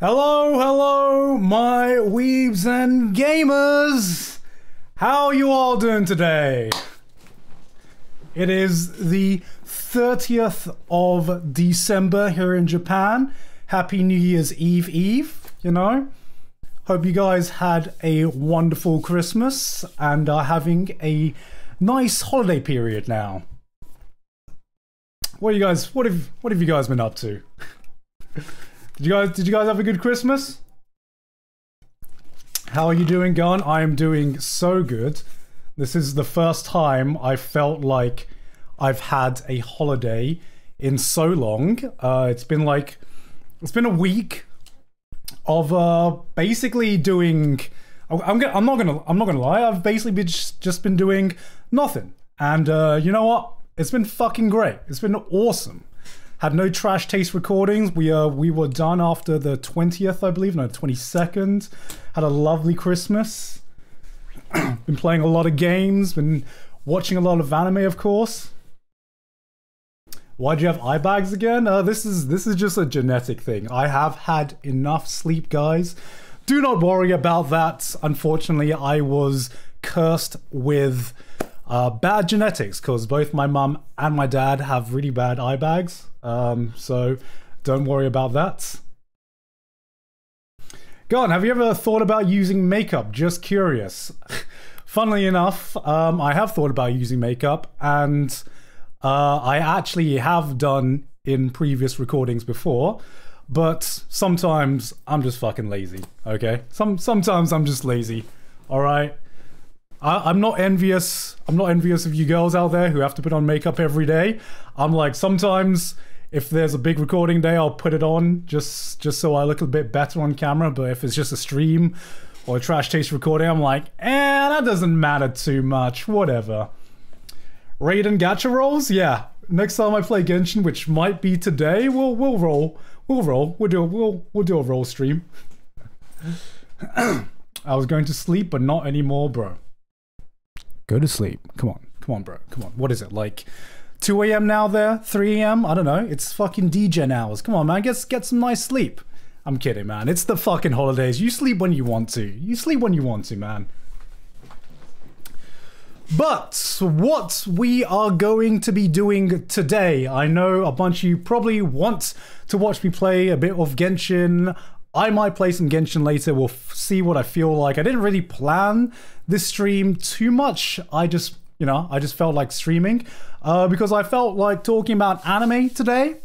Hello, hello, my weebs and gamers! How are you all doing today? It is the 30th of December here in Japan. Happy New Year's Eve Eve, you know? Hope you guys had a wonderful Christmas and are having a nice holiday period now. What are you guys what have what have you guys been up to? Did you guys did you guys have a good Christmas? How are you doing, Garnt? I am doing so good. This is the first time I felt like I've had a holiday in so long. Uh, it's been like it's been a week of uh, basically doing. I'm I'm not gonna I'm not gonna lie. I've basically been just, just been doing nothing, and uh, you know what? It's been fucking great. It's been awesome. Had no trash taste recordings. We uh we were done after the 20th, I believe, no, 22nd. Had a lovely Christmas. been playing a lot of games, been watching a lot of anime, of course. Why do you have eye bags again? Uh, this is this is just a genetic thing. I have had enough sleep, guys. Do not worry about that. Unfortunately, I was cursed with uh, bad genetics because both my mum and my dad have really bad eye bags. Um, so don't worry about that. Garnt, have you ever thought about using makeup? Just curious. Funnily enough, um, I have thought about using makeup and uh, I actually have done in previous recordings before, but sometimes I'm just fucking lazy. Okay, some sometimes I'm just lazy. All right. I, am not envious. I'm not envious of you girls out there who have to put on makeup every day. I'm like sometimes if there's a big recording day, I'll put it on just just so I look a bit better on camera. But if it's just a stream or a trash taste recording, I'm like, eh, that doesn't matter too much. Whatever. Raiden gacha rolls? Yeah. Next time I play Genshin, which might be today, we'll we'll roll. We'll roll. We'll do a, we'll we'll do a roll stream. I was going to sleep, but not anymore, bro. Go to sleep. Come on. Come on, bro. Come on. What is it? Like 2 a.m. now there? 3 a.m.? I don't know. It's fucking DGen hours. Come on, man. Get, get some nice sleep. I'm kidding, man. It's the fucking holidays. You sleep when you want to. You sleep when you want to, man. But what we are going to be doing today, I know a bunch of you probably want to watch me play a bit of Genshin. I might play some Genshin later. We'll see what I feel like. I didn't really plan this stream too much. I just, you know, I just felt like streaming uh, because I felt like talking about anime today.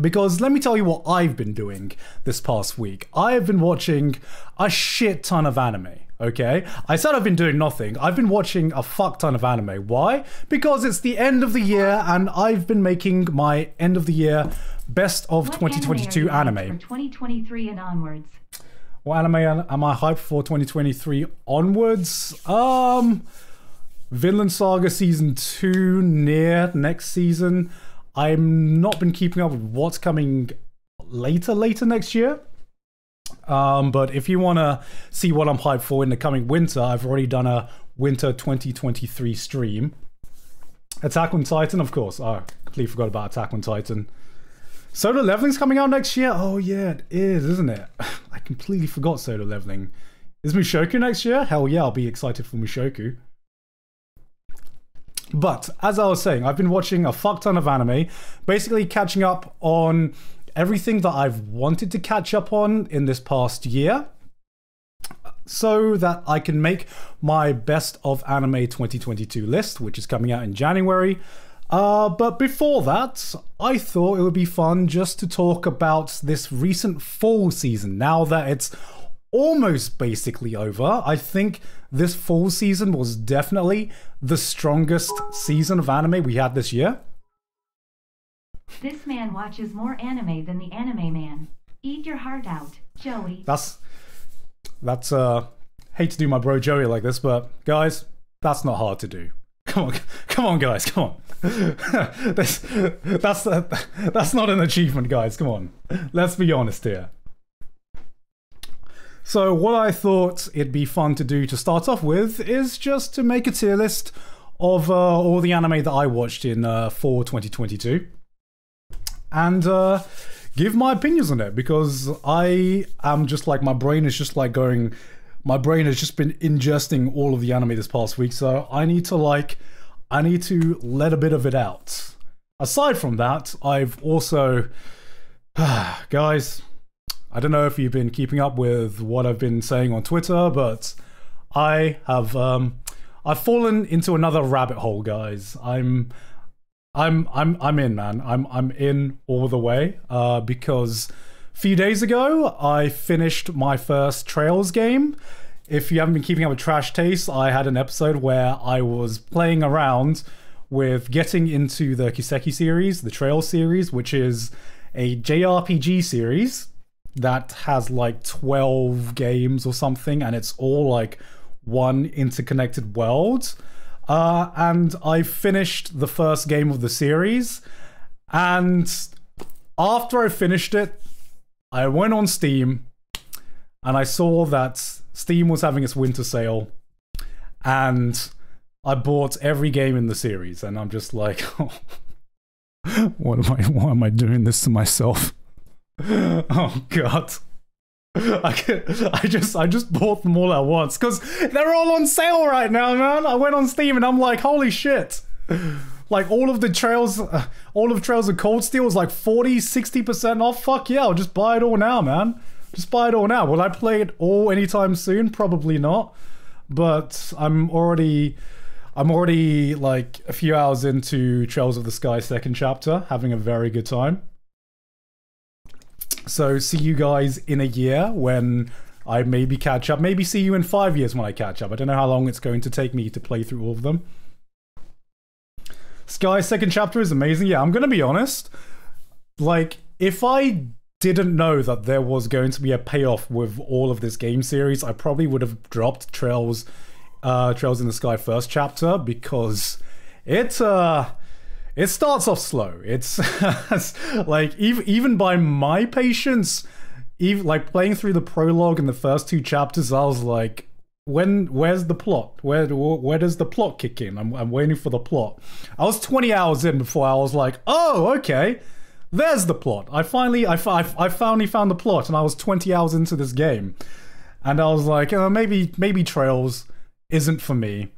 Because let me tell you what I've been doing this past week. I have been watching a shit ton of anime okay? I said I've been doing nothing. I've been watching a fuck ton of anime. Why? Because it's the end of the year and I've been making my end of the year best of what 2022 anime. anime. 2023 and onwards. What anime am I hyped for 2023 onwards? Um, Vinland Saga season two near next season. I'm not been keeping up with what's coming later, later next year. Um, but if you want to see what I'm hyped for in the coming winter, I've already done a winter 2023 stream. Attack on Titan, of course. Oh, I completely forgot about Attack on Titan. Solo Leveling's coming out next year? Oh, yeah, it is, isn't it? I completely forgot Solo Leveling. Is Mushoku next year? Hell yeah, I'll be excited for Mushoku. But as I was saying, I've been watching a fuck ton of anime, basically catching up on everything that I've wanted to catch up on in this past year so that I can make my best of anime 2022 list, which is coming out in January. Uh, but before that, I thought it would be fun just to talk about this recent fall season. Now that it's almost basically over, I think this fall season was definitely the strongest season of anime we had this year. This man watches more anime than the anime man. Eat your heart out, Joey. That's that's uh hate to do my bro Joey like this, but guys, that's not hard to do. Come on, come on, guys, come on. that's that's uh, that's not an achievement, guys. Come on, let's be honest here. So what I thought it'd be fun to do to start off with is just to make a tier list of uh, all the anime that I watched in uh, fall 2022 and uh, give my opinions on it because I am just like my brain is just like going. My brain has just been ingesting all of the anime this past week, so I need to like, I need to let a bit of it out. Aside from that, I've also, guys, I don't know if you've been keeping up with what I've been saying on Twitter, but I have um, I've fallen into another rabbit hole, guys. I'm I'm I'm I'm in, man. I'm I'm in all the way. Uh, because a few days ago I finished my first Trails game. If you haven't been keeping up with Trash Taste, I had an episode where I was playing around with getting into the Kiseki series, the Trails series, which is a JRPG series that has like 12 games or something, and it's all like one interconnected world. Uh, and I finished the first game of the series. And after I finished it, I went on Steam and I saw that Steam was having its winter sale. And I bought every game in the series. And I'm just like, oh, what am I, why am I doing this to myself? oh, God. I, I just I just bought them all at once because they're all on sale right now, man. I went on Steam and I'm like, holy shit! Like all of the trails, uh, all of Trails of Cold Steel is like 40, 60 percent off. Fuck yeah, I'll just buy it all now, man. Just buy it all now. Will I play it all anytime soon? Probably not. But I'm already, I'm already like a few hours into Trails of the Sky second chapter, having a very good time. So see you guys in a year when I maybe catch up. Maybe see you in five years when I catch up. I don't know how long it's going to take me to play through all of them. Sky second chapter is amazing. Yeah, I'm gonna be honest. Like, if I didn't know that there was going to be a payoff with all of this game series, I probably would have dropped Trails, uh, Trails in the Sky first chapter because it, uh, it starts off slow. It's like even even by my patience, even like playing through the prologue and the first two chapters, I was like, when where's the plot? Where where does the plot kick in? I'm I'm waiting for the plot. I was 20 hours in before I was like, oh okay, there's the plot. I finally I I, I finally found the plot, and I was 20 hours into this game, and I was like, oh, maybe maybe Trails isn't for me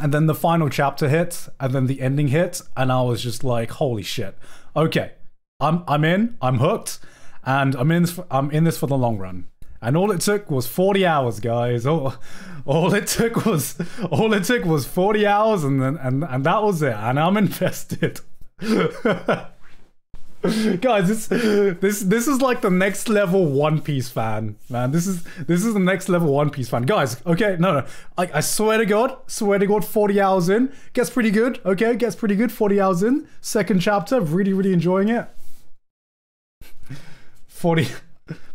and then the final chapter hit and then the ending hit and i was just like holy shit okay i'm i'm in i'm hooked and i'm in this i'm in this for the long run and all it took was 40 hours guys all, all it took was all it took was 40 hours and then and, and that was it and i'm invested Guys, this this this is like the next level One Piece fan, man. This is this is the next level One Piece fan. Guys, okay, no, no. I, I swear to God, swear to God, 40 hours in. Gets pretty good, okay? Gets pretty good, 40 hours in. Second chapter, really, really enjoying it. 40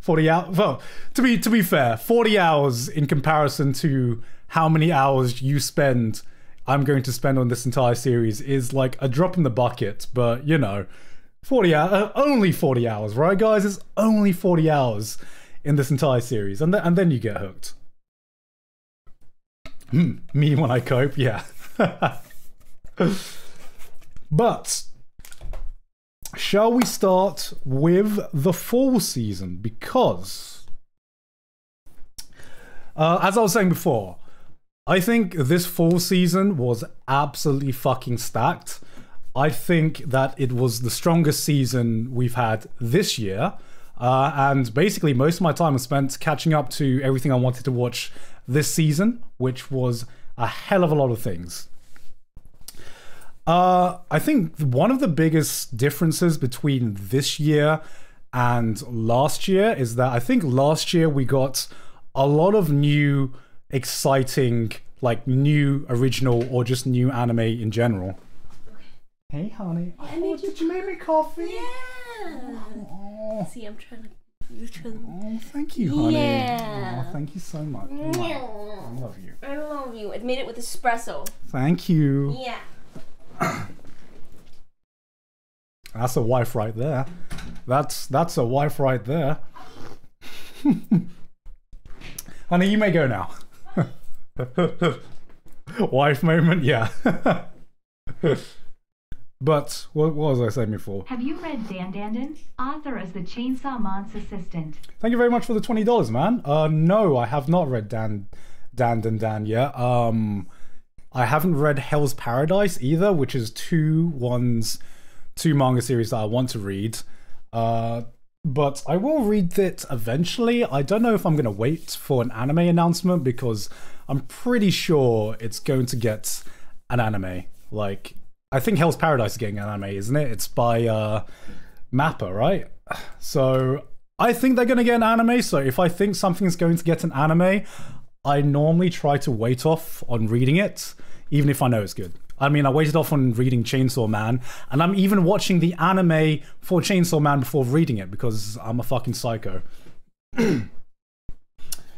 40 hours. Well, to be to be fair, 40 hours in comparison to how many hours you spend I'm going to spend on this entire series is like a drop in the bucket, but you know, 40 hours, uh, only 40 hours, right, guys? It's only 40 hours in this entire series, and, th- and then you get hooked. Hmm, me when I cope, yeah. but shall we start with the fall season? Because, uh, as I was saying before, I think this fall season was absolutely fucking stacked. I think that it was the strongest season we've had this year. Uh, and basically, most of my time was spent catching up to everything I wanted to watch this season, which was a hell of a lot of things. Uh, I think one of the biggest differences between this year and last year is that I think last year we got a lot of new, exciting, like new, original, or just new anime in general. Hey, honey. I oh, did you make me coffee? Yeah. Oh, See, I'm trying to. You're trying to. oh, thank you, honey. Yeah. Oh, thank you so much. Yeah. I love you. I love you. I made it with espresso. Thank you. Yeah. That's a wife right there. That's that's a wife right there. honey, you may go now. wife moment, yeah. But what, what was I saying before? Have you read Dandadan? Author as the Chainsaw Man's assistant. Thank you very much for the twenty dollars, man. Uh, no, I have not read Dan, Dan, Dan, Dan yet. Um, I haven't read Hell's Paradise either, which is two ones, two manga series that I want to read. Uh, but I will read it eventually. I don't know if I'm gonna wait for an anime announcement because I'm pretty sure it's going to get an anime. Like, I think Hell's Paradise is getting an anime, isn't it? It's by uh, Mappa, right? So I think they're gonna get an anime. So if I think something's going to get an anime, I normally try to wait off on reading it, even if I know it's good. I mean, I waited off on reading Chainsaw Man, and I'm even watching the anime for Chainsaw Man before reading it because I'm a fucking psycho.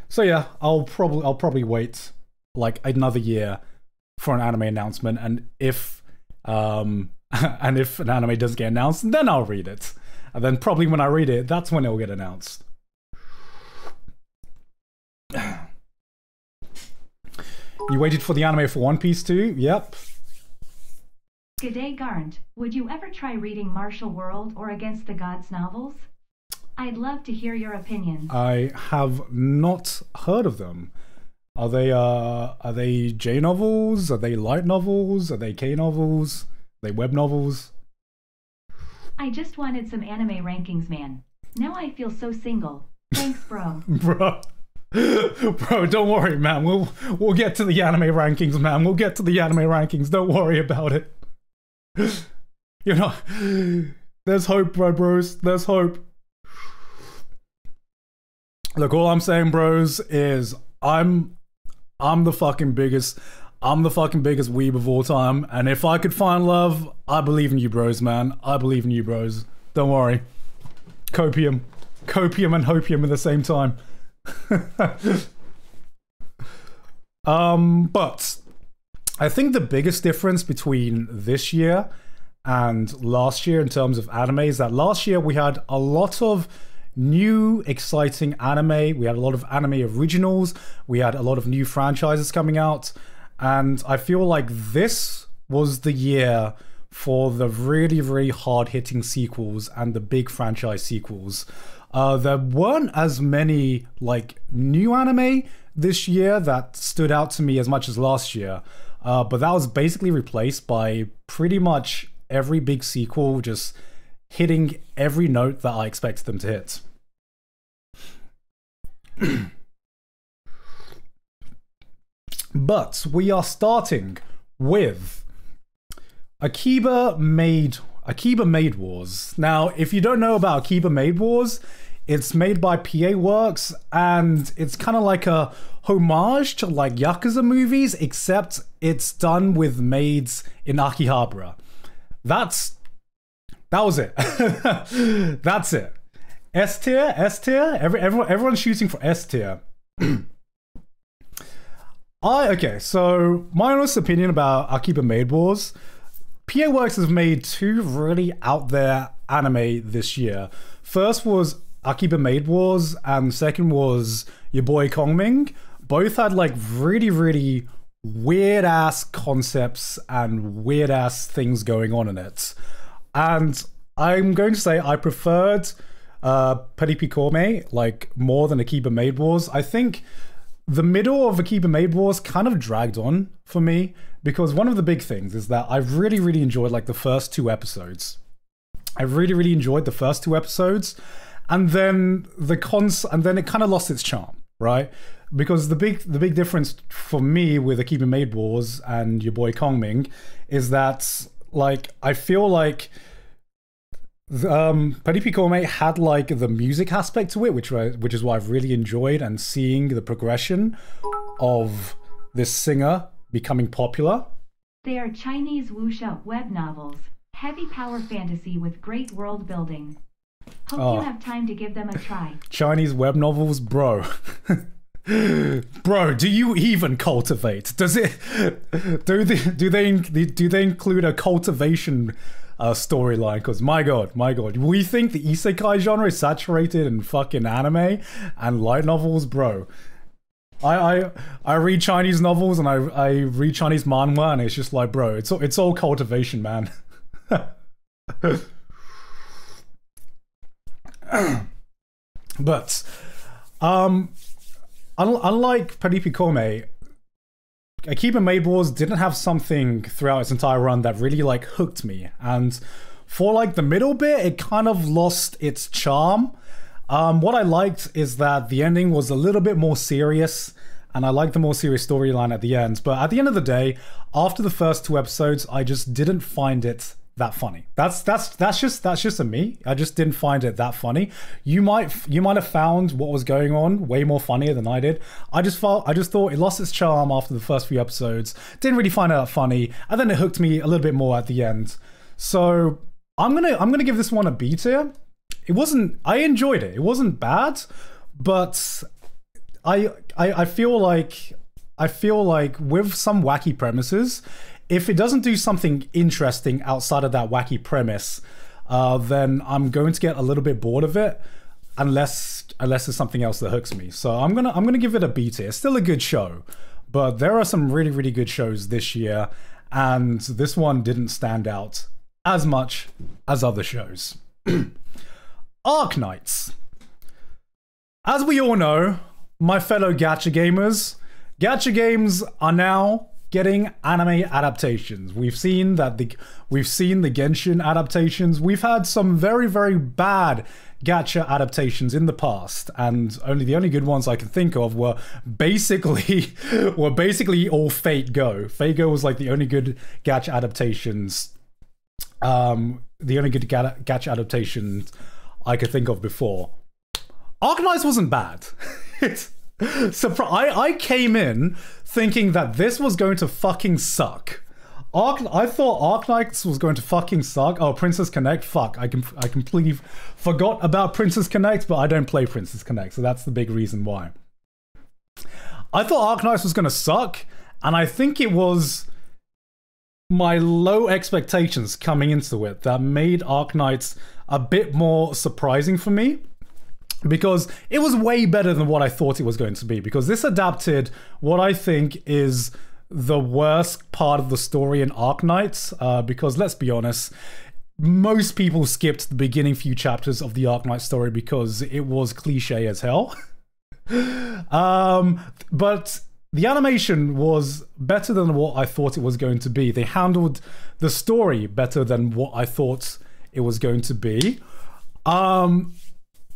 so yeah, I'll probably I'll probably wait like another year for an anime announcement, and if um and if an anime does get announced, then I'll read it, and then probably when I read it, that's when it will get announced. You waited for the anime for One Piece too? Yep. G'day Garnt, would you ever try reading Martial World or Against the Gods novels? I'd love to hear your opinion. I have not heard of them. Are they uh are they J novels? Are they light novels? Are they K novels? Are they web novels? I just wanted some anime rankings, man. Now I feel so single. Thanks, bro. Bro. Bro, don't worry, man. We'll we'll get to the anime rankings, man. We'll get to the anime rankings. Don't worry about it. You know, there's hope, bro, bros. There's hope. Look, all I'm saying, bros, is I'm I'm the fucking biggest I'm the fucking biggest weeb of all time. And if I could find love, I believe in you, bros, man. I believe in you, bros. Don't worry. Copium. Copium and hopium at the same time. um, but I think the biggest difference between this year and last year in terms of anime is that last year we had a lot of new exciting anime. We had a lot of anime originals. We had a lot of new franchises coming out. And I feel like this was the year for the really, really hard hitting sequels and the big franchise sequels. Uh, there weren't as many like new anime this year that stood out to me as much as last year. Uh, but that was basically replaced by pretty much every big sequel just hitting every note that I expected them to hit. but we are starting with Akiba Maid Akiba Maid Wars. Now, if you don't know about Akiba Maid Wars, it's made by PA Works and it's kind of like a homage to like Yakuza movies, except it's done with maids in Akihabara. That's that was it. That's it. S tier, S tier. Every, everyone, everyone's shooting for S tier. I okay. So my honest opinion about Akiba Maid Wars. PA Works has made two really out there anime this year. First was Akiba Maid Wars, and second was your boy Kongming. Both had like really, really weird ass concepts and weird ass things going on in it. And I'm going to say I preferred uh, Paripi Koumei like more than Akiba Maid Wars. I think the middle of Akiba Maid Wars kind of dragged on for me because one of the big things is that I really, really enjoyed like the first two episodes. I really, really enjoyed the first two episodes, and then the cons, and then it kind of lost its charm, right? Because the big, the big difference for me with Akiba Maid Wars and your boy Kongming is that like I feel like um Paripi Koumei had like the music aspect to it which which is what I've really enjoyed and seeing the progression of this singer becoming popular They are Chinese wuxia web novels, heavy power fantasy with great world building. Hope Oh. you have time to give them a try. Chinese web novels bro bro do you even cultivate does it do they do they do they include a cultivation uh, storyline because my god my god we think the isekai genre is saturated in fucking anime and light novels bro I, I I read Chinese novels and I I read Chinese manhwa and it's just like bro it's all, it's all cultivation man but um un- unlike Paripi Koumei, Akiba Maid Wars didn't have something throughout its entire run that really like hooked me. And for like the middle bit, it kind of lost its charm. Um, what I liked is that the ending was a little bit more serious, and I liked the more serious storyline at the end. But at the end of the day, after the first two episodes, I just didn't find it that funny. That's that's that's just that's just a me. I just didn't find it that funny. You might you might have found what was going on way more funnier than I did. I just felt I just thought it lost its charm after the first few episodes. Didn't really find it that funny, and then it hooked me a little bit more at the end. So I'm gonna I'm gonna give this one a B tier. It wasn't. I enjoyed it. It wasn't bad, but I I, I feel like I feel like with some wacky premises, if it doesn't do something interesting outside of that wacky premise, uh, then I'm going to get a little bit bored of it, unless unless there's something else that hooks me. So I'm gonna I'm gonna give it a B tier. It's still a good show, but there are some really really good shows this year, and this one didn't stand out as much as other shows. Arknights. As we all know, my fellow gacha gamers, gacha games are now getting anime adaptations. We've seen that the we've seen the Genshin adaptations. We've had some very very bad gacha adaptations in the past and only the only good ones I can think of were basically were basically all Fate Go. Fate Go was like the only good gacha adaptations um the only good gacha adaptations I could think of before. Arknights wasn't bad. it's surpri- I, I came in thinking that this was going to fucking suck. Arc, I thought Arknights was going to fucking suck. Oh, Princess Connect, fuck! I can I completely forgot about Princess Connect, but I don't play Princess Connect, so that's the big reason why. I thought Arknights was going to suck, and I think it was my low expectations coming into it that made Arknights a bit more surprising for me because it was way better than what I thought it was going to be. Because this adapted what I think is the worst part of the story in Arknights. Uh, because let's be honest, most people skipped the beginning few chapters of the Arknight story because it was cliche as hell. um, but the animation was better than what I thought it was going to be. They handled the story better than what I thought it was going to be. Um,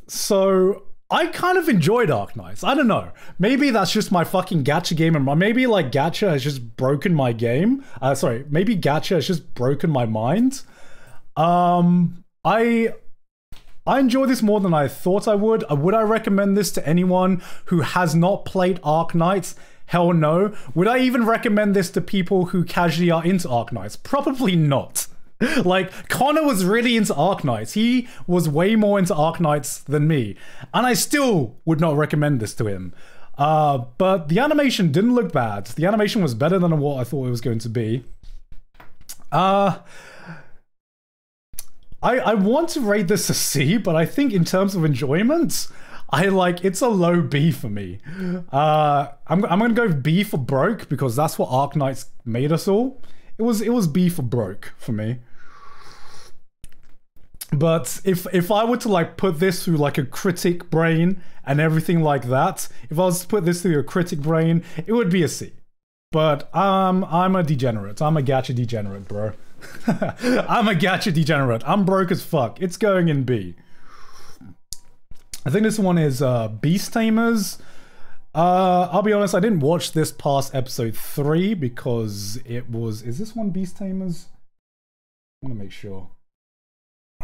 so I kind of enjoyed Knights. I don't know. Maybe that's just my fucking gacha game, and maybe like gacha has just broken my game. Uh, sorry, maybe gacha has just broken my mind. Um, I I enjoy this more than I thought I would. Uh, Would I recommend this to anyone who has not played Arknights? Hell no. Would I even recommend this to people who casually are into Arknights? Probably not. like Connor was really into Arknights. He was way more into Arknights than me, and I still would not recommend this to him. Uh, but the animation didn't look bad. The animation was better than what I thought it was going to be. Uh I I want to rate this a C, but I think in terms of enjoyment, I like it's a low B for me. Uh, I'm I'm gonna go B for broke because that's what Arc Arknights made us all. It was it was B for broke for me. But if if I were to like put this through like a critic brain and everything like that, if I was to put this through a critic brain, it would be a C. But um, I'm a degenerate. I'm a gacha degenerate, bro. I'm a gacha degenerate. I'm broke as fuck. It's going in B. I think this one is uh, Beast Tamers. Uh, I'll be honest, I didn't watch this past episode three because it was. Is this one Beast Tamers? I want to make sure.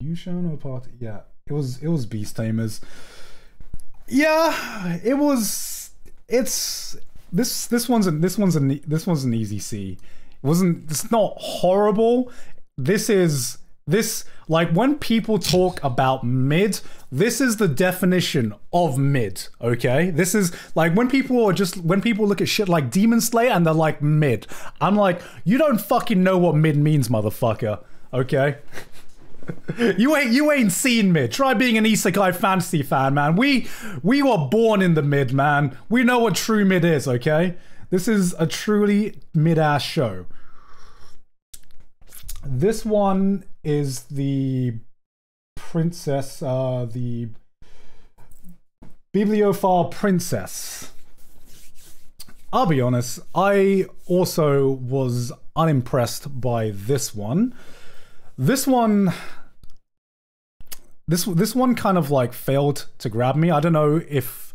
you shown a party? Yeah, it was. It was Beast Tamers. Yeah, it was. It's this. This one's an. This one's. This one's an easy C. Wasn't. It's not horrible. This is this like when people talk about mid this is the definition of mid okay this is like when people are just when people look at shit like demon slayer and they're like mid i'm like you don't fucking know what mid means motherfucker okay You ain't you ain't seen mid. Try being an isekai fantasy fan, man. We we were born in the mid, man. We know what true mid is, okay? This is a truly mid ass show. This one is the princess, uh, the bibliophile princess. I'll be honest, I also was unimpressed by this one. This one this this one kind of like failed to grab me. I don't know if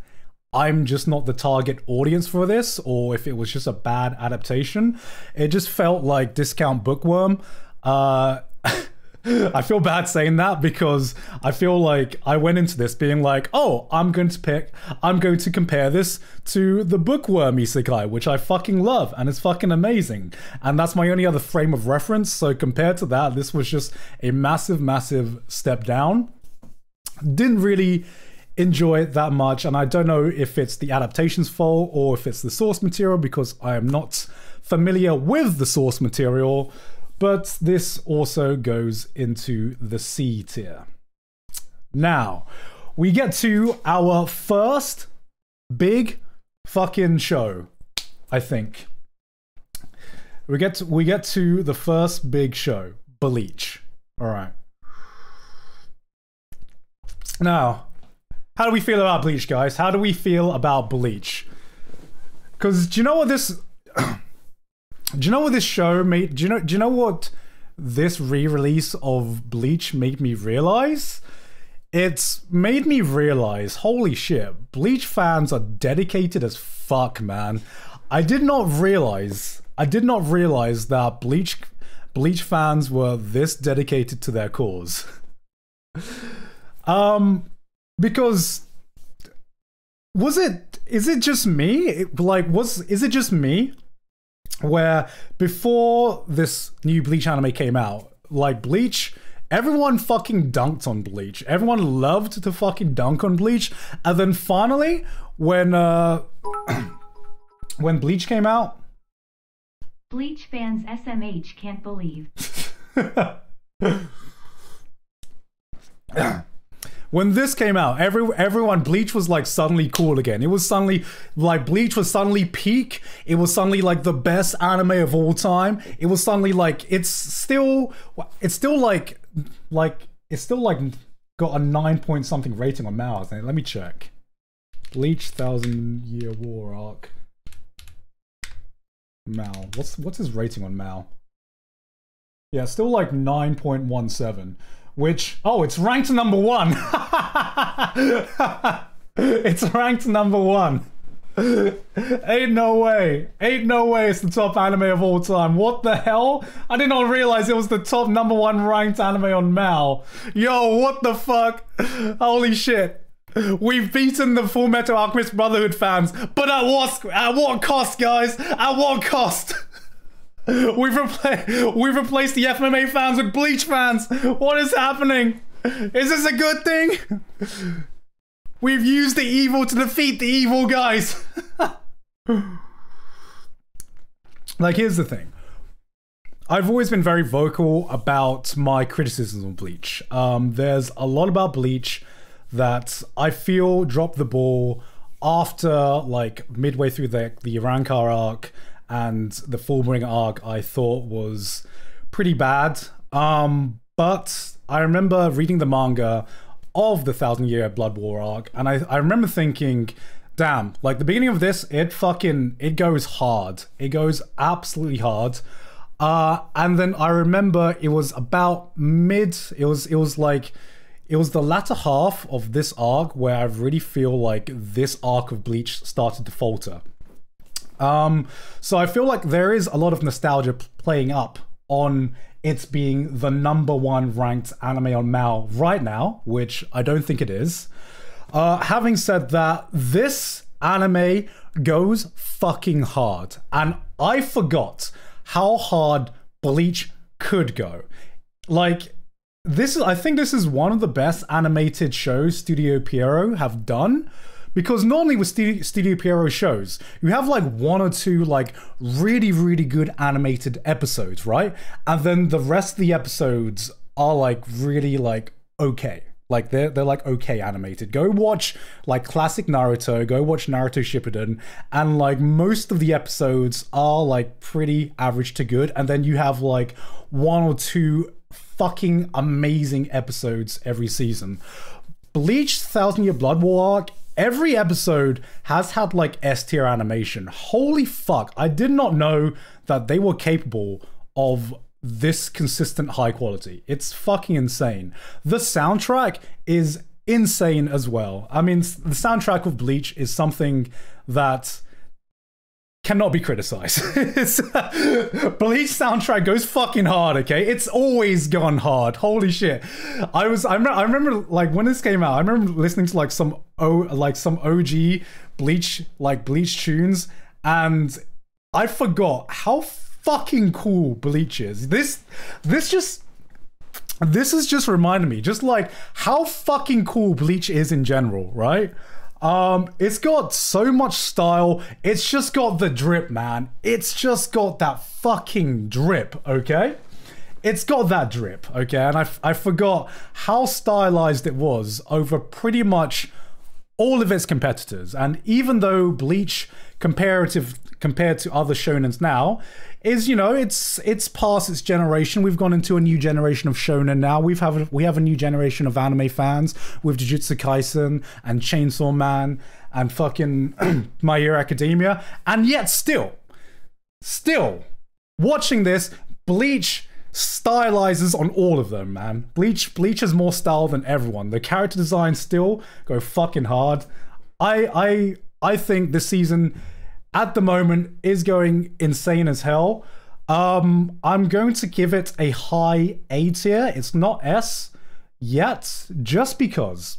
I'm just not the target audience for this or if it was just a bad adaptation. It just felt like discount bookworm. Uh I feel bad saying that because I feel like I went into this being like, oh, I'm going to pick, I'm going to compare this to the bookworm isekai, which I fucking love and it's fucking amazing. And that's my only other frame of reference. So compared to that, this was just a massive, massive step down. Didn't really enjoy it that much. And I don't know if it's the adaptation's fault or if it's the source material because I am not familiar with the source material but this also goes into the C tier. Now, we get to our first big fucking show, I think. We get to, we get to the first big show, Bleach. All right. Now, how do we feel about Bleach, guys? How do we feel about Bleach? Because do you know what this do you know what this show made? Do you know? Do you know what this re-release of Bleach made me realize? It's made me realize, holy shit, Bleach fans are dedicated as fuck, man. I did not realize, I did not realize that Bleach, Bleach fans were this dedicated to their cause. um, because was it? Is it just me? It- like, was is it just me? where before this new Bleach anime came out, like Bleach, everyone fucking dunked on Bleach. Everyone loved to fucking dunk on Bleach. And then finally, when uh when Bleach came out, Bleach fans SMH can't believe. when this came out, every everyone Bleach was like suddenly cool again. It was suddenly like Bleach was suddenly peak. It was suddenly like the best anime of all time. It was suddenly like it's still it's still like like it's still like got a nine point something rating on Mal. Let me check. Bleach Thousand Year War arc. Mal. What's what's his rating on Mal? Yeah, still like 9.17, which, oh, it's ranked number one. it's ranked number one. Ain't no way. Ain't no way it's the top anime of all time. What the hell? I did not realize it was the top number one ranked anime on Mal. Yo, what the fuck? Holy shit. We've beaten the Full Metal Alchemist Brotherhood fans, but at what, at what cost, guys? At what cost? We've, repla- we've replaced the FMA fans with Bleach fans. What is happening? Is this a good thing? We've used the evil to defeat the evil, guys. like, here's the thing. I've always been very vocal about my criticisms on Bleach. Um, there's a lot about Bleach that I feel dropped the ball after, like, midway through the, the Arrancar arc and the Fullbringer arc, I thought was pretty bad. Um, but I remember reading the manga of the Thousand Year Blood War arc, and I, I remember thinking, damn, like the beginning of this, it fucking it goes hard. It goes absolutely hard. Uh, and then I remember it was about mid. It was it was like it was the latter half of this arc where I really feel like this arc of Bleach started to falter. Um, so I feel like there is a lot of nostalgia playing up on it's being the number one ranked anime on Mal right now, which I don't think it is. Uh, having said that, this anime goes fucking hard, and I forgot how hard Bleach could go. Like this is, I think this is one of the best animated shows Studio Pierrot have done. Because normally with Studio, Studio Pierrot shows, you have like one or two like really, really good animated episodes, right? And then the rest of the episodes are like really like okay. Like they're they're like okay animated. Go watch like classic Naruto. Go watch Naruto Shippuden, and like most of the episodes are like pretty average to good. And then you have like one or two fucking amazing episodes every season. Bleach Thousand Year Blood War arc, every episode has had like S tier animation. Holy fuck, I did not know that they were capable of this consistent high quality. It's fucking insane. The soundtrack is insane as well. I mean, the soundtrack of Bleach is something that cannot be criticized. Uh, bleach soundtrack goes fucking hard, okay? It's always gone hard. Holy shit. I was I, remember, I remember like when this came out, I remember listening to like some O like some OG Bleach like Bleach tunes and I forgot how fucking cool Bleach is. This this just this has just reminded me just like how fucking cool bleach is in general right um it's got so much style. It's just got the drip man. It's just got that fucking drip okay? It's got that drip okay? And i, I forgot how stylized it was over pretty much all of its competitors. And even though Bleach comparative compared to other shonens now is you know it's it's past its generation. We've gone into a new generation of shonen now. We've have we have a new generation of anime fans with Jujutsu Kaisen and Chainsaw Man and fucking My Hero Academia. And yet still still watching this bleach stylizes on all of them man. Bleach bleach has more style than everyone. The character designs still go fucking hard. I i i think this season at the moment is going insane as hell. Um i'm going to give it a high a tier. It's not s yet just because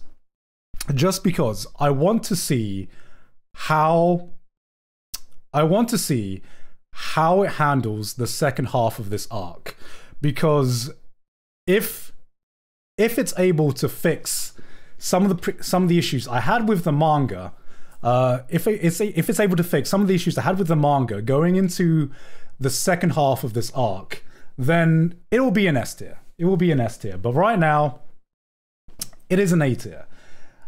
just because i want to see how I want to see how it handles the second half of this arc. Because if if it's able to fix some of the some of the issues I had with the manga uh, if it, it's if it's able to fix some of the issues I had with the manga going into the second half of this arc then it will be an S tier it will be an S tier but right now it is an A tier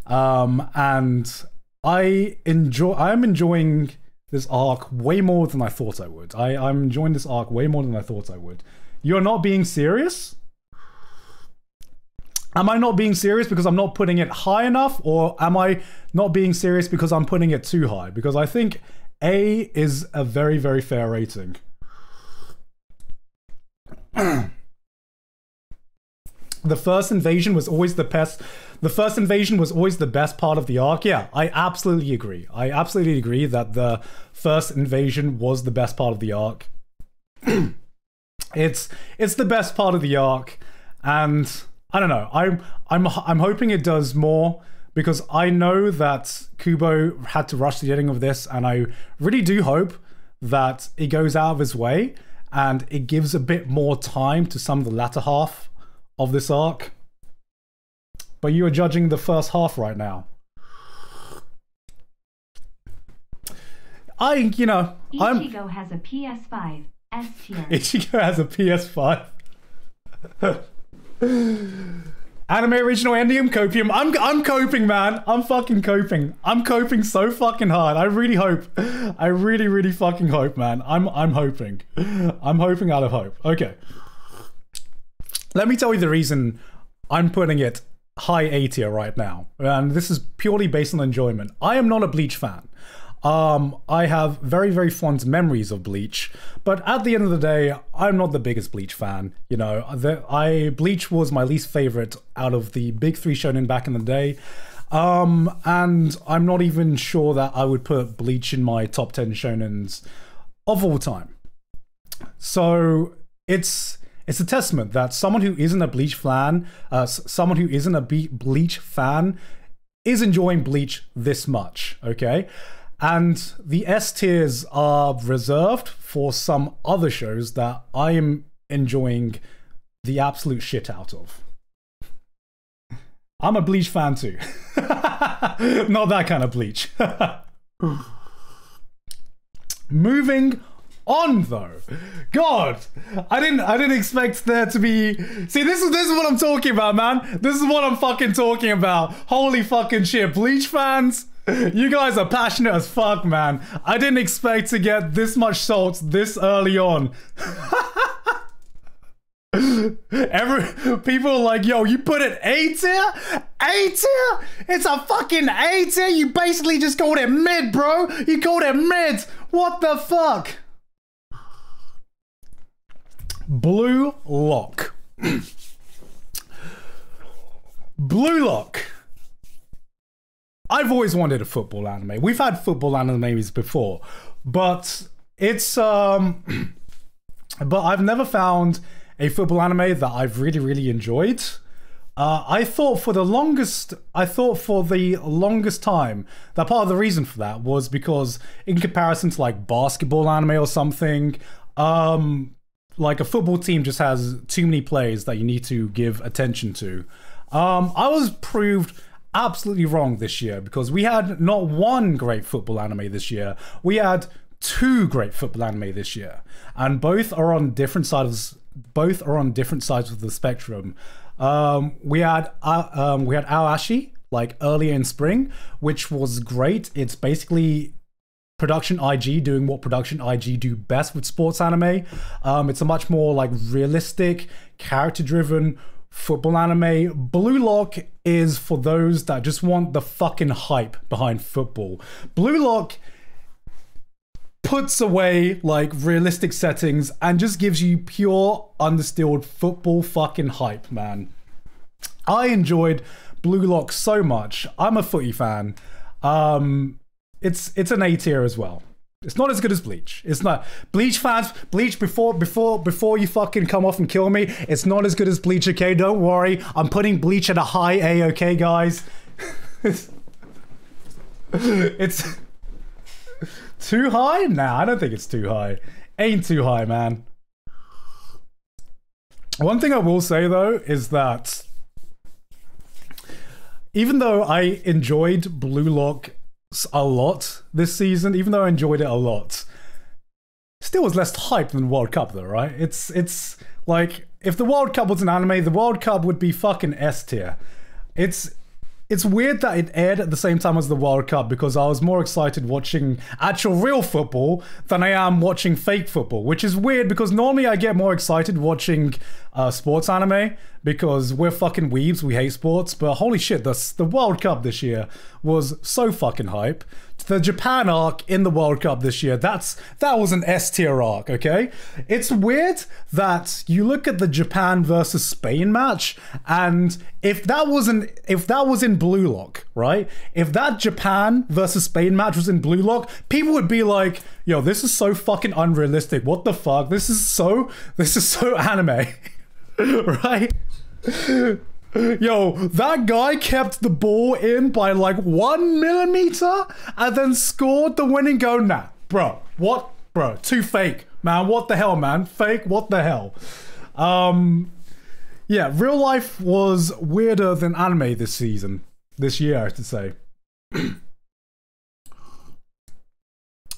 um, and I enjoy. I'm enjoying this arc way more than I thought I would. I, I'm enjoying this arc way more than I thought I would. You're not being serious? Am I not being serious because I'm not putting it high enough, or am I not being serious because I'm putting it too high? Because I think A is a very, very fair rating. the first invasion was always the best the first invasion was always the best part of the arc yeah i absolutely agree i absolutely agree that the first invasion was the best part of the arc it's it's the best part of the arc and i don't know i'm i'm i'm hoping it does more because i know that kubo had to rush the editing of this and i really do hope that it goes out of his way and it gives a bit more time to some of the latter half of this arc. But you are judging the first half right now. I, you know, I'm Ichigo has a PS5 S tier. Ichigo has a PS5. Anime original ending copium. I'm I'm coping, man. I'm fucking coping. I'm coping so fucking hard. I really hope. I really, really fucking hope, man. I'm I'm hoping. I'm hoping out of hope. Okay. Let me tell you the reason I'm putting it high A tier right now. And this is purely based on enjoyment. I am not a Bleach fan. Um, I have very, very fond memories of Bleach, but at the end of the day, I'm not the biggest Bleach fan. You know, the, I Bleach was my least favorite out of the big three shonen back in the day, um, and I'm not even sure that I would put Bleach in my top ten shonens of all time. So it's it's a testament that someone who isn't a Bleach fan, uh, someone who isn't a Bleach fan, is enjoying Bleach this much. Okay, and the S tiers are reserved for some other shows that I am enjoying the absolute shit out of. I'm a Bleach fan too. Not that kind of Bleach. Moving on though. God, I didn't I didn't expect there to be. See, this is this is what I'm talking about, man. This is what I'm fucking talking about. Holy fucking shit, Bleach fans. You guys are passionate as fuck, man. I didn't expect to get this much salt this early on. Every people are like, yo, you put it A tier? A tier? It's a fucking A tier. You basically just called it mid, bro. You called it mid. What the fuck? Blue Lock. Blue Lock. I've always wanted a football anime. We've had football animes before, but it's um but I've never found a football anime that I've really really enjoyed. Uh, I thought for the longest, I thought for the longest time that part of the reason for that was because in comparison to like basketball anime or something, um, like a football team just has too many players that you need to give attention to. Um, I was proved absolutely wrong this year because we had not one great football anime this year. We had two great football anime this year, and both are on different sides. Both are on different sides of the spectrum. Um, we had uh, um, we had Aoashi like earlier in spring, which was great. It's basically production IG doing what production IG do best with sports anime. Um, it's a much more like realistic, character driven football anime. Blue Lock is for those that just want the fucking hype behind football. Blue Lock puts away like realistic settings and just gives you pure understilled football fucking hype, man. I enjoyed Blue Lock so much. I'm a footy fan. Um, it's it's an A tier as well. It's not as good as Bleach. It's not Bleach fans. Bleach before before before you fucking come off and kill me. It's not as good as Bleach. Okay, don't worry. I'm putting Bleach at a high A. Okay, guys. it's, too high. Nah, I don't think it's too high. Ain't too high, man. One thing I will say though is that even though I enjoyed Blue Lock a lot this season, even though I enjoyed it a lot, still was less hype than World Cup though, right? It's it's like if the World Cup was an anime, the World Cup would be fucking S tier. It's it's weird that it aired at the same time as the World Cup because I was more excited watching actual real football than I am watching fake football, which is weird because normally I get more excited watching uh, sports anime because we're fucking weebs, we hate sports. But holy shit, the, the World Cup this year was so fucking hype. The Japan arc in the World Cup this year, that's that was an S tier arc, okay? It's weird that you look at the Japan versus Spain match, and if that wasn't if that was in Blue Lock, right? If that Japan versus Spain match was in Blue Lock, people would be like, yo, this is so fucking unrealistic. What the fuck? This is so this is so anime. right? Yo, that guy kept the ball in by like one millimeter and then scored the winning goal. Nah, bro, what, bro? Too fake, man. What the hell, man? Fake. What the hell? Um, yeah, real life was weirder than anime this season, this year, I to say.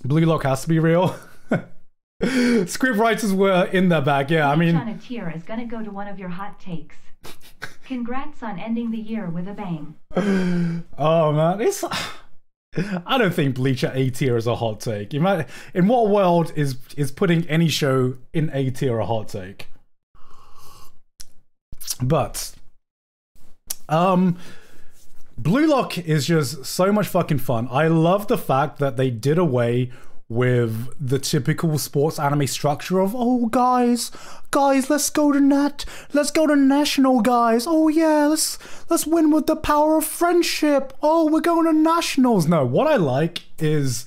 Blue Lock has to be real. Script writers were in their bag. Yeah, I mean, tier is gonna go to one of your hot takes. Congrats on ending the year with a bang. Oh man, it's. I don't think Bleacher A tier is a hot take. You might, in what world is is putting any show in A tier a hot take? But, um, Blue Lock is just so much fucking fun. I love the fact that they did away with the typical sports anime structure of oh guys guys let's go to nat let's go to national guys. Oh yeah let's let's win with the power of friendship. Oh we're going to nationals. No what i like is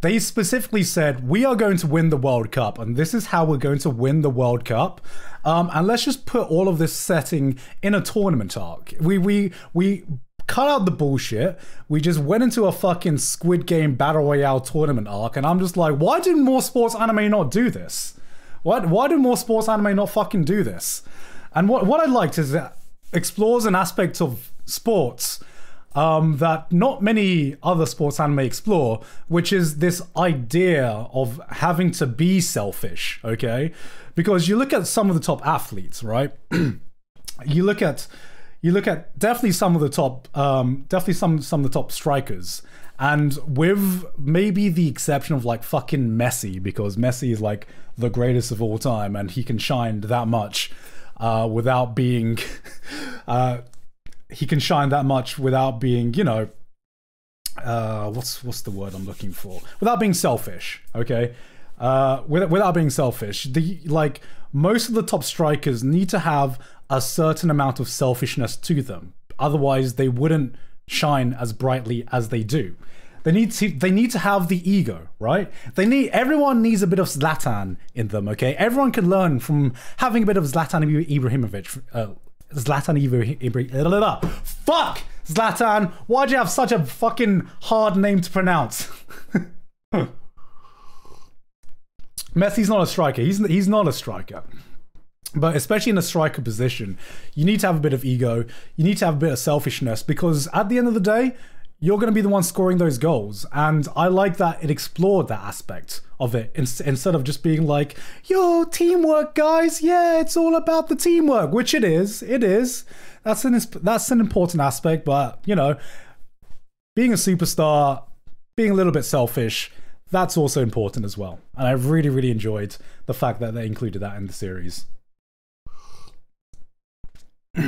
they specifically said we are going to win the world cup and this is how we're going to win the world cup. Um, and let's just put all of this setting in a tournament arc. We we we cut out the bullshit. We just went into a fucking Squid Game Battle Royale tournament arc, and I'm just like, why did more sports anime not do this? Why, why did more sports anime not fucking do this? And what, what I liked is it explores an aspect of sports um, that not many other sports anime explore, which is this idea of having to be selfish, okay? Because you look at some of the top athletes, right? you look at you look at definitely some of the top um definitely some some of the top strikers. And with maybe the exception of like fucking Messi because Messi is like the greatest of all time and he can shine that much uh without being uh he can shine that much without being you know uh what's what's the word I'm looking for? Without being selfish okay uh without, being selfish the like most of the top strikers need to have a certain amount of selfishness to them. Otherwise they wouldn't shine as brightly as they do. They need to they need to have the ego right? They need everyone needs a bit of Zlatan in them okay? Everyone can learn from having a bit of Zlatan Ibrahimovic uh, Zlatan Ibrahimovic fuck Zlatan! Why'd you have such a fucking hard name to pronounce Messi's not a striker. He's he's not a striker. But especially in a striker position, you need to have a bit of ego. You need to have a bit of selfishness because at the end of the day, you're going to be the one scoring those goals. And I like that it explored that aspect of it instead of just being like, yo, teamwork, guys. Yeah, it's all about the teamwork, which it is. It is. That's an, that's an important aspect. But, you know, being a superstar, being a little bit selfish, that's also important as well. And I really, really enjoyed the fact that they included that in the series.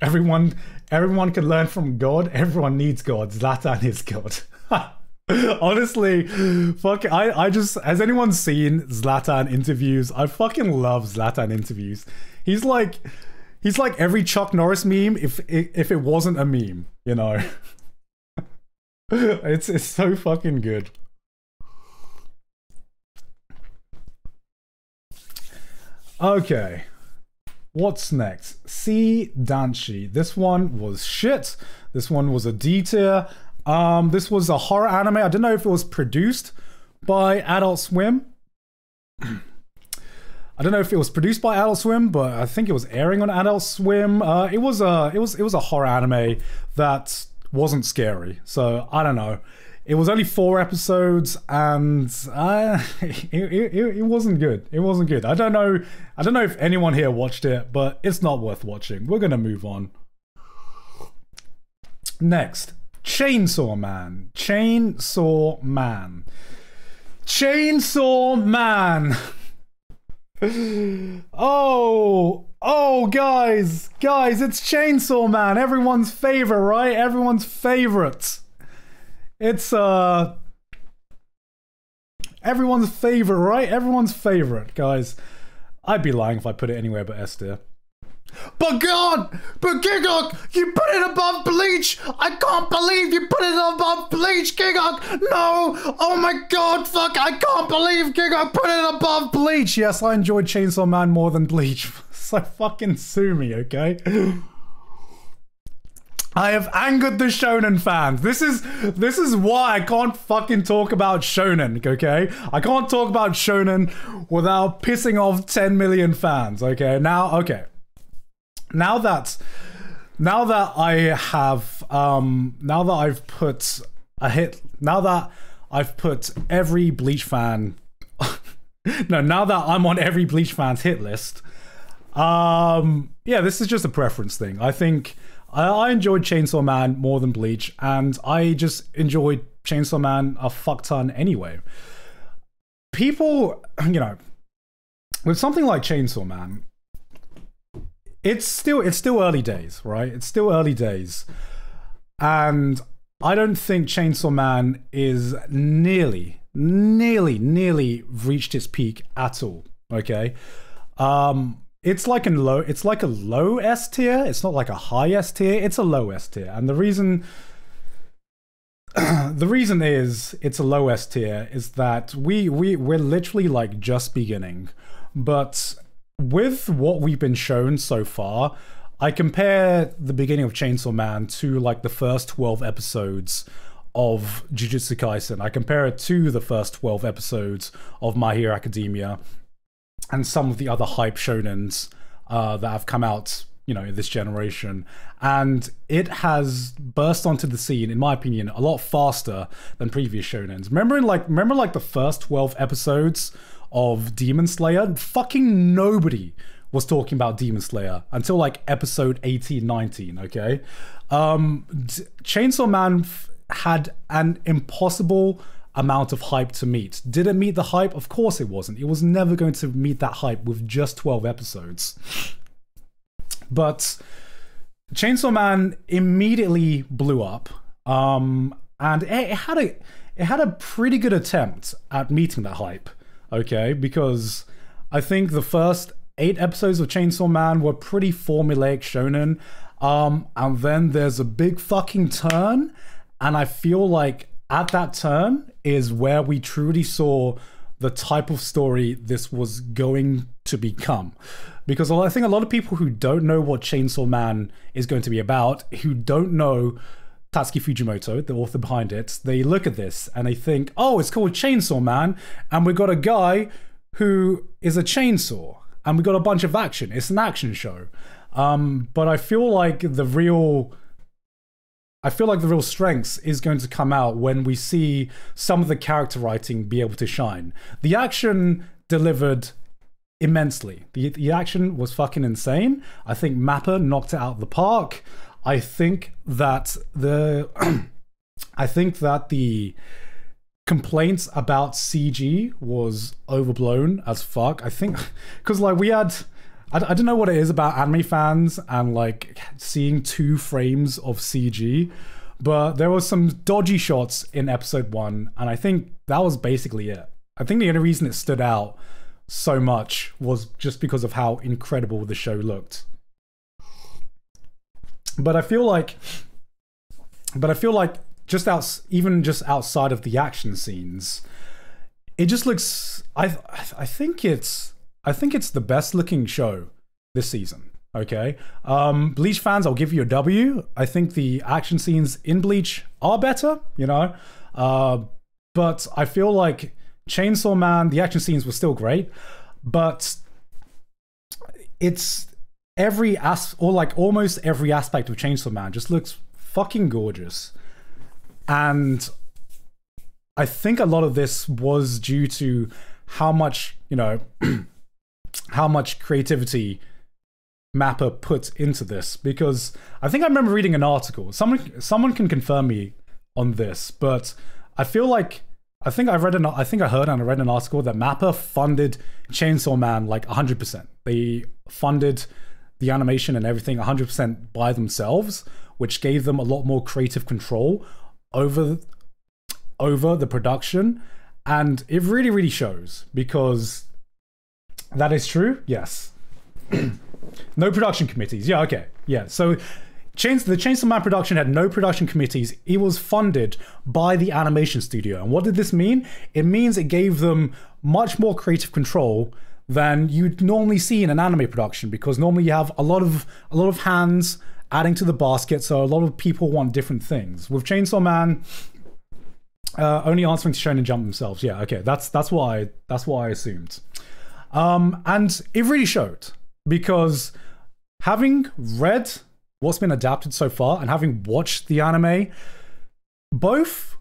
everyone, everyone can learn from God. Everyone needs God. Zlatan is God. Honestly, fuck. I, I just has anyone seen Zlatan interviews? I fucking love Zlatan interviews. He's like, he's like every Chuck Norris meme. If if it wasn't a meme, you know. it's it's so fucking good. Okay. What's next? C Danchi. This one was shit. This one was a D tier. Um, this was a horror anime. I don't know if it was produced by Adult Swim. I don't know if it was produced by Adult Swim, but I think it was airing on Adult Swim. Uh, it was a it was it was a horror anime that wasn't scary. So I don't know. It was only four episodes, and uh, it, it, it wasn't good. It wasn't good. I don't know. I don't know if anyone here watched it, but it's not worth watching. We're gonna move on. Next, Chainsaw Man. Chainsaw Man. Chainsaw Man. oh, oh, guys, guys, it's Chainsaw Man. Everyone's favorite, right? Everyone's favorite. It's uh everyone's favorite, right? Everyone's favorite, guys. I'd be lying if I put it anywhere but S tier. But God, but Gigguk, you put it above Bleach. I can't believe you put it above Bleach, Gigguk. No, oh my God, fuck, I can't believe Gigguk put it above Bleach. Yes, I enjoyed Chainsaw Man more than Bleach. so fucking sue me, okay? I have angered the shonen fans. This is this is why I can't fucking talk about shonen, okay? I can't talk about shonen without pissing off 10 million fans, okay? Now, okay. Now that now that I have um now that I've put a hit now that I've put every Bleach fan no, now that I'm on every Bleach fan's hit list, um yeah, this is just a preference thing. I think I, I enjoyed Chainsaw Man more than Bleach, and I just enjoyed Chainsaw Man a fuck ton anyway. People, you know, with something like Chainsaw Man, it's still it's still early days, right? It's still early days, and I don't think Chainsaw Man is nearly, nearly, nearly reached its peak at all. Okay, um, it's like a low it's like a low S tier. It's not like a high S tier. It's a low S tier. And the reason the reason is it's a low S tier is that we we we're literally like just beginning. But with what we've been shown so far, I compare the beginning of Chainsaw Man to like the first 12 episodes of Jujutsu Kaisen. I compare it to the first 12 episodes of My Hero Academia and some of the other hype shonens uh, that have come out you know in this generation. And it has burst onto the scene in my opinion a lot faster than previous shonens. Remember in like remember like the first 12 episodes of demon slayer? Fucking nobody was talking about demon slayer until like episode 18 19 okay? Um chainsaw man had an impossible amount of hype to meet. Did it meet the hype? Of course it wasn't. It was never going to meet that hype with just 12 episodes. But Chainsaw Man immediately blew up, um, and it, had a it had a pretty good attempt at meeting that hype. Okay, because I think the first eight episodes of Chainsaw Man were pretty formulaic shonen, um, and then there's a big fucking turn, and I feel like at that turn is where we truly saw the type of story this was going to become. Because I think a lot of people who don't know what Chainsaw Man is going to be about, who don't know Tatsuki Fujimoto, the author behind it, they look at this and they think, oh, it's called Chainsaw Man, and we've got a guy who is a chainsaw, and we've got a bunch of action. It's an action show. Um, but I feel like the real I feel like the real strengths is going to come out when we see some of the character writing be able to shine. The action delivered immensely. The, the action was fucking insane. I think Mappa knocked it out of the park. I think that the I think that the complaints about CG was overblown as fuck. I think because like we had I, I don't know what it is about anime fans and like seeing two frames of CG, but there were some dodgy shots in episode one, and I think that was basically it. I think the only reason it stood out so much was just because of how incredible the show looked. But I feel like, but I feel like just out, even just outside of the action scenes, it just looks. I I think it's I think it's the best looking show this season. Okay. Um, Bleach fans, I'll give you a W. I think the action scenes in Bleach are better, you know. Uh, but I feel like Chainsaw Man, the action scenes were still great, but it's every as or like almost every aspect of Chainsaw Man just looks fucking gorgeous. And I think a lot of this was due to how much, you know, how much creativity Mappa put into this because I think I remember reading an article. Someone someone can confirm me on this, but I feel like I think I read an I think I heard and I read an article that Mappa funded Chainsaw Man like 100%. They funded the animation and everything 100% by themselves, which gave them a lot more creative control over over the production and it really really shows because that is true. Yes. no production committees. Yeah, okay. Yeah. So Chains, the Chainsaw Man production had no production committees. It was funded by the animation studio. And what did this mean? It means it gave them much more creative control than you'd normally see in an anime production because normally you have a lot of a lot of hands adding to the basket, so a lot of people want different things. With Chainsaw Man, uh, only answering to Shonen Jump themselves. Yeah, okay, that's that's I that's what I assumed. Um, and it really showed because having read what's been adapted so far and having watched the anime, both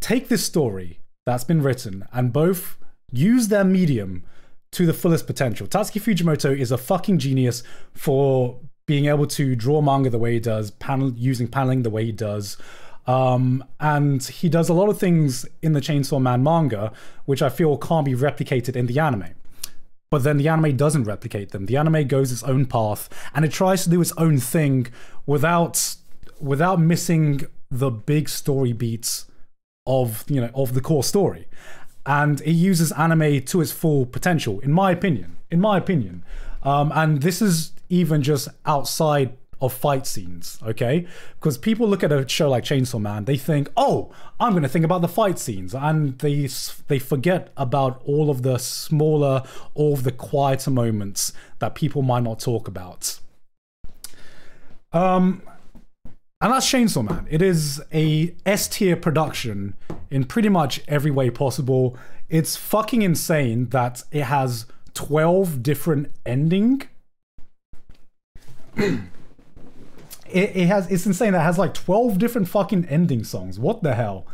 take this story that's been written and both use their medium to the fullest potential. Tatsuki Fujimoto is a fucking genius for being able to draw manga the way he does, panel using paneling the way he does. Um, and he does a lot of things in the Chainsaw Man manga, which I feel can't be replicated in the anime but then the anime doesn't replicate them. The anime goes its own path and it tries to do its own thing without without missing the big story beats of you know of the core story. And it uses anime to its full potential, in my opinion. In my opinion, um, and this is even just outside of fight scenes, okay? Because people look at a show like Chainsaw Man, they think, "Oh, I'm going to think about the fight scenes," and they they forget about all of the smaller, all of the quieter moments that people might not talk about. Um, and that's Chainsaw Man. It is a S tier production in pretty much every way possible. It's fucking insane that it has 12 different ending it, it has it's insane that it has like 12 different fucking ending songs. What the hell?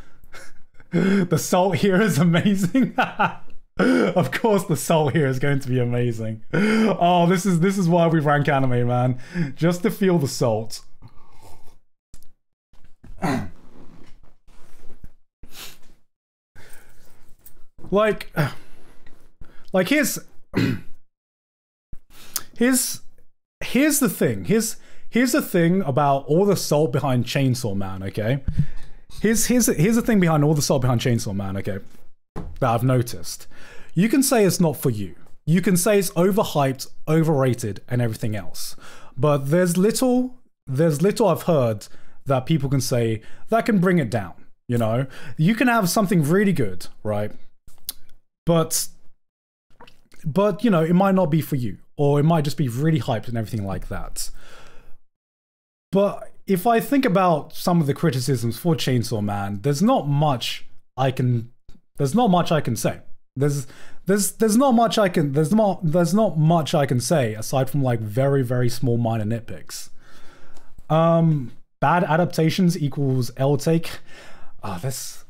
the salt here is amazing. of course the salt here is going to be amazing. Oh, this is this is why we rank anime, man. Just to feel the salt. like like here's here's here's the thing. Here's here's the thing about all the salt behind Chainsaw Man, okay? Here's here's here's the thing behind all the salt behind Chainsaw Man, okay? That I've noticed. You can say it's not for you. You can say it's overhyped, overrated, and everything else. But there's little there's little I've heard that people can say that can bring it down. You know, you can have something really good, right? But but you know, it might not be for you, or it might just be really hyped and everything like that. But if I think about some of the criticisms for Chainsaw Man, there's not much I can there's not much I can say. There's there's there's not much I can there's not there's not much I can say aside from like very very small minor nitpicks. Um bad adaptations equals L take. Ah, oh, this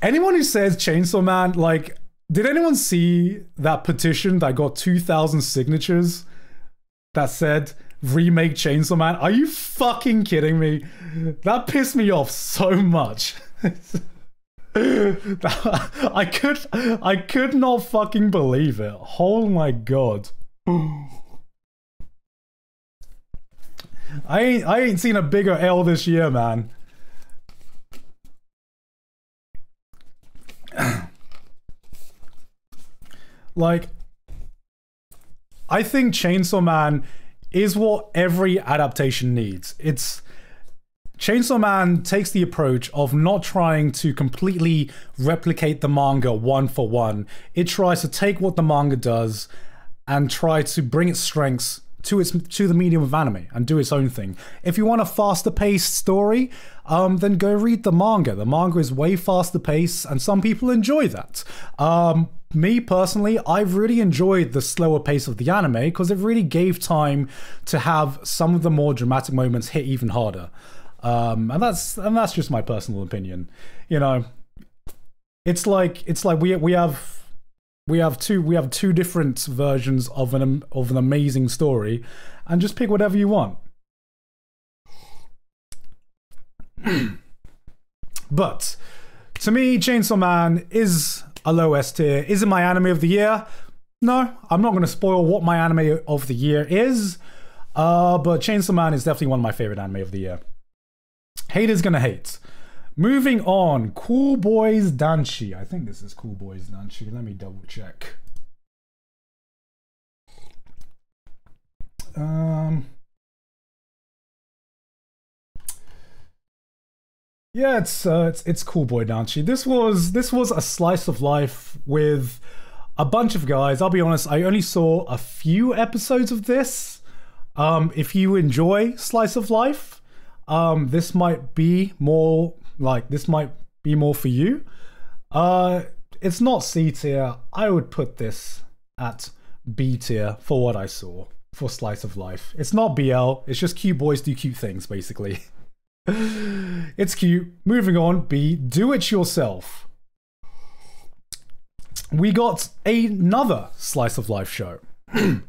anyone who says Chainsaw Man like did anyone see that petition that got 2,000 signatures that said remake Chainsaw Man? Are you fucking kidding me? That pissed me off so much. I could I could not fucking believe it. Oh my god. I ain't I ain't seen a bigger L this year, man. like I think Chainsaw Man is what every adaptation needs. It's Chainsaw Man takes the approach of not trying to completely replicate the manga one for one. It tries to take what the manga does and try to bring its strengths to its to the medium of anime and do its own thing. If you want a faster paced story, um, then go read the manga. The manga is way faster paced, and some people enjoy that. Um, me personally, I've really enjoyed the slower pace of the anime because it really gave time to have some of the more dramatic moments hit even harder. Um, and that's and that's just my personal opinion. You know, it's like it's like we we have we have two we have two different versions of an of an amazing story, and just pick whatever you want. but to me, Chainsaw Man is a low S tier. Is it my anime of the year? No, I'm not going to spoil what my anime of the year is. Uh, but Chainsaw Man is definitely one of my favorite anime of the year. Haters gonna hate. Moving on, Cool Boys Danshi. I think this is Cool Boys Danshi. Let me double check. Um, yeah, it's uh, it's it's Cool Boy Danshi. This was this was a slice of life with a bunch of guys. I'll be honest, I only saw a few episodes of this. Um, if you enjoy slice of life, um, this might be more like this might be more for you. Uh, it's not C tier. I would put this at B tier for what I saw for Slice of Life. It's not BL. It's just cute boys do cute things, basically. it's cute. Moving on. B. Do it yourself. We got another Slice of Life show.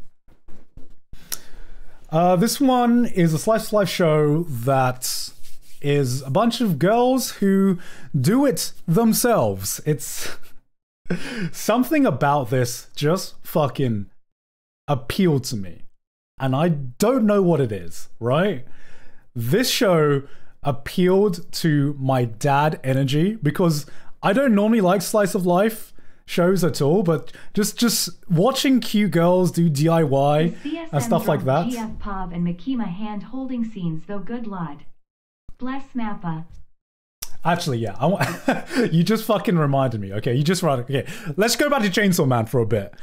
Uh, this one is a slice of life show that is a bunch of girls who do it themselves. It's something about this just fucking appealed to me. And I don't know what it is, right? This show appealed to my dad energy because I don't normally like slice of life shows at all, but just just watching cute girls do DIY and stuff like that. GF Pov and Makima hand holding scenes, though good lord. Bless Mappa. Actually, yeah, I want, you just fucking reminded me. Okay, you just reminded. Okay, let's go back to Chainsaw Man for a bit.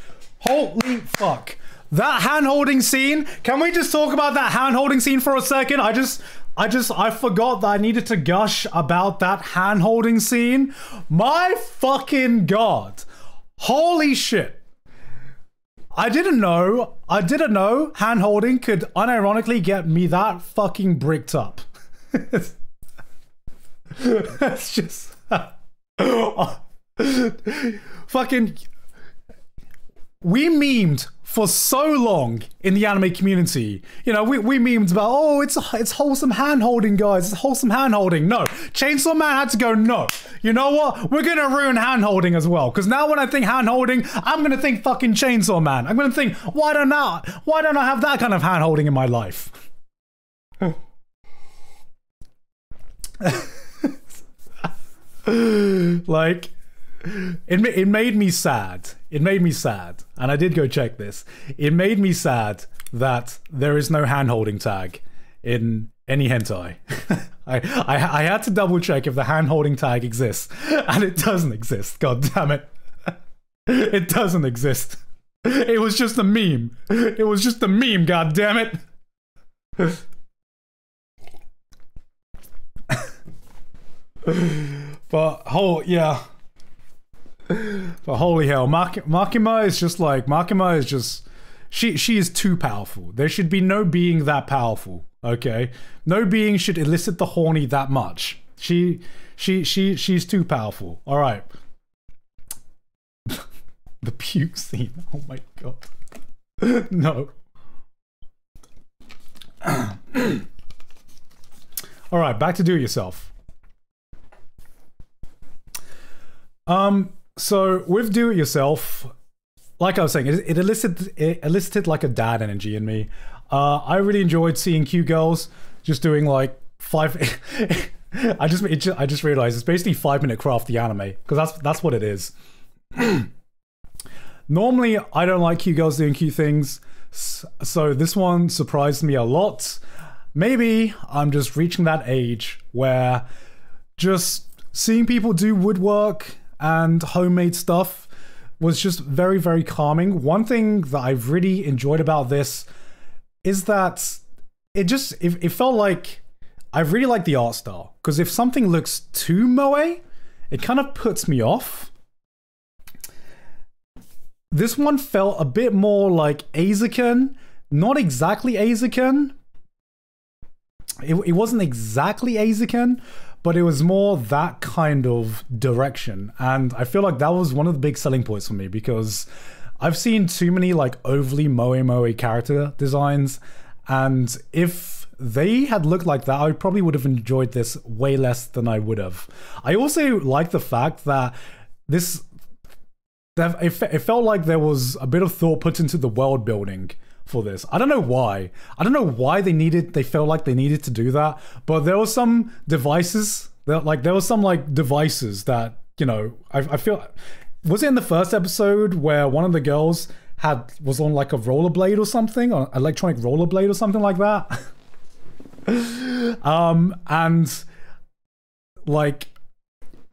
Holy fuck. That hand holding scene. Can we just talk about that hand holding scene for a second? I just I just I forgot that I needed to gush about that hand holding scene. My fucking god. Holy shit. I didn't know. I didn't know hand holding could unironically get me that fucking bricked up. That's just fucking. We memed for so long in the anime community. You know, we, we memed about, oh, it's it's wholesome hand holding, guys. It's wholesome hand holding. No, Chainsaw Man had to go. No, you know what? We're gonna ruin hand holding as well. Because now when I think hand holding, I'm gonna think fucking Chainsaw Man. I'm gonna think, why don't I? Why don't I have that kind of hand holding in my life? like it, it made me sad. It made me sad. And i did go check this. It made me sad that there is no hand holding tag in any hentai. I, I i had to double check if the hand holding tag exists and it doesn't exist. God damn it. It doesn't exist. It was just a meme. It was just a meme god damn it. But whole yeah but holy hell Mark, makima is just like makima is just she she is too powerful. There should be no being that powerful okay? No being should elicit the horny that much. She she she she's too powerful. All right. The puke scene. Oh my god. No. All right back to do it yourself. Um, so with do it yourself, like I was saying, it, it elicited it elicited like a dad energy in me. Uh, I really enjoyed seeing cute girls just doing like five. I just, I just realized it's basically five minute craft the anime because that's that's what it is. Normally, I don't like cute girls doing cute things, so this one surprised me a lot. Maybe I'm just reaching that age where just seeing people do woodwork and homemade stuff was just very, very calming. One thing that I've really enjoyed about this is that it just it, it felt like I really like the art style because if something looks too moe, it kind of puts me off. This one felt a bit more like Azakin, not exactly Azakin. It, it wasn't exactly Azakin, but it was more that kind of direction. And I feel like that was one of the big selling points for me because I've seen too many like overly moe moe character designs. And if they had looked like that, I probably would have enjoyed this way less than I would have. I also like the fact that this it felt like there was a bit of thought put into the world building for this. I don't know why. I don't know why they needed. They felt like they needed to do that. But there were some devices that, like, there were some like devices that you know. I, I feel. Was it in the first episode where one of the girls had was on like a rollerblade or something, or electronic rollerblade or something like that? um, and like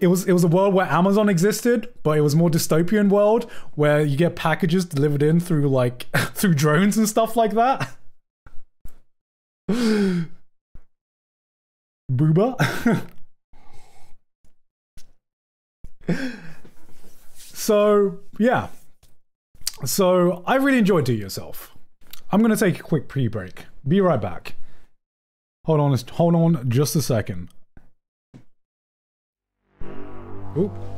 it was it was a world where Amazon existed, but it was more dystopian world where you get packages delivered in through like through drones and stuff like that. Booba. so yeah. So I really enjoyed Do Yourself. I'm gonna take a quick pre-break. Be right back. Hold on, hold on just a second. Ooh.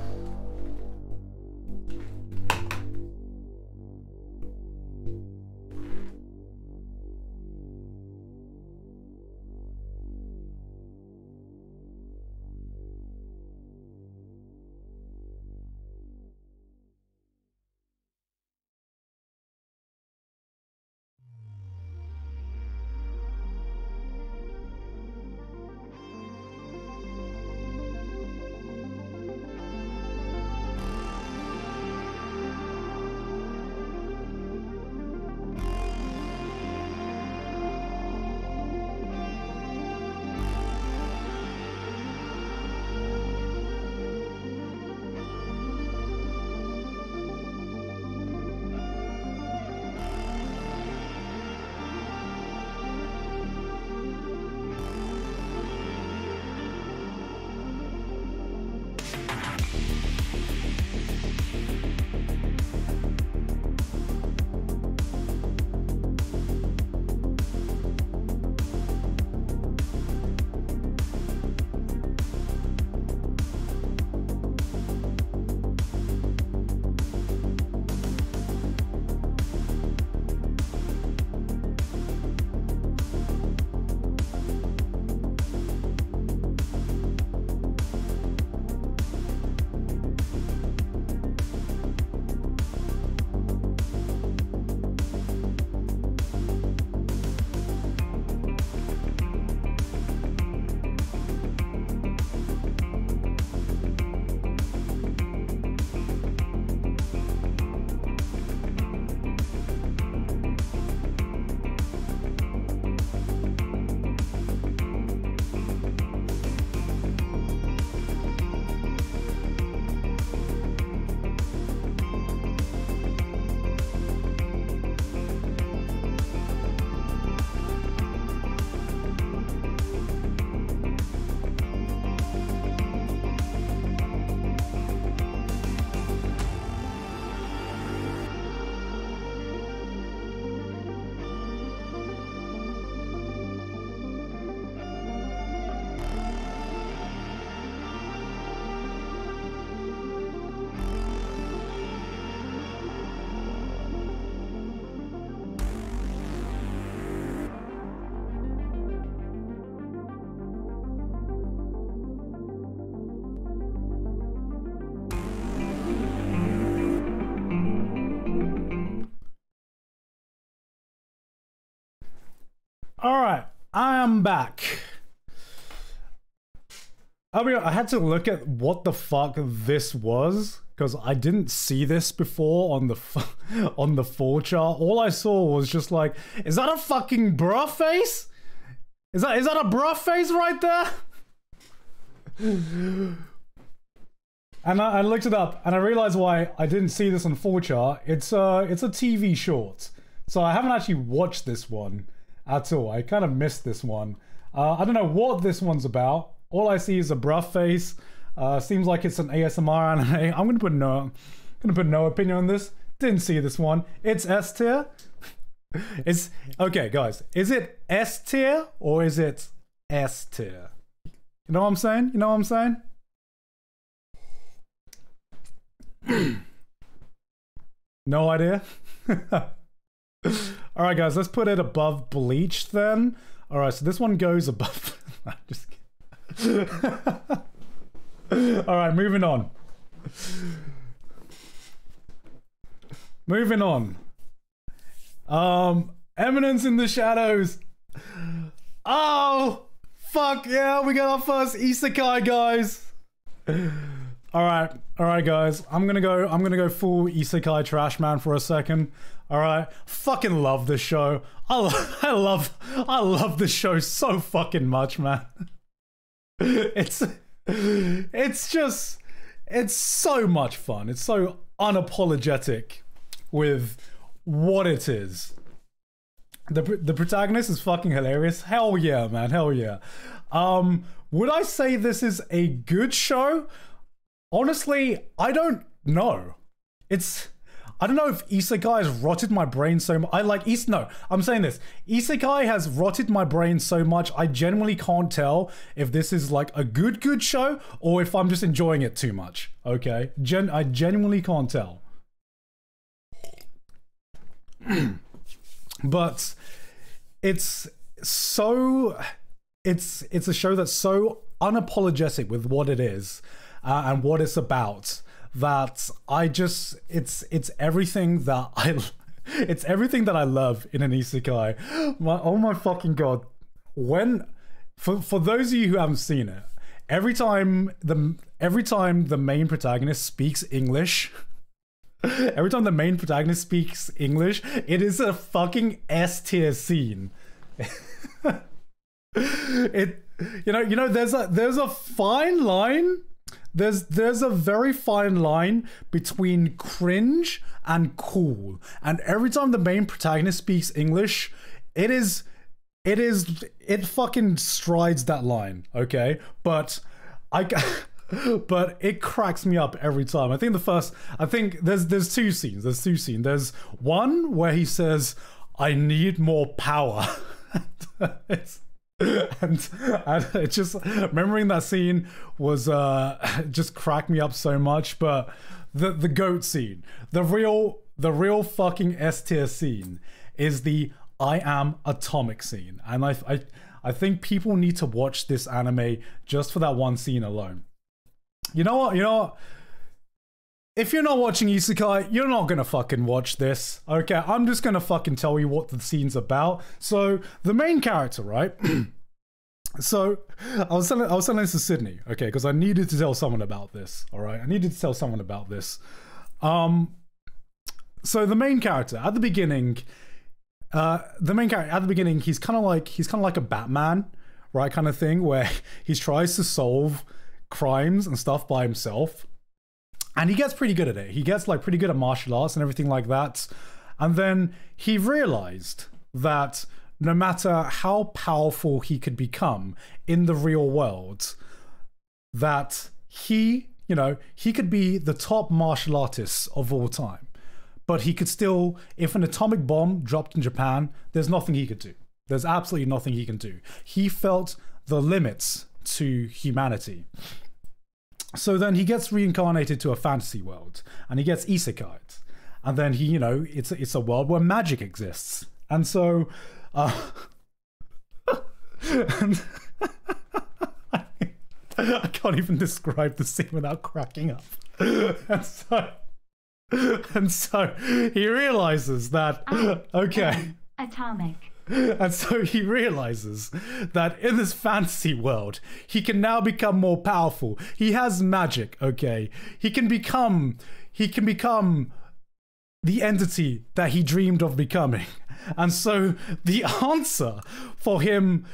Back. I mean, I had to look at what the fuck this was because I didn't see this before on the on the full chart. All I saw was just like, is that a fucking bra face? Is that is that a bra face right there? And I, I looked it up, and I realized why I didn't see this on full chart. It's uh, it's a TV short, so I haven't actually watched this one at all. I kind of missed this one. Uh, I don't know what this one's about. All I see is a bruh face. Uh, seems like it's an ASMR anime. I'm gonna put no, I'm gonna put no opinion on this. Didn't see this one. It's S tier. it's okay, guys. Is it S tier or is it S tier? You know what I'm saying? You know what I'm saying? no idea. All right, guys, let's put it above Bleach then. All right, so this one goes above. I'm just kidding. All right, moving on. Moving on. Um, Eminence in the Shadows. Oh, fuck yeah, we got our first isekai, guys. All right, all right, guys. I'm gonna go. I'm gonna go full isekai trash man for a second. All right, fucking love this show. I, lo- I love, I love this show so fucking much, man. It's, it's just, it's so much fun. It's so unapologetic with what it is. The the protagonist is fucking hilarious. Hell yeah, man. Hell yeah. Um, would I say this is a good show? Honestly, I don't know. It's I don't know if Isekai has rotted my brain so much. I like Is no, I'm saying this. Isekai has rotted my brain so much I genuinely can't tell if this is like a good good show or if I'm just enjoying it too much. Okay? Gen I genuinely can't tell. but it's so it's it's a show that's so unapologetic with what it is uh, and what it's about that I just it's it's everything that I it's everything that I love in an isekai. My oh my fucking god. When for for those of you who haven't seen it, every time the every time the main protagonist speaks English Every time the main protagonist speaks English, it is a fucking S tier scene. it you know, you know there's a there's a fine line there's there's a very fine line between cringe and cool. And every time the main protagonist speaks English, it is it is it fucking strides that line, okay? But I but it cracks me up every time. I think the first I think there's there's two scenes. There's two scenes. There's one where he says, I need more power. it's and, and it just remembering that scene was uh just cracked me up so much but the the goat scene the real the real fucking s tier scene is the i am atomic scene. And I, I i think people need to watch this anime just for that one scene alone. You know what you know what if you're not watching Isekai, you're not gonna fucking watch this. Okay, I'm just gonna fucking tell you what the scene's about. So, the main character, right? so, I was telling I was telling this to Sydney, okay, because I needed to tell someone about this. All right, I needed to tell someone about this. Um, so the main character at the beginning, uh, the main character at the beginning, he's kind of like he's kind of like a Batman, right? Kind of thing where he tries to solve crimes and stuff by himself and he gets pretty good at it. He gets like pretty good at martial arts and everything like that. And then he realized that no matter how powerful he could become in the real world, that he, you know, he could be the top martial artist of all time. But he could still, if an atomic bomb dropped in Japan, there's nothing he could do. There's absolutely nothing he can do. He felt the limits to humanity. So then he gets reincarnated to a fantasy world and he gets isekai'd. And then he, you know, it's it's a world where magic exists. And so uh, and I can't even describe the scene without cracking up. And so and so he realizes that okay. atomic. And so he realizes that in this fantasy world, he can now become more powerful. He has magic, okay? He can become he can become the entity that he dreamed of becoming. And so the answer for him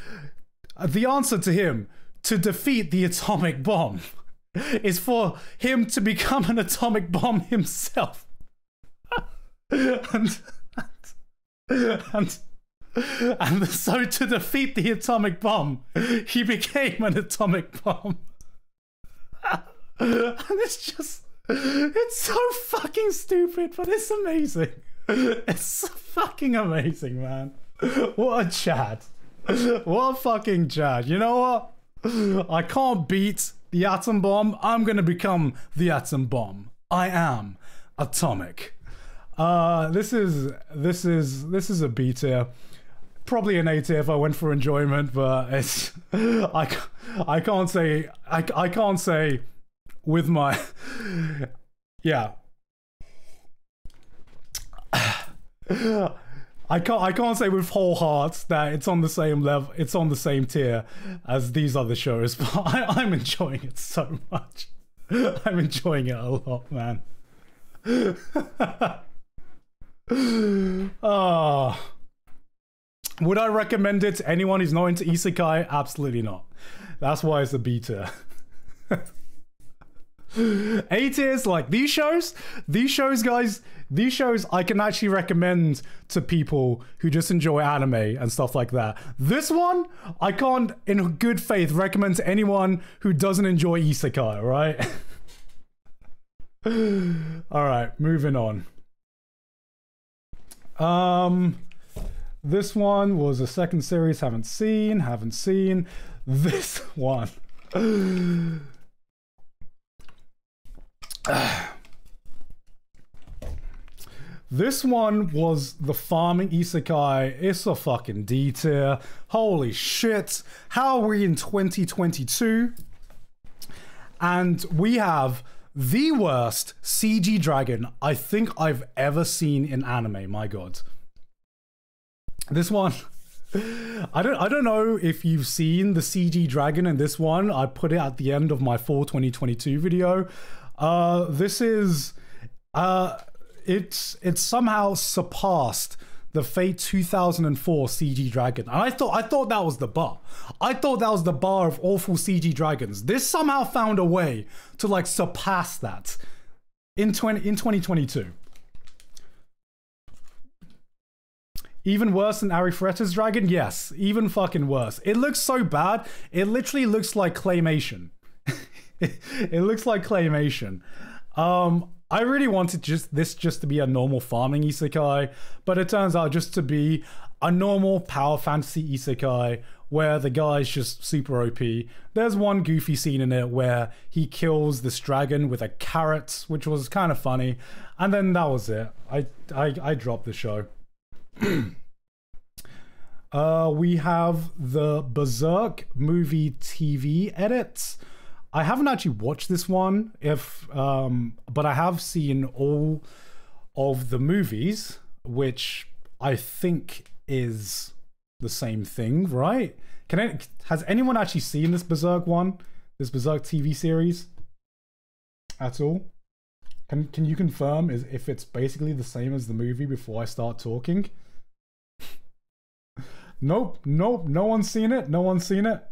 the answer to him to defeat the atomic bomb is for him to become an atomic bomb himself. and, and and so to defeat the atomic bomb, he became an atomic bomb. and it's just it's so fucking stupid, but it's amazing. It's fucking amazing, man. What a Chad. What a fucking Chad. You know what? I can't beat the atom bomb. I'm gonna become the atom bomb. I am atomic. Uh, this is this is this is a B tier. Probably an A if I went for enjoyment, but it's I, I can't say I, I can't say with my yeah. I can't I can't say with whole heart that it's on the same level it's on the same tier as these other shows, but I, I'm enjoying it so much. I'm enjoying it a lot, man. Ah. Would I recommend it to anyone who's not into isekai? Absolutely not. That's why it's a tier. A tiers like these shows, these shows, guys, these shows I can actually recommend to people who just enjoy anime and stuff like that. This one, I can't, in good faith, recommend to anyone who doesn't enjoy isekai, right? All right, moving on. Um, this one was a second series. Haven't seen. Haven't seen. This one. This one was the farming isekai. It's a fucking D tier. Holy shit. How are we in 2022? And we have the worst CG dragon I think I've ever seen in anime. My god. This one. I don't I don't know if you've seen the CG dragon in this one. I put it at the end of my fall 2022 video. Uh this is uh it's it's somehow surpassed the Fate 2004 CG dragon. And I thought I thought that was the bar. I thought that was the bar of awful CG dragons. This somehow found a way to like surpass that in 20 in 2022. Even worse than Arifureta's dragon? Yes, even fucking worse. It looks so bad. It literally looks like claymation. it looks like claymation. Um, I really wanted just this just to be a normal farming isekai, but it turns out just to be a normal power fantasy isekai where the guy's just super OP. There's one goofy scene in it where he kills this dragon with a carrot, which was kind of funny, and then that was it. I I, I dropped the show. uh, we have the Berserk movie TV edits. I haven't actually watched this one, if um, but I have seen all of the movies, which I think is the same thing, right? Can I, has anyone actually seen this Berserk one, this Berserk TV series, at all? Can can you confirm is if it's basically the same as the movie before I start talking? Nope, nope, no one's seen it. No one's seen it.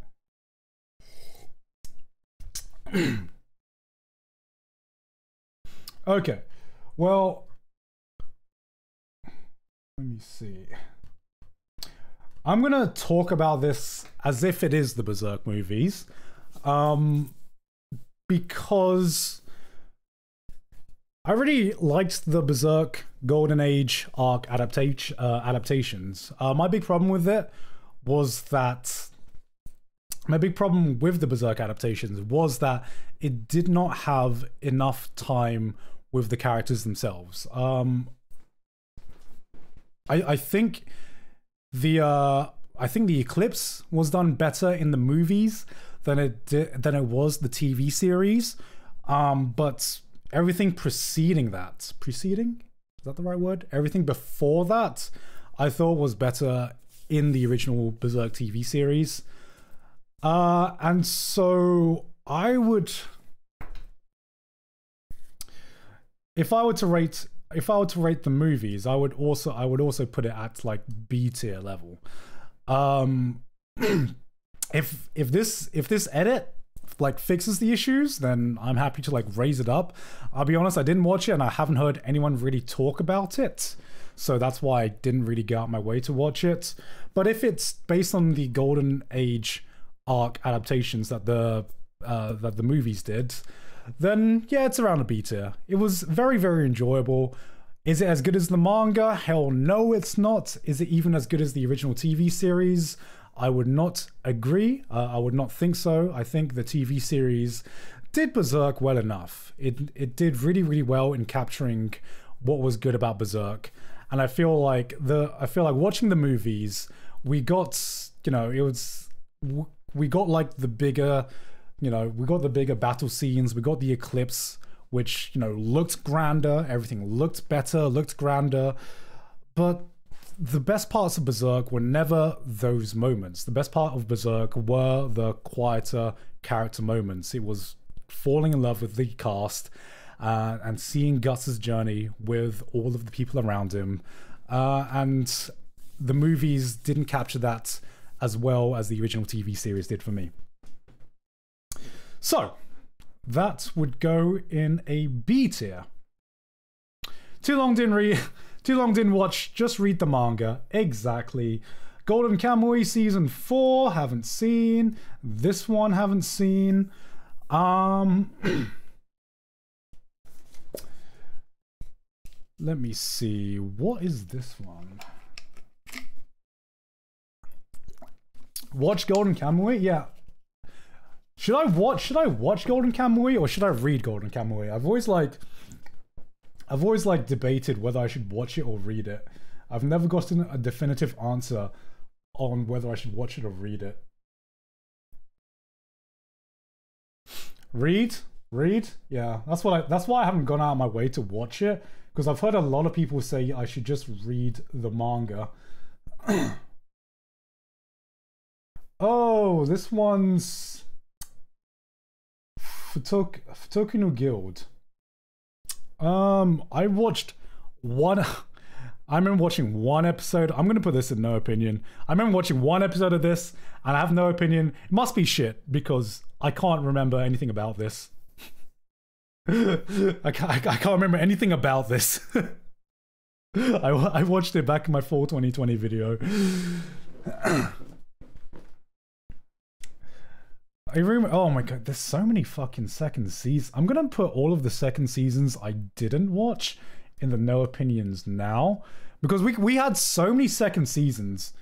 okay. Well, let me see. I'm going to talk about this as if it is the Berserk movies. Um, because I really liked the Berserk Golden Age arc adaptation uh, adaptations. Uh, my big problem with it was that my big problem with the Berserk adaptations was that it did not have enough time with the characters themselves. Um, I I think the uh, I think the Eclipse was done better in the movies than it did, than it was the TV series. Um, but everything preceding that, preceding is that the right word? Everything before that, I thought was better in the original Berserk TV series. Uh, and so I would, if I were to rate, if I were to rate the movies, I would also, I would also put it at like B tier level. Um, if if this if this edit like fixes the issues, then I'm happy to like raise it up. I'll be honest, I didn't watch it and I haven't heard anyone really talk about it. So that's why I didn't really go out my way to watch it. But if it's based on the Golden Age arc adaptations that the uh, that the movies did, then yeah, it's around a B tier. It was very very enjoyable. Is it as good as the manga? Hell no, it's not. Is it even as good as the original TV series? I would not agree. Uh, I would not think so. I think the TV series did Berserk well enough. It it did really really well in capturing what was good about Berserk, and I feel like the I feel like watching the movies, we got you know it was we got like the bigger, you know we got the bigger battle scenes. We got the eclipse, which you know looked grander. Everything looked better, looked grander, but the best parts of Berserk were never those moments. The best part of Berserk were the quieter character moments. It was falling in love with the cast uh, and seeing Guts's journey with all of the people around him. Uh, and the movies didn't capture that as well as the original TV series did for me. So, that would go in a B tier. Too long didn't read. Too long didn't watch, just read the manga. Exactly. Golden Kamuy season 4, haven't seen. This one haven't seen. Um Let me see. What is this one? Watch Golden Kamuy? Yeah. Should I watch should I watch Golden Kamuy or should I read Golden Kamuy? I've always like I've always like debated whether I should watch it or read it. I've never gotten a definitive answer on whether I should watch it or read it. Read, read, yeah. That's what I. That's why I haven't gone out of my way to watch it because I've heard a lot of people say I should just read the manga. oh, this one's Futok Futoku no Guild. Um, I watched one. I remember watching one episode. I'm gonna put this in no opinion. I remember watching one episode of this, and I have no opinion. It must be shit because I can't remember anything about this. I can't. I can't remember anything about this. I I watched it back in my fall 2020 video. I remember. Oh my god, there's so many fucking second seasons. I'm gonna put all of the second seasons I didn't watch in the no opinions now because we we had so many second seasons.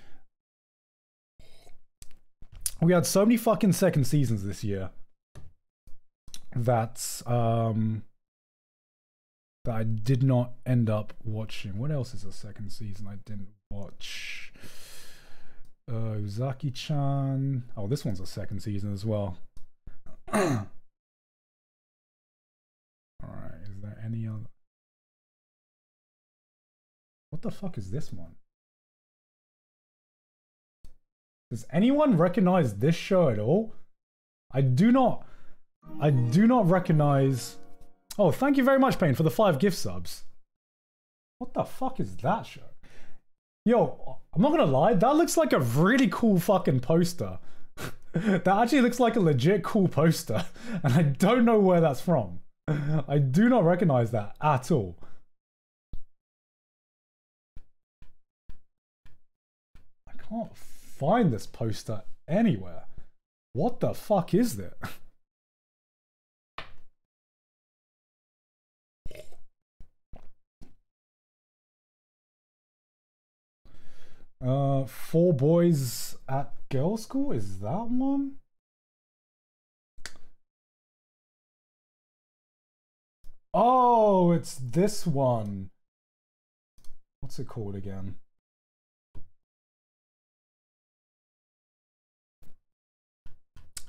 We had so many fucking second seasons this year that um that I did not end up watching. What else is a second season I didn't watch? Uh, Uzaki-chan. Oh, this one's a second season as well. All right. Is there any other? What the fuck is this one? Does anyone recognize this show at all? I do not. I do not recognize. Oh, thank you very much, Payne, for the five gift subs. What the fuck is that show? Yo, I'm not gonna lie, that looks like a really cool fucking poster. that actually looks like a legit cool poster, and I don't know where that's from. I do not recognize that at all. I can't find this poster anywhere. What the fuck is it? Uh, four boys at girls' school. Is that one? Oh, it's this one. What's it called again?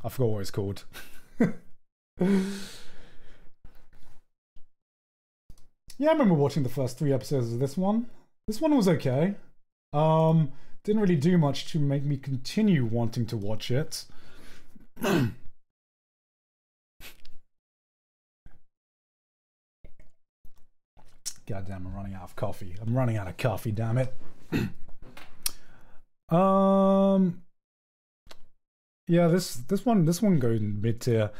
I forgot what it's called. yeah, I remember watching the first three episodes of this one. This one was okay. Um, didn't really do much to make me continue wanting to watch it. God damn, I'm running out of coffee. I'm running out of coffee, damn it. um Yeah, this this one this one goes mid tier.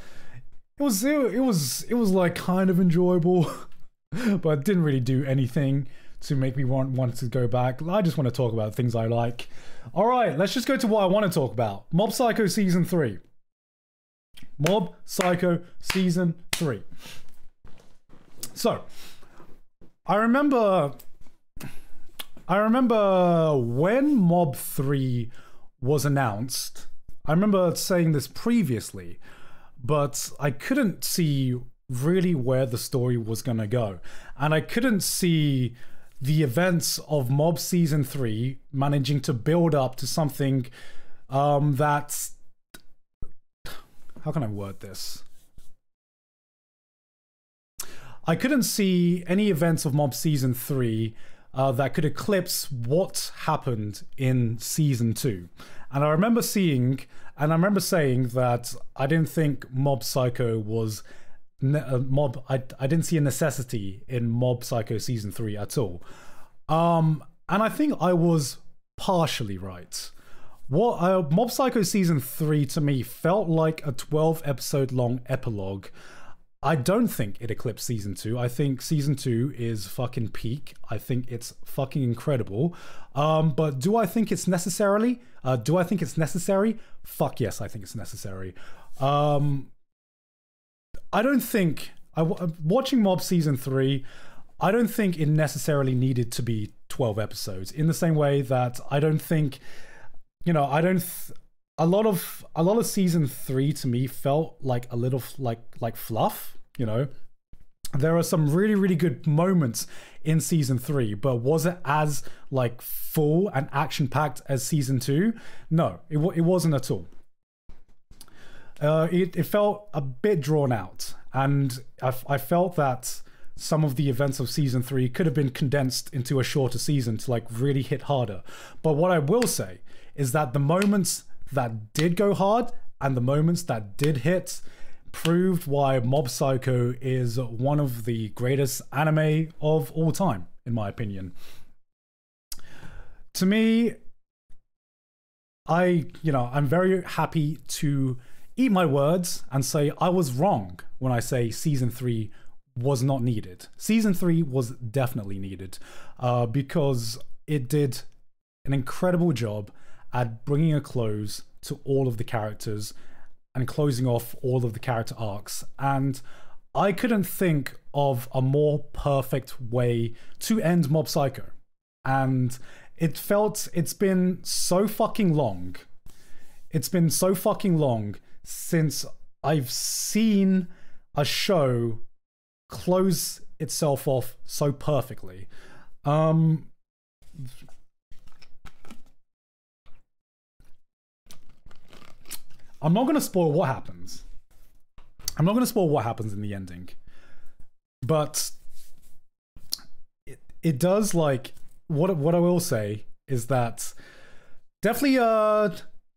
It was it, it was it was like kind of enjoyable, but didn't really do anything to make me want want to go back. I just want to talk about things I like. All right, let's just go to what I want to talk about. Mob Psycho season 3. Mob Psycho season 3. So, I remember I remember when Mob 3 was announced. I remember saying this previously, but I couldn't see really where the story was going to go. And I couldn't see the events of Mob Season 3 managing to build up to something um, that's. How can I word this? I couldn't see any events of Mob Season 3 uh, that could eclipse what happened in Season 2. And I remember seeing, and I remember saying that I didn't think Mob Psycho was. Uh, mob I, I didn't see a necessity in mob psycho season 3 at all um and i think i was partially right what uh, mob psycho season 3 to me felt like a 12 episode long epilogue I don't think it eclipsed season two. I think season two is fucking peak. I think it's fucking incredible. Um, but do I think it's necessarily? Uh, do I think it's necessary? Fuck yes, I think it's necessary. Um, I don't think I watching Mob season three. I don't think it necessarily needed to be twelve episodes. In the same way that I don't think, you know, I don't. Th- a lot of a lot of season three to me felt like a little like like fluff you know there are some really really good moments in season three but was it as like full and action packed as season two no it, it wasn't at all uh, it, it felt a bit drawn out and I, I felt that some of the events of season three could have been condensed into a shorter season to like really hit harder but what i will say is that the moments that did go hard and the moments that did hit proved why Mob Psycho is one of the greatest anime of all time, in my opinion. To me, I, you know, I'm very happy to eat my words and say I was wrong when I say season three was not needed. Season three was definitely needed uh, because it did an incredible job at bringing a close to all of the characters and closing off all of the character arcs. And I couldn't think of a more perfect way to end Mob Psycho. And it felt it's been so fucking long. It's been so fucking long since I've seen a show close itself off so perfectly. Um, I'm not going to spoil what happens. I'm not going to spoil what happens in the ending. But it, it does like what what I will say is that definitely uh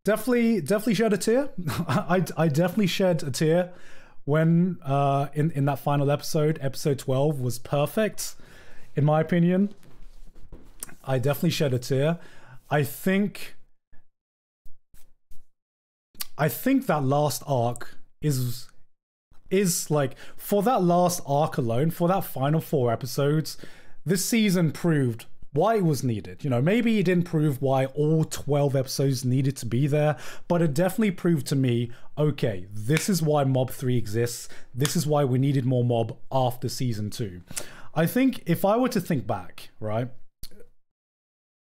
definitely definitely shed a tear. I I definitely shed a tear when uh in in that final episode, episode 12 was perfect in my opinion. I definitely shed a tear. I think I think that last arc is is like for that last arc alone, for that final four episodes, this season proved why it was needed. You know, maybe it didn't prove why all 12 episodes needed to be there, but it definitely proved to me okay, this is why Mob 3 exists. This is why we needed more Mob after season 2. I think if I were to think back, right?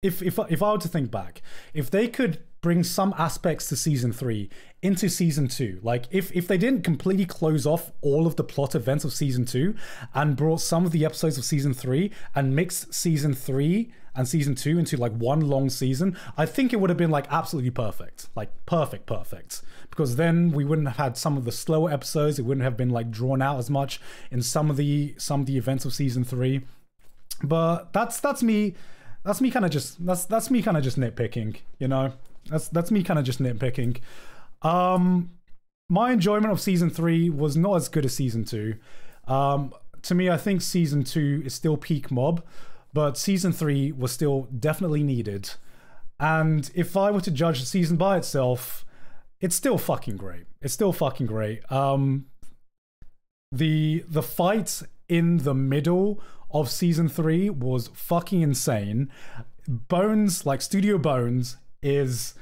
If if if I were to think back, if they could bring some aspects to season three into season two. Like if if they didn't completely close off all of the plot events of season two and brought some of the episodes of season three and mixed season three and season two into like one long season, I think it would have been like absolutely perfect. Like perfect, perfect. Because then we wouldn't have had some of the slower episodes. It wouldn't have been like drawn out as much in some of the some of the events of season three. But that's that's me that's me kind of just that's that's me kind of just nitpicking. You know, that's that's me kind of just nitpicking. Um, my enjoyment of season three was not as good as season two. Um, to me, I think season two is still peak mob, but season three was still definitely needed. And if I were to judge the season by itself, it's still fucking great. It's still fucking great. Um, the the fight in the middle of season three was fucking insane. Bones, like Studio Bones, is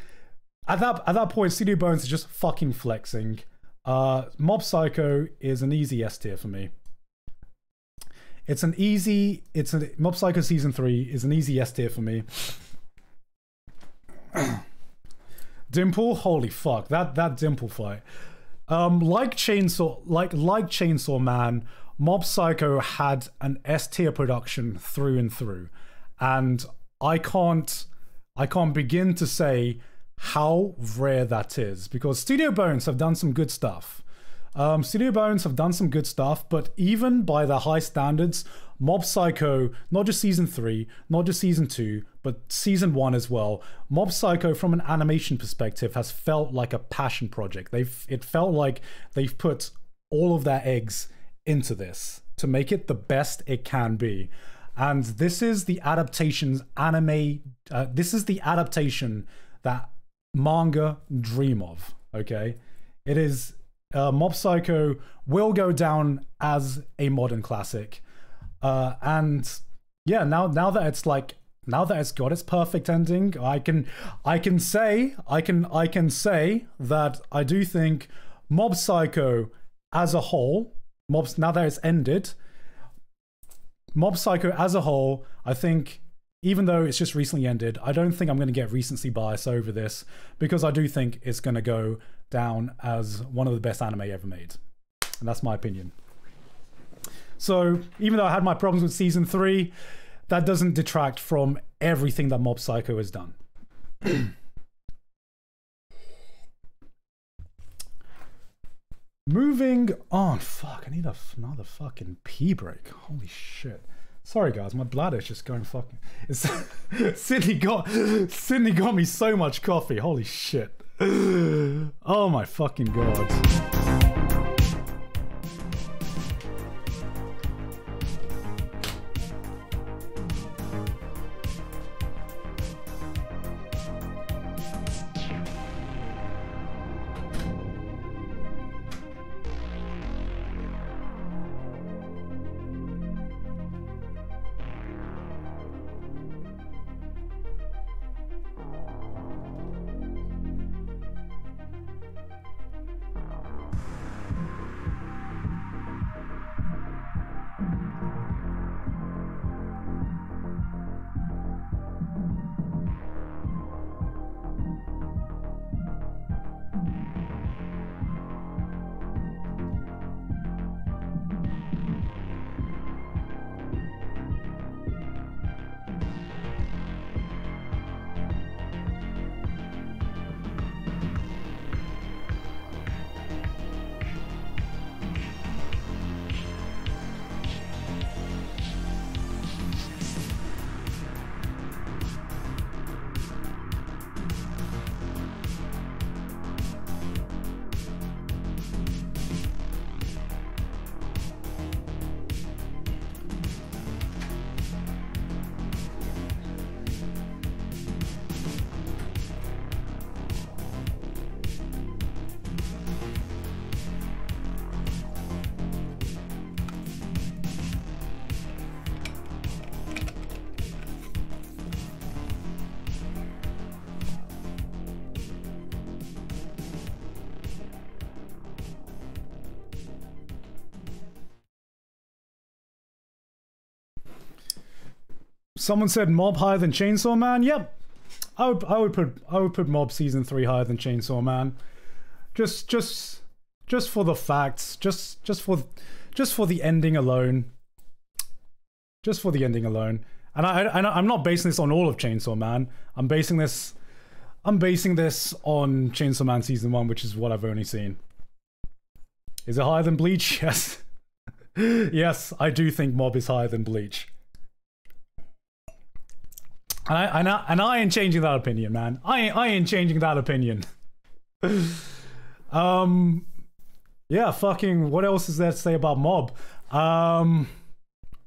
at that at that point, Studio Bones is just fucking flexing. Uh, Mob Psycho is an easy S tier for me. It's an easy. It's a Mob Psycho season three is an easy S tier for me. Dimple, holy fuck that that Dimple fight. Um, like Chainsaw, like like Chainsaw Man, Mob Psycho had an S tier production through and through, and I can't I can't begin to say how rare that is because Studio Bones have done some good stuff. Um, Studio Bones have done some good stuff, but even by their high standards, Mob Psycho, not just season three, not just season two, but season one as well, Mob Psycho from an animation perspective has felt like a passion project. They've it felt like they've put all of their eggs into this to make it the best it can be. And this is the adaptation's anime. Uh, this is the adaptation that manga dream of. Okay, it is uh, Mob Psycho will go down as a modern classic, uh, and yeah, now now that it's like now that it's got its perfect ending, I can I can say I can I can say that I do think Mob Psycho as a whole, Mobs now that it's ended, Mob Psycho as a whole, I think even though it's just recently ended, I don't think I'm going to get recency bias over this because I do think it's going to go down as one of the best anime ever made. And that's my opinion. So, even though I had my problems with season 3, that doesn't detract from everything that Mob Psycho has done. Moving on. Fuck, I need a, another fucking pee break. Holy shit. Sorry guys, my bladder's just going fucking. It's, Sydney got Sydney got me so much coffee. Holy shit. Oh my fucking god. Someone said Mob higher than Chainsaw Man. Yep, I would I would put I would put Mob season three higher than Chainsaw Man. Just just just for the facts. Just just for just for the ending alone. Just for the ending alone. And I, I I'm not basing this on all of Chainsaw Man. I'm basing this I'm basing this on Chainsaw Man season one, which is what I've only seen. Is it higher than Bleach? Yes. yes, I do think Mob is higher than Bleach. And I, and I and I ain't changing that opinion, man. I I ain't changing that opinion. um, yeah, fucking. What else is there to say about Mob? Um,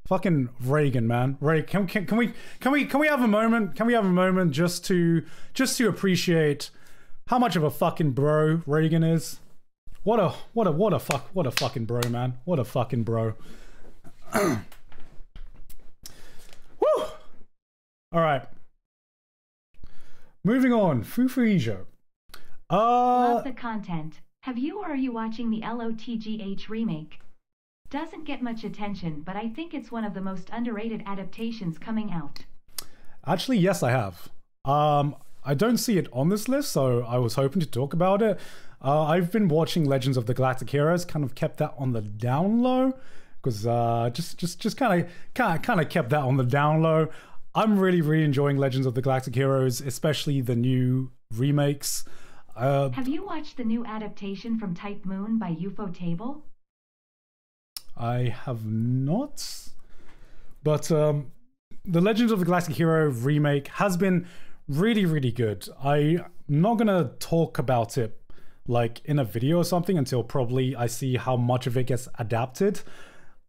fucking Reigen, man. Ray, can, can can we can we can we have a moment? Can we have a moment just to just to appreciate how much of a fucking bro Reigen is? What a what a what a fuck what a fucking bro, man. What a fucking bro. All right. Moving on, Fuufu Ijou. Uh, Love the content. Have you or are you watching the LOTGH remake? Doesn't get much attention, but I think it's one of the most underrated adaptations coming out. actually, yes, I have. Um, I don't see it on this list, so I was hoping to talk about it. Uh, I've been watching Legends of the Galactic Heroes, kind of kept that on the down low, because uh, just just just kind of kind of kind of kept that on the down low. I'm really really enjoying Legends of the Galactic Heroes, especially the new remakes. Uh, Have you watched the new adaptation from Type Moon by ufotable? I have not. But um, the Legends of the Galactic Hero remake has been really, really good. I'm not gonna talk about it like in a video or something until probably I see how much of it gets adapted.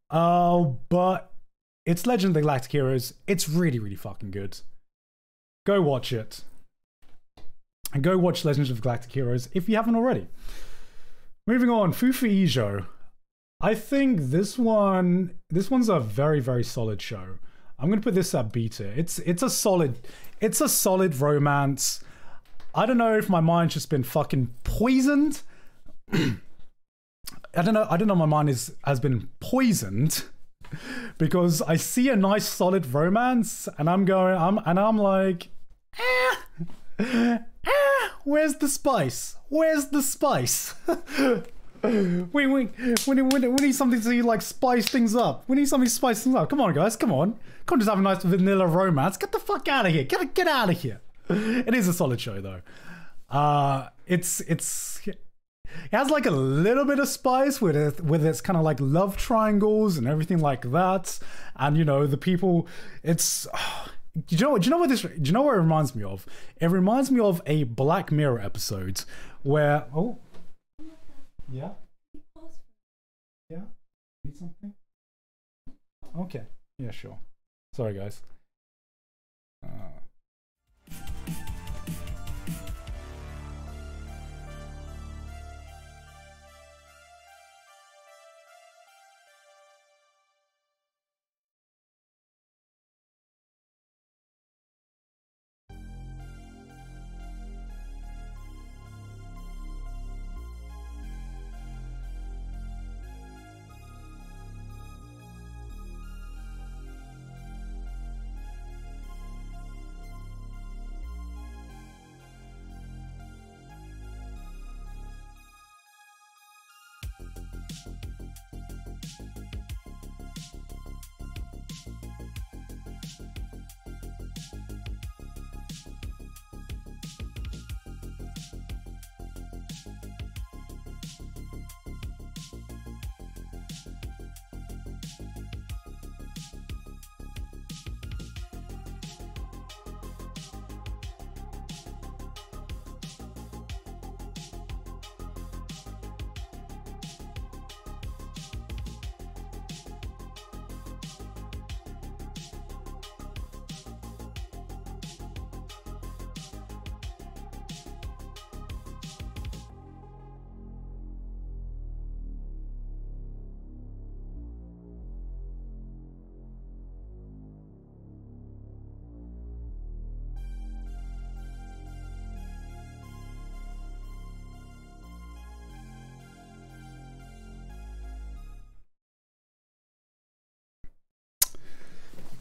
Uh, but it's Legend of the Galactic Heroes. It's really, really fucking good. Go watch it. And go watch Legends of the Galactic Heroes if you haven't already. Moving on, Fuufu Ijou. I think this one this one's a very very solid show. I'm gonna put this at beta. It's it's a solid it's a solid romance. I don't know if my mind's just been fucking poisoned. I don't know. I don't know. My mind is has been poisoned because I see a nice solid romance and I'm going. I'm and I'm like, eh, eh, where's the spice? Where's the spice? we, we, we, need, we, need, something to like spice things up. We need something to spice things up. Come on, guys. Come on. Can't just have a nice vanilla romance. Get the fuck out of here. Get get out of here. It is a solid show though. Uh, it's it's it has like a little bit of spice with it with its kind of like love triangles and everything like that. And you know the people. It's. Do you know? Do you know what this? Do you know what it reminds me of? It reminds me of a Black Mirror episode where oh yeah yeah need something okay yeah sure sorry guys uh,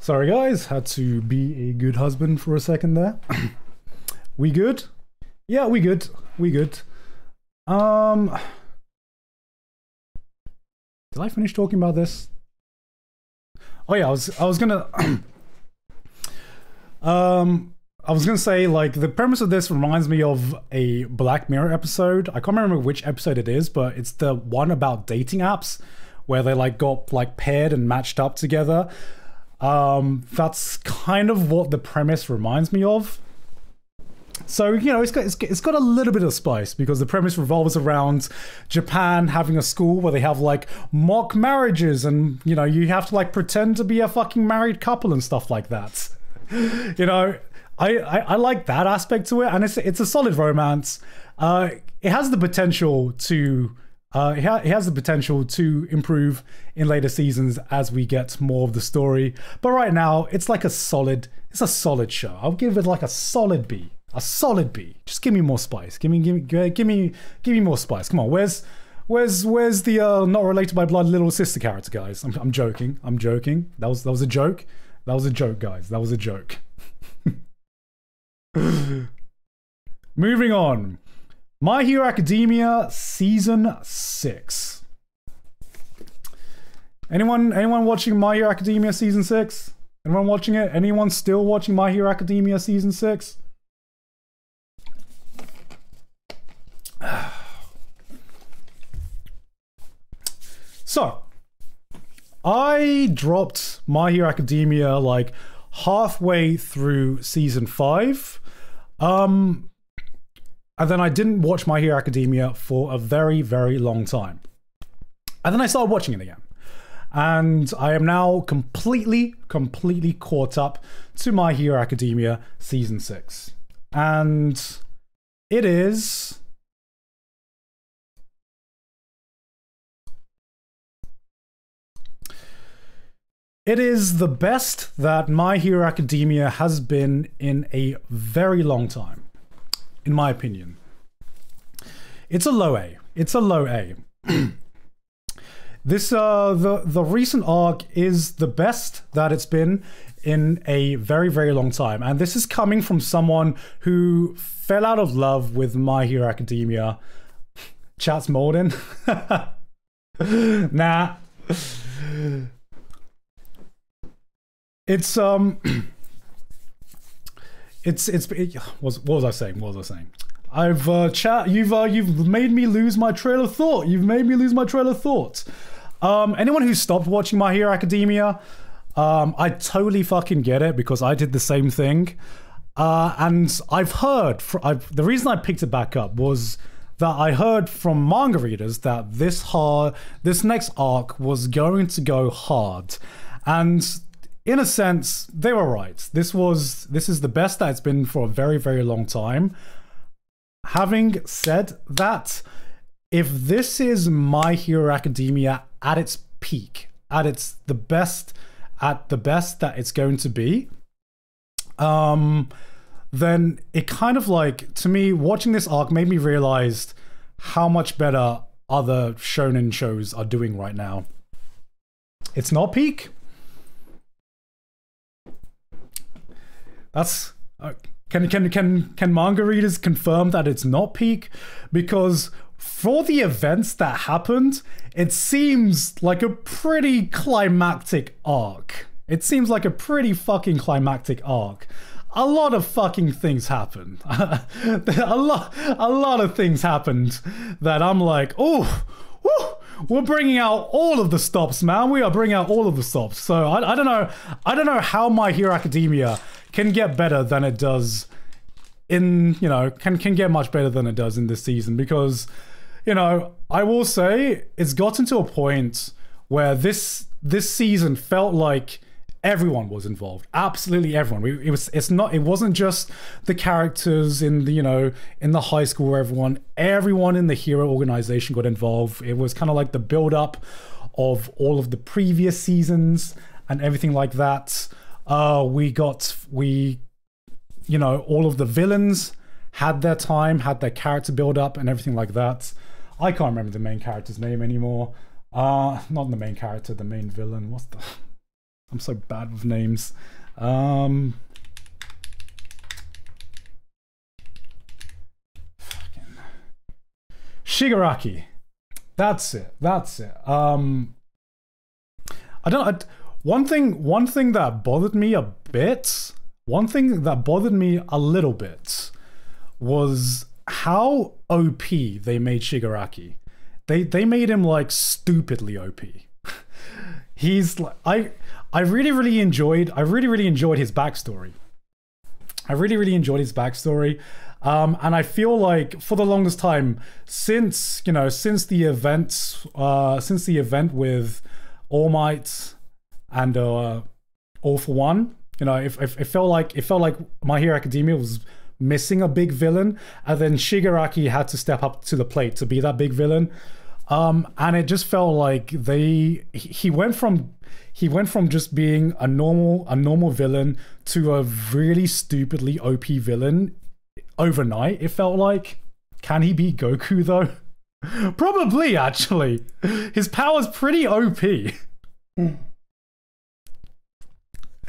Sorry, guys. Had to be a good husband for a second there. we good? Yeah, we good. We good. Um, did I finish talking about this? Oh yeah, I was. I was gonna. um, I was gonna say like the premise of this reminds me of a Black Mirror episode. I can't remember which episode it is, but it's the one about dating apps where they like got like paired and matched up together. Um, that's kind of what the premise reminds me of. So you know, it's got, it's it's got a little bit of spice because the premise revolves around Japan having a school where they have like mock marriages, and you know, you have to like pretend to be a fucking married couple and stuff like that. You know, I, I, I like that aspect to it, and it's it's a solid romance. Uh, it has the potential to uh, it, ha- it has the potential to improve in later seasons as we get more of the story. But right now, it's like a solid it's a solid show. I'll give it like a solid B, a solid B. Just give me more spice. Give me give me give me give me more spice. Come on, where's Where's where's the uh, not related by blood little sister character, guys? I'm, I'm joking. I'm joking. That was that was a joke. That was a joke, guys. That was a joke. Moving on. My Hero Academia season 6. Anyone anyone watching My Hero Academia season 6? Anyone watching it? Anyone still watching My Hero Academia season 6? So, I dropped My Hero Academia like halfway through season 5. Um and then I didn't watch My Hero Academia for a very, very long time. And then I started watching it again. And I am now completely, completely caught up to My Hero Academia Season 6. And it is. It is the best that My Hero Academia has been in a very long time in my opinion. It's a low A. It's a low A. this uh the the recent arc is the best that it's been in a very very long time and this is coming from someone who fell out of love with My Hero Academia. Chat's Molden. nah. It's um it's it's it, what was I saying? What was I saying? I've uh, chat. You've uh, you've made me lose my trail of thought. You've made me lose my trail of thought. Um, anyone who stopped watching My Hero Academia, um, I totally fucking get it because I did the same thing. Uh, and I've heard fr- I've, the reason I picked it back up was that I heard from manga readers that this hard this next arc was going to go hard, and in a sense, they were right. This was this is the best that it's been for a very very long time. Having said that, if this is My Hero Academia at its peak, at its the best, at the best that it's going to be, um, then it kind of like to me watching this arc made me realize how much better other shonen shows are doing right now. It's not peak, That's uh, can can can can manga readers confirm that it's not peak because for the events that happened, it seems like a pretty climactic arc. It seems like a pretty fucking climactic arc. A lot of fucking things happened. a lot, a lot of things happened that I'm like, oh, we're bringing out all of the stops, man. We are bringing out all of the stops. So I, I don't know, I don't know how My Hero Academia can get better than it does in you know can can get much better than it does in this season because you know I will say it's gotten to a point where this this season felt like everyone was involved absolutely everyone. It was it's not it wasn't just the characters in the you know in the high school where everyone everyone in the hero organization got involved. It was kind of like the build up of all of the previous seasons and everything like that uh, we got we, you know, all of the villains had their time, had their character build up, and everything like that. I can't remember the main character's name anymore. Uh, not the main character, the main villain. What's the? I'm so bad with names. Um, Shigaraki. That's it. That's it. Um, I don't. I, one thing, one thing that bothered me a bit, one thing that bothered me a little bit, was how OP they made Shigaraki. They they made him like stupidly OP. He's like I I really, really enjoyed. I really, really enjoyed his backstory. I really, really enjoyed his backstory. Um, and I feel like for the longest time, since you know, since the event, uh, since the event with All Might and uh, All for One, you know, it, it, it felt like it felt like My Hero Academia was missing a big villain, and then Shigaraki had to step up to the plate to be that big villain. Um, and it just felt like they he went from he went from just being a normal a normal villain to a really stupidly OP villain overnight. It felt like. Can he be Goku though? Probably actually. His power's pretty OP.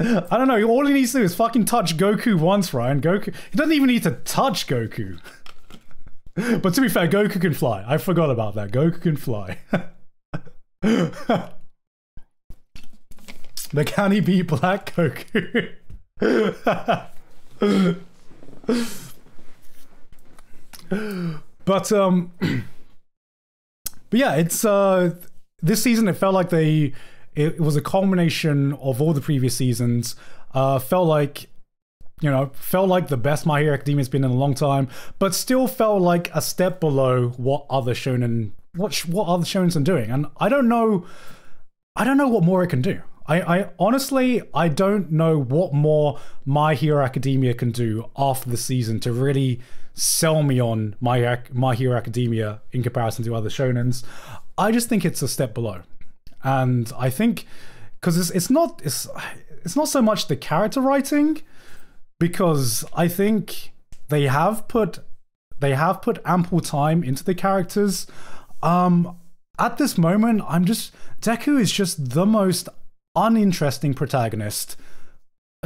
I don't know. All he needs to do is fucking touch Goku once, Ryan. Goku. He doesn't even need to touch Goku. but to be fair, Goku can fly. I forgot about that. Goku can fly. but can he beat Black Goku? but um, but yeah, it's uh, this season. It felt like they it was a culmination of all the previous seasons. Uh, felt like you know, felt like the best My Hero Academia has been in a long time, but still felt like a step below what other shonen what what other shonens are doing. And I don't know, I don't know what more it can do. I, I honestly I don't know what more My Hero Academia can do after the season to really sell me on My My Hero Academia in comparison to other shonens. I just think it's a step below, and I think because it's it's not it's it's not so much the character writing because I think they have put they have put ample time into the characters. Um, at this moment, I'm just Deku is just the most uninteresting protagonist.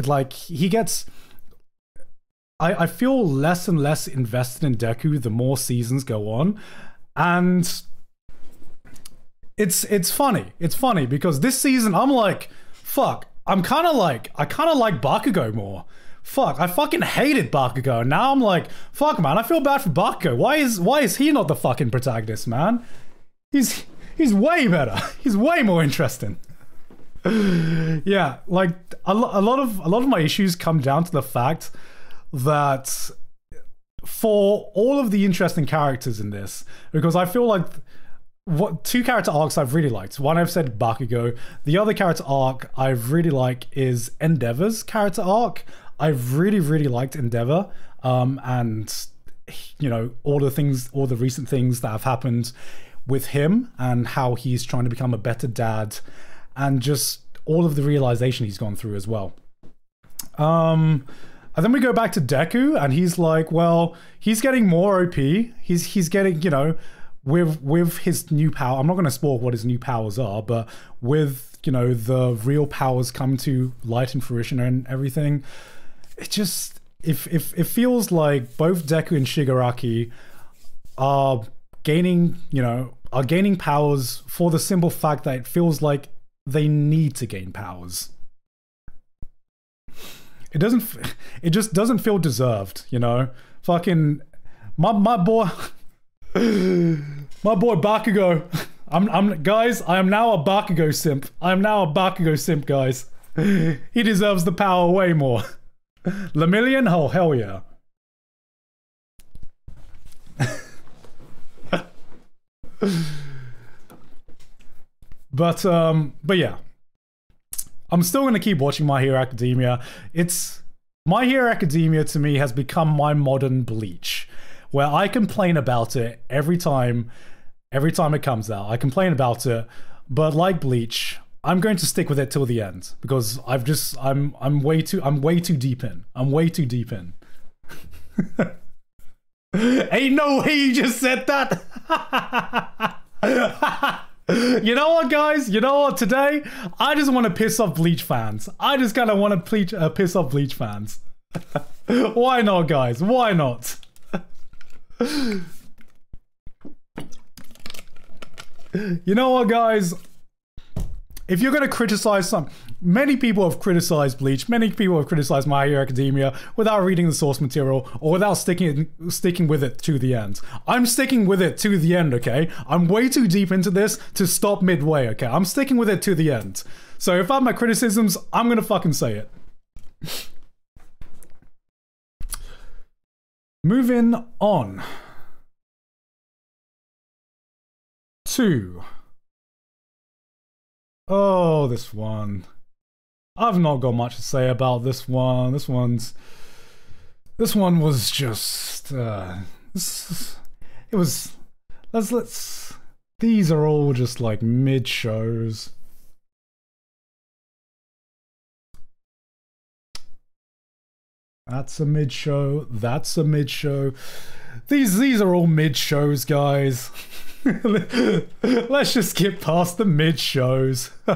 Like he gets. I, I feel less and less invested in Deku the more seasons go on. And it's it's funny. It's funny because this season I'm like, fuck, I'm kinda like I kinda like Bakugo more fuck, I fucking hated Bakugo. Now I'm like, fuck, man, I feel bad for Bakugo. Why is why is he not the fucking protagonist, man? He's he's way better. He's way more interesting. yeah, like a, lo- a lot of a lot of my issues come down to the fact that for all of the interesting characters in this, because I feel like what two character arcs I've really liked. One I've said Bakugo. The other character arc I really like is Endeavor's character arc. I've really, really liked Endeavor, um, and you know all the things, all the recent things that have happened with him, and how he's trying to become a better dad, and just all of the realization he's gone through as well. Um, and then we go back to Deku, and he's like, well, he's getting more OP. He's he's getting, you know, with with his new power. I'm not going to spoil what his new powers are, but with you know the real powers come to light and fruition and everything it just if if it feels like both Deku and Shigaraki are gaining, you know, are gaining powers for the simple fact that it feels like they need to gain powers. It doesn't it just doesn't feel deserved, you know? Fucking my my boy my boy Bakugo. I'm I'm guys, I am now a Bakugo simp. I am now a Bakugo simp, guys. He deserves the power way more. Lemillion? Oh, hell yeah. but um but yeah. I'm still going to keep watching My Hero Academia. It's My Hero Academia to me has become my modern Bleach, where I complain about it every time every time it comes out. I complain about it, but like Bleach, I'm going to stick with it till the end because I've just I'm I'm way too I'm way too deep in. I'm way too deep in. Ain't no way you just said that. you know what, guys? You know what? Today, I just want to piss off Bleach fans. I just kind of want to uh, piss off Bleach fans. Why not, guys? Why not? You know what, guys? if you're going to criticize some, many people have criticized Bleach, many people have criticized My Hero Academia without reading the source material or without sticking sticking with it to the end. I'm sticking with it to the end, okay? I'm way too deep into this to stop midway, okay? I'm sticking with it to the end. So if I have my criticisms, I'm gonna fucking say it. Moving on. Two. Oh, this one. I've not got much to say about this one. This one's. This one was just. Uh, this, it was. Let's let's. These are all just like mid shows. That's a mid show. That's a mid show. These these are all mid shows, guys. Let's just get past the mid shows.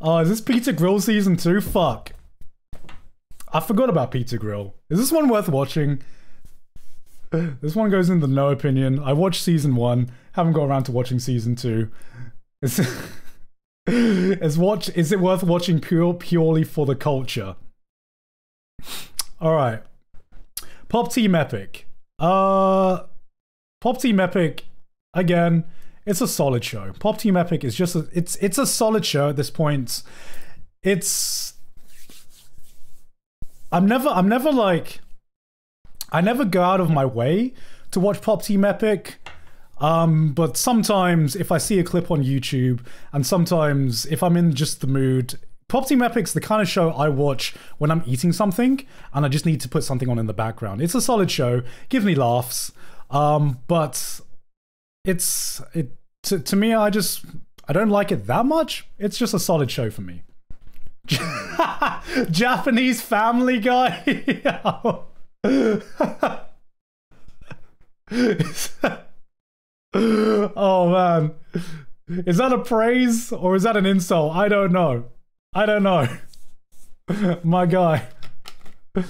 oh, is this Peter Grill season two? Fuck. I forgot about Peter Grill. Is this one worth watching? This one goes in the no opinion. I watched season one. Haven't got around to watching season two. Is, is watch is it worth watching pure purely for the culture? All right. Pop Team Epic. Uh Pop Team Epic again, it's a solid show. Pop Team Epic is just a, it's it's a solid show at this point. It's I'm never I'm never like I never go out of my way to watch Pop Team Epic. Um, but sometimes if I see a clip on YouTube, and sometimes if I'm in just the mood, Pop Team Epic's the kind of show I watch when I'm eating something and I just need to put something on in the background. It's a solid show, gives me laughs, um, but it's it to, to me. I just I don't like it that much. It's just a solid show for me. Japanese Family Guy. oh man. Is that a praise or is that an insult? I don't know. I don't know. My guy.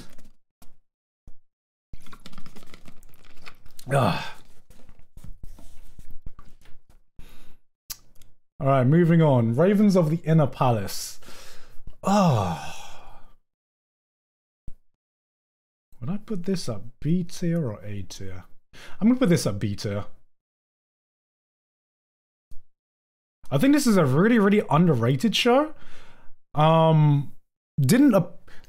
Ah. All right, moving on. Ravens of the Inner Palace. Ah. Would I put this at B tier or A tier? I'm gonna put this at B tier. I think this is a really, really underrated show. Um, didn't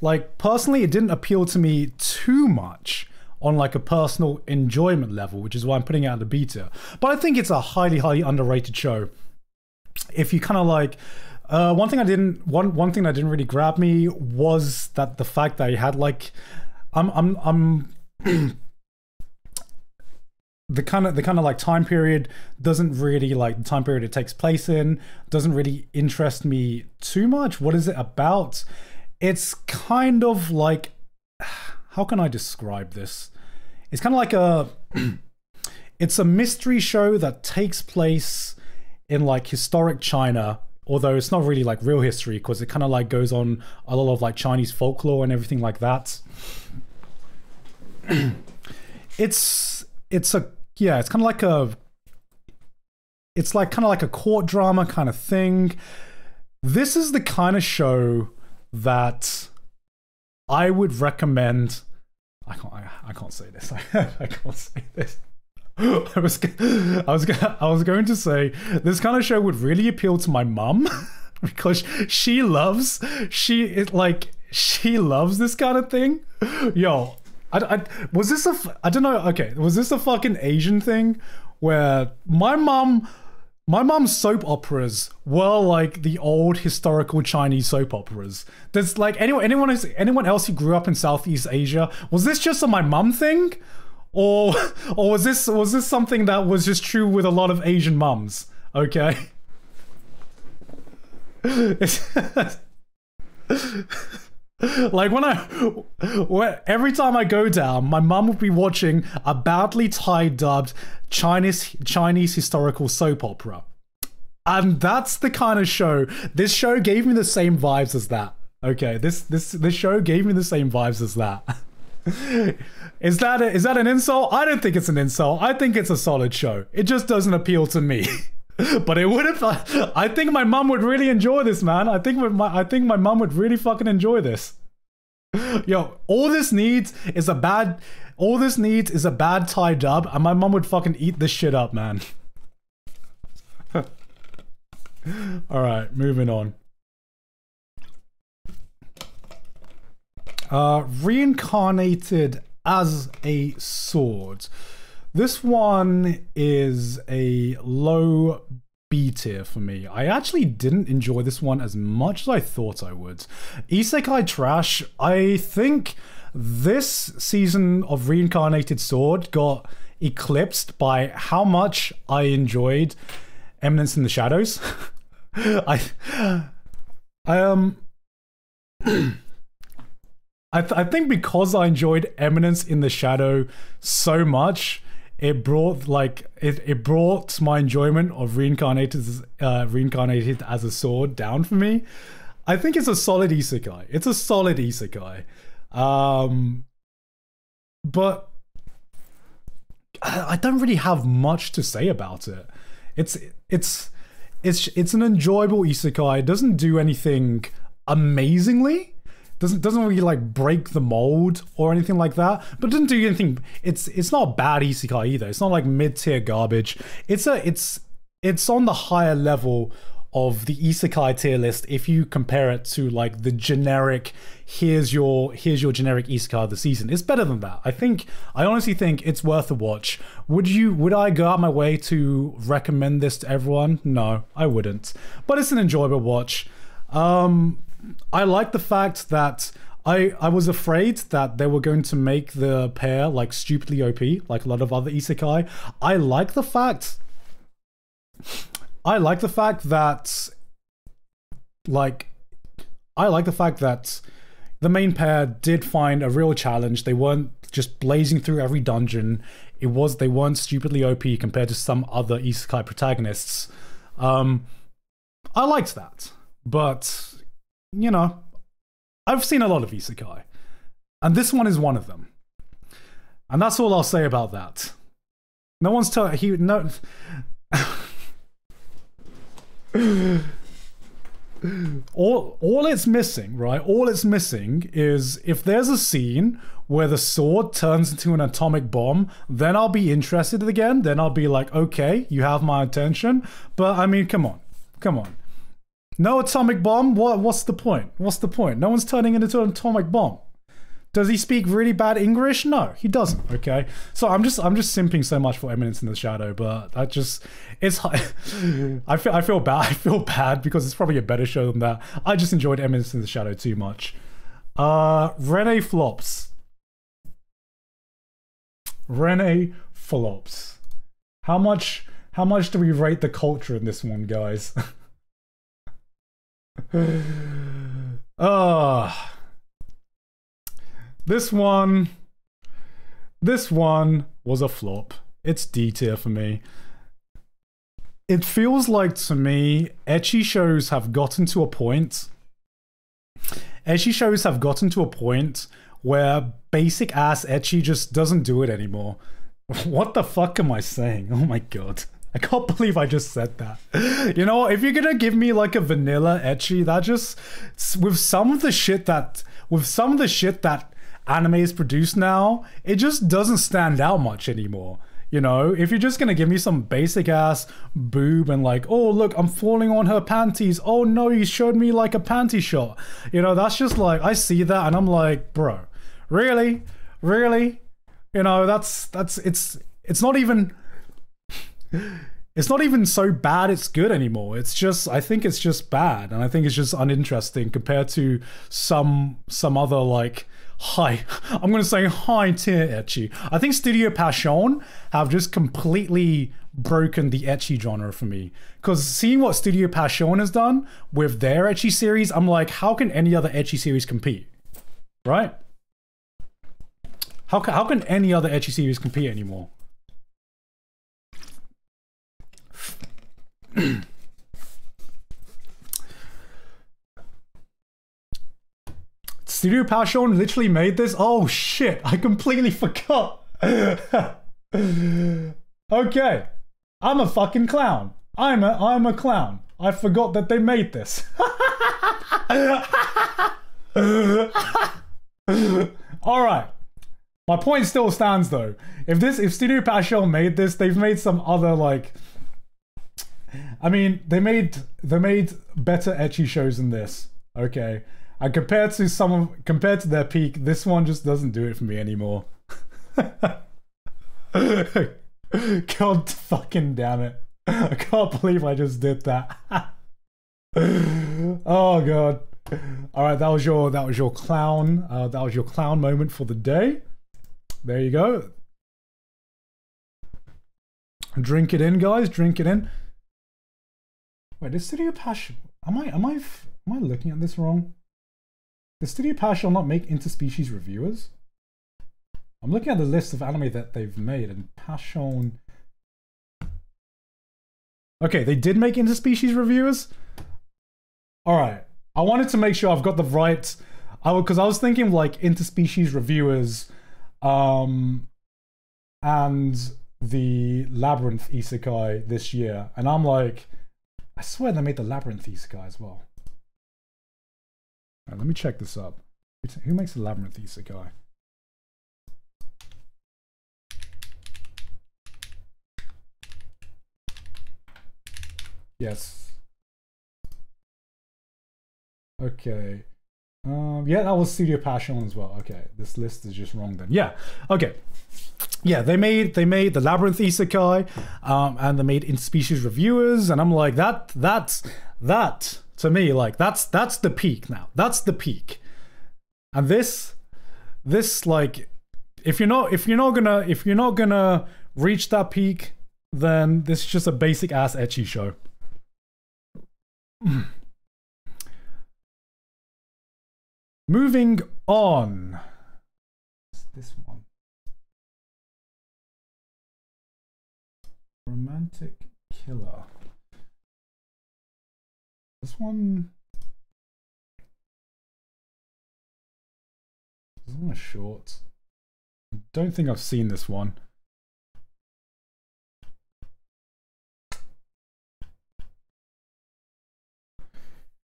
like personally, it didn't appeal to me too much on like a personal enjoyment level, which is why I'm putting it at a B tier. But I think it's a highly, highly underrated show. If you kind of like, uh, one thing I didn't, one one thing that didn't really grab me was that the fact that he had like, I'm, I'm, I'm. the kind of the kind of like time period doesn't really like the time period it takes place in doesn't really interest me too much. What is it about? It's kind of like how can i describe this? It's kind of like a it's a mystery show that takes place in like historic china although it's not really like real history because it kind of like goes on a lot of like chinese folklore and everything like that. It's it's a yeah it's kind of like a it's like kind of like a court drama kind of thing. This is the kind of show that i would recommend i can't i, I can't say this. I, can't say this. I was, I was, I was going to say this kind of show would really appeal to my mum because she loves, she it like she loves this kind of thing. Yo, I, I, was this a I don't know. Okay, was this a fucking Asian thing where my mom, my mom's soap operas were like the old historical Chinese soap operas. There's like anyone anyone is anyone else who grew up in Southeast Asia. Was this just a my mum thing, or or was this was this something that was just true with a lot of Asian mums? Okay. like when I, when, every time I go down, my mum would be watching a badly tied dubbed Chinese Chinese historical soap opera, and that's the kind of show. This show gave me the same vibes as that. Okay, this this this show gave me the same vibes as that. is that a, is that an insult? I don't think it's an insult. I think it's a solid show. It just doesn't appeal to me. but it would have. I think my mom would really enjoy this, man. I think my I think my mom would really fucking enjoy this. Yo, all this needs is a bad. All this needs is a bad Thai dub, and my mom would fucking eat this shit up, man. All right, moving on. Uh, reincarnated as a sword. This one is a low B tier for me. I actually didn't enjoy this one as much as I thought I would. Isekai Trash, I think this season of Reincarnated Sword got eclipsed by how much I enjoyed Eminence in the Shadows. I, I um, I, th- I think because I enjoyed Eminence in the Shadow so much, it brought like it, it brought my enjoyment of reincarnated uh, reincarnated as a sword down for me. I think it's a solid isekai. It's a solid isekai. Um, but I don't really have much to say about it. It's it's it's it's an enjoyable isekai. It doesn't do anything amazingly. Doesn't doesn't really like break the mold or anything like that. But doesn't do anything. It's it's not bad isekai either. It's not like mid tier garbage. It's a it's it's on the higher level of the isekai tier list if you compare it to like the generic here's your here's your generic isekai of the season it's better than that i think i honestly think it's worth a watch would you would i go out my way to recommend this to everyone no i wouldn't but it's an enjoyable watch um i like the fact that I, I was afraid that they were going to make the pair like stupidly OP, like a lot of other isekai. I like the fact I like the fact that, like, I like the fact that the main pair did find a real challenge. They weren't just blazing through every dungeon. It was they weren't stupidly OP compared to some other isekai protagonists. Um, I liked that, but you know, I've seen a lot of isekai, and this one is one of them. And that's all I'll say about that. No one's telling he no. all all it's missing, right? All it's missing is if there's a scene where the sword turns into an atomic bomb, then I'll be interested again. Then I'll be like, okay, you have my attention. But I mean, come on, come on. No atomic bomb. What? What's the point? What's the point? No one's turning into an atomic bomb. Does he speak really bad English? No, he doesn't. Okay, so I'm just I'm just simping so much for Eminence in the Shadow, but that just it's I feel I feel bad I feel bad because it's probably a better show than that. I just enjoyed Eminence in the Shadow too much. Uh, Renai Flops. Renai Flops. How much how much do we rate the culture in this one, guys? Ah. This one, this one was a flop. It's D tier for me. It feels like to me, ecchi shows have gotten to a point. Ecchi shows have gotten to a point where basic ass ecchi just doesn't do it anymore. What the fuck am I saying? Oh my god. I can't believe I just said that. You know, if you're gonna give me like a vanilla ecchi, that just with some of the shit that with some of the shit that anime is produced now, it just doesn't stand out much anymore. You know, if you're just gonna give me some basic ass boob and like, oh look, I'm falling on her panties. Oh no, you showed me like a panty shot. You know, that's just like I see that and I'm like, bro, really, really, you know, that's that's it's it's not even it's not even so bad it's good anymore. It's just i think it's just bad and i think it's just uninteresting compared to some some other like high i'm going to say high tier ecchi i think studio passion have just completely broken the ecchi genre for me. Because seeing what studio passion has done with their ecchi series i'm like how can any other ecchi series compete? Right? How can, how can any other ecchi series compete anymore Studio Passion literally made this? Oh shit, I completely forgot. okay. I'm a fucking clown. I'm a I'm a clown. I forgot that they made this. Alright. My point still stands though. If this if Studio Passion made this, they've made some other like I mean, they made they made better ecchi shows than this. Okay, and compared to some of compared to their peak, this one just doesn't do it for me anymore. God fucking damn it! I can't believe I just did that. oh god. All right, that was your that was your clown. Uh, that was your clown moment for the day. There you go. Drink it in, guys. Drink it in. Wait, does Studio Passion? Am I am I am I looking at this wrong? Does Studio Passion not make interspecies reviewers? I'm looking at the list of anime that they've made, and Passion. Okay, they did make interspecies reviewers. All right, I wanted to make sure I've got the right. I because I was thinking like interspecies reviewers, um, and the Labyrinth Isekai this year, and I'm like, I swear they made the Labyrinth Isekai as well. Alright, let me check this up. Who makes the Labyrinth Isekai? Yes. Okay. Um, yeah, that was Studio Passion as well. Okay, this list is just wrong then. Yeah. Okay. Yeah, they made they made the Labyrinth Isekai, um, and they made In Species Reviewers, and I'm like that that's that to me like that's that's the peak now. That's the peak. And this this like if you're not if you're not gonna if you're not gonna reach that peak, then this is just a basic ass ecchi show. Moving on. What's this one? Romantic Killer. This one. This one is short. I don't think I've seen this one.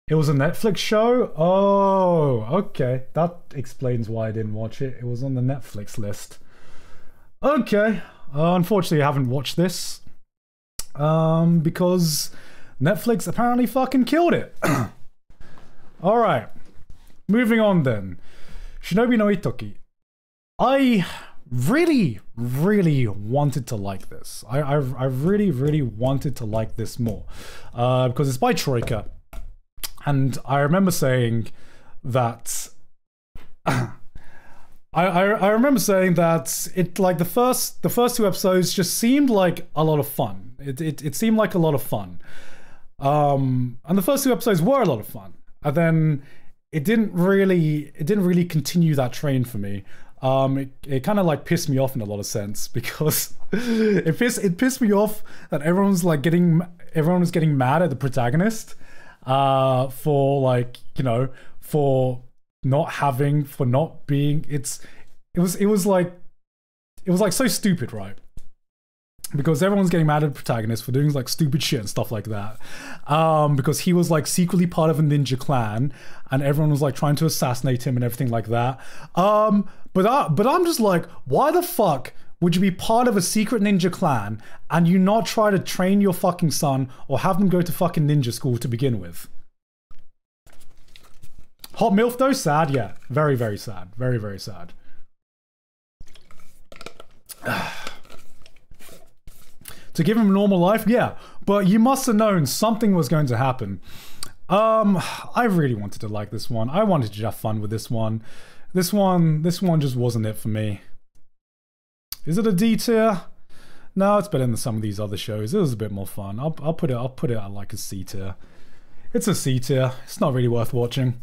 It was a Netflix show? Oh, okay. That explains why I didn't watch it. It was on the Netflix list. Okay. Uh, unfortunately, I haven't watched this. Um, because Netflix apparently fucking killed it. Alright. Moving on then. Shinobi no Ittoki. I really, really wanted to like this. I, I, I really, really wanted to like this more. Uh, because it's by Troyca. And I remember saying that. I, I, I remember saying that it like the first the first two episodes just seemed like a lot of fun. It it, it seemed like a lot of fun. Um and the first two episodes were a lot of fun. And then it didn't really it didn't really continue that train for me. Um it, it kind of like pissed me off in a lot of sense because it pissed it pissed me off that everyone's like getting everyone was getting mad at the protagonist uh, for like you know for not having for not being it's it was it was like it was like so stupid right because everyone's getting mad at the protagonist for doing like stupid shit and stuff like that um because he was like secretly part of a ninja clan and everyone was like trying to assassinate him and everything like that um but I, but i'm just like why the fuck would you be part of a secret ninja clan and you not try to train your fucking son or have them go to fucking ninja school to begin with? Hot MILF though, sad, yeah. Very, very sad. Very, very sad. To give him a normal life, yeah. But you must have known something was going to happen. Um, I really wanted to like this one. I wanted to have fun with this one. This one, this one just wasn't it for me. Is it a D tier? No, it's better than some of these other shows. It was a bit more fun. I'll, I'll put it. I'll put it at like a C tier. It's a C tier. It's not really worth watching.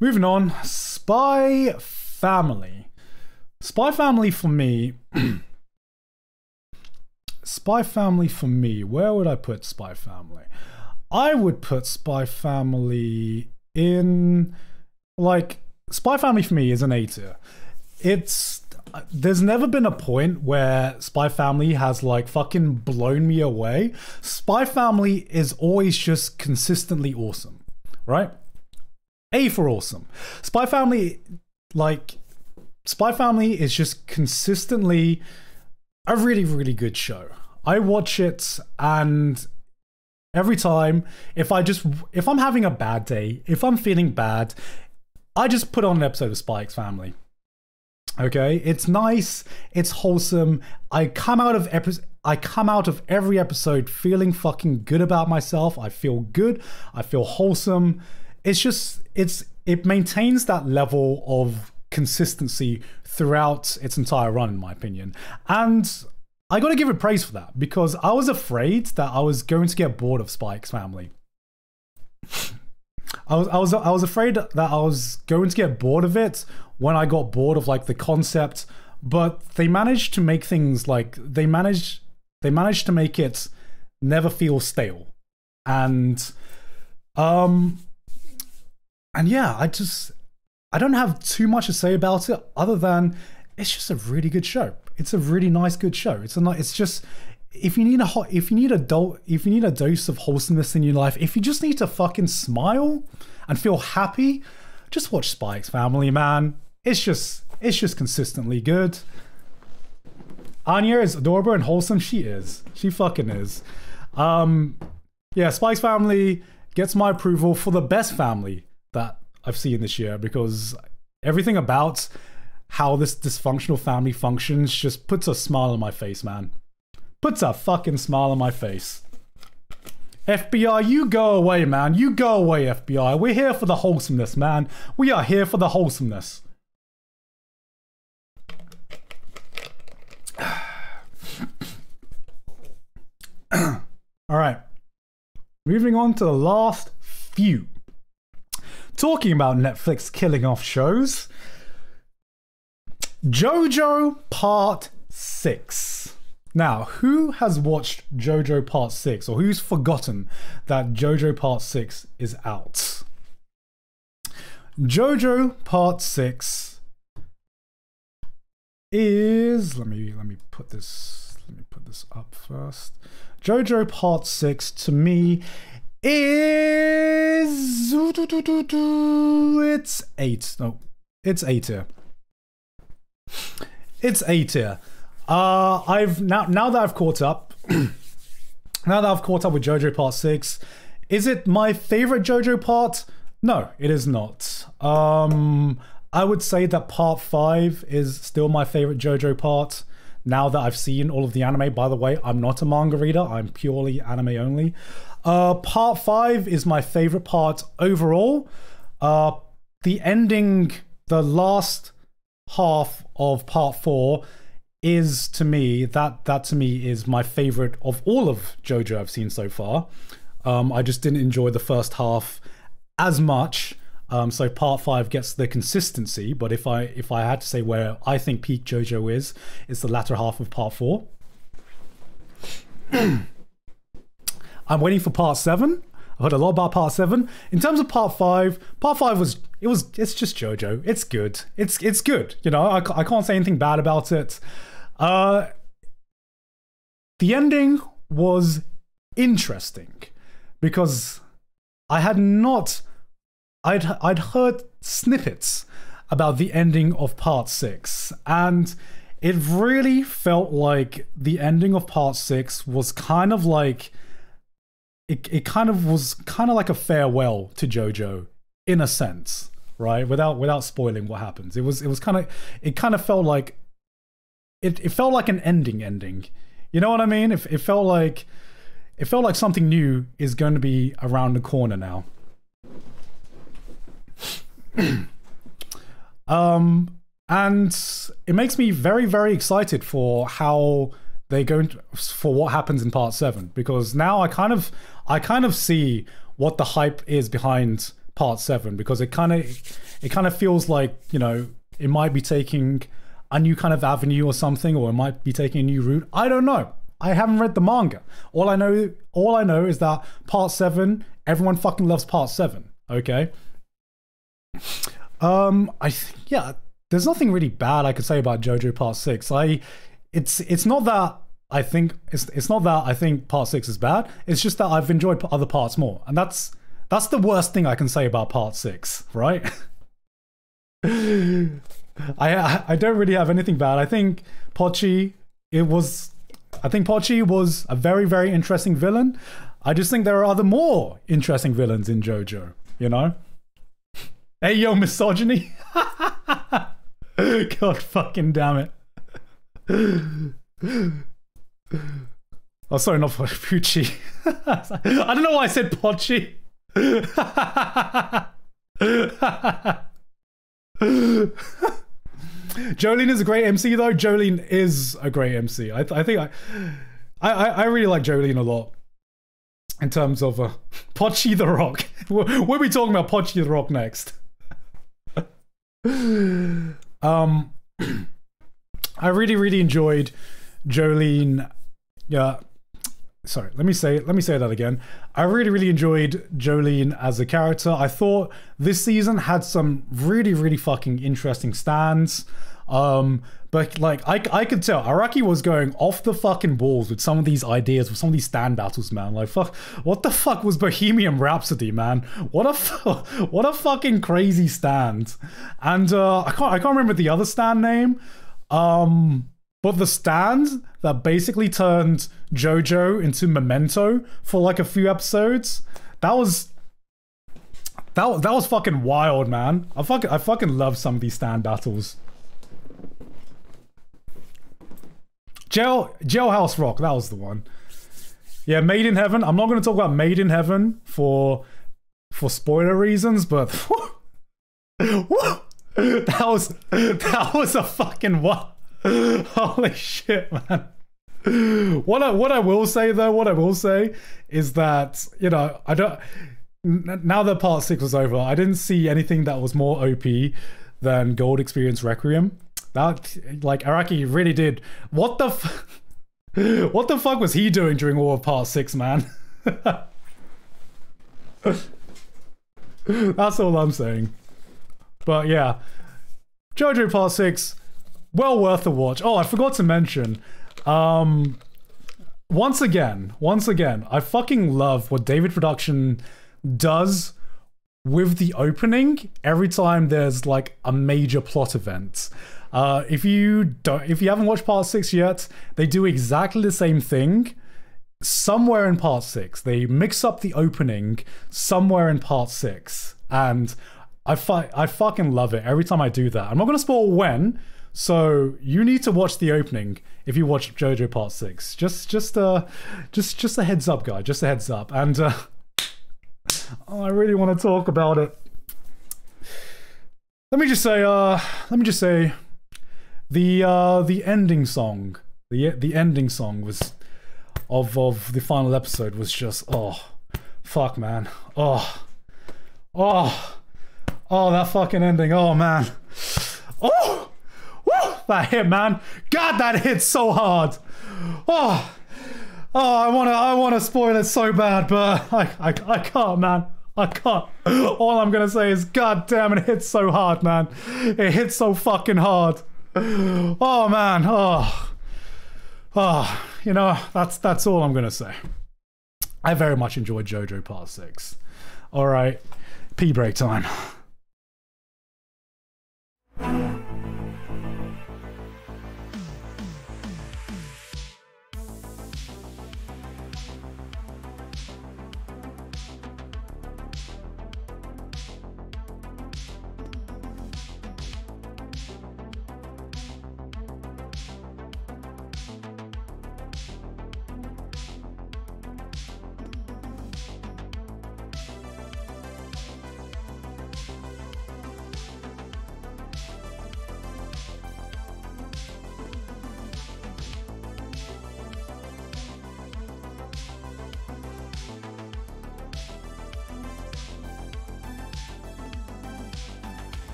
Moving on, Spy Family. Spy Family for me. Spy Family for me. Where would I put Spy Family? I would put Spy Family in like Spy Family for me is an A tier. It's there's never been a point where Spy Family has like fucking blown me away. Spy Family is always just consistently awesome, right? A for awesome. Spy Family, like, Spy Family is just consistently a really, really good show. I watch it and every time if I just if I'm having a bad day, if I'm feeling bad, I just put on an episode of Spike's Family. Okay, it's nice, it's wholesome. I come out of episode I come out of every episode feeling fucking good about myself. I feel good. I feel wholesome. It's just it's it maintains that level of consistency throughout its entire run in my opinion. And I got to give it praise for that because I was afraid that I was going to get bored of Spike's Family. I was I was I was afraid that I was going to get bored of it when I got bored of like the concept, but they managed to make things like they managed they managed to make it never feel stale. And um and yeah, I just I don't have too much to say about it other than it's just a really good show. It's a really nice good show. It's a ni- it's just if you need a hot if you need a do- if you need a dose of wholesomeness in your life, if you just need to fucking smile and feel happy, just watch Spike's Family, man. It's just it's just consistently good. Anya is adorable and wholesome. She is. She fucking is. Um, yeah, Spike's Family gets my approval for the best family that I've seen this year because everything about how this dysfunctional family functions just puts a smile on my face, man. Puts a fucking smile on my face. FBI, you go away, man. You go away, FBI. We're here for the wholesomeness, man. We are here for the wholesomeness. All right. Moving on to the last few. Talking about Netflix killing off shows. JoJo Part 6. Now, who has watched JoJo Part 6 or who's forgotten that JoJo Part 6 is out? JoJo Part 6 is let me let me put this let me put this up first. JoJo Part 6 to me is it's 8. No, it's 8 here. It's 8 here. Uh I've now now that I've caught up now that I've caught up with JoJo Part 6, is it my favorite JoJo part? No, it is not. Um I would say that part 5 is still my favorite JoJo part. Now that I've seen all of the anime, by the way, I'm not a manga reader, I'm purely anime only. Uh, part 5 is my favorite part overall. Uh, the ending, the last half of part 4 is to me that that to me is my favorite of all of JoJo I've seen so far. Um, I just didn't enjoy the first half as much. Um, so part five gets the consistency, but if I if I had to say where I think peak JoJo is, it's the latter half of part four. I'm waiting for part seven. I've heard a lot about part seven. In terms of part five, part five was it was it's just JoJo. It's good. It's it's good. You know, I, I can't say anything bad about it. Uh, the ending was interesting because I had not I'd I'd heard snippets about the ending of part 6 and it really felt like the ending of part 6 was kind of like it, it kind of was kind of like a farewell to Jojo in a sense right? Without without spoiling what happens. It was it was kind of it kind of felt like it, it felt like an ending ending. You know what I mean? It, it felt like it felt like something new is going to be around the corner now. Um, and it makes me very, very excited for how going to, for what happens in part seven because now I kind of, I kind of see what the hype is behind part seven because it kind of, it kind of feels like you know it might be taking a new kind of avenue or something, or it might be taking a new route. I don't know. I haven't read the manga. All I know, all I know is that part seven, everyone fucking loves part seven. Okay. Um, I th- yeah, there's nothing really bad I could say about JoJo Part Six. I, it's it's not that I think it's it's not that I think Part Six is bad. It's just that I've enjoyed other parts more, and that's that's the worst thing I can say about Part Six, right? I I don't really have anything bad. I think Pochi, it was I think Pochi was a very, very interesting villain. I just think there are other more interesting villains in JoJo, you know? Hey, yo, misogyny. God fucking damn it. Oh, sorry, not for Pucci. I don't know why I said Pochi. Jolyne is a great MC though. Jolyne is a great MC. I, I think I, I, I really like Jolyne a lot. In terms of uh, Bocchi the Rock, we'll be talking about Bocchi the Rock next. um, I really, really enjoyed Jolyne. Yeah, sorry. Let me say. Let me say that again. I really, really enjoyed Jolyne as a character. I thought this season had some really, really fucking interesting stands. Um, but like I, I could tell Araki was going off the fucking walls with some of these ideas, with some of these stand battles, man. Like fuck, what the fuck was Bohemian Rhapsody, man? What a what a fucking crazy stand. And uh, I can't I can't remember the other stand name. Um, but the stand that basically turned JoJo into Memento for like a few episodes, that was that that was fucking wild, man. I fucking I fucking love some of these stand battles. Jail Jailhouse Rock, that was the one. Yeah, Made in Heaven. I'm not going to talk about Made in Heaven for for spoiler reasons, but that was that was a fucking what? Holy shit, man. What I what I will say though, what I will say is that you know I don't. Now that part six was over, I didn't see anything that was more OP than Gold Experience Requiem. That like Araki really did. What the. What the fuck was he doing during all of part six, man? That's all I'm saying. But yeah, JoJo Part 6, well worth a watch. Oh, I forgot to mention, um, once again, once again, I fucking love what David Production does with the opening every time there's like a major plot event. Uh, if you don't, if you haven't watched Part Six yet, they do exactly the same thing. Somewhere in Part Six, they mix up the opening somewhere in Part Six, and I fu- I fucking love it every time I do that. I'm not gonna spoil when, so you need to watch the opening if you watch JoJo Part Six. Just just uh just just a heads up, guy. Just a heads up, and uh, I really want to talk about it. Let me just say, uh, let me just say, the uh, the ending song, the the ending song was of of the final episode was just oh, fuck man, oh, oh, oh that fucking ending, oh man, oh, that hit man, God that hit so hard, oh. Oh, I wanna, I wanna spoil it so bad, but I, I, I can't, man. I can't. All I'm gonna say is, God damn, it hits so hard, man. It hits so fucking hard. Oh man. Oh. Oh. You know, that's that's all I'm gonna say. I very much enjoyed JoJo Part Six. All right, pee break time.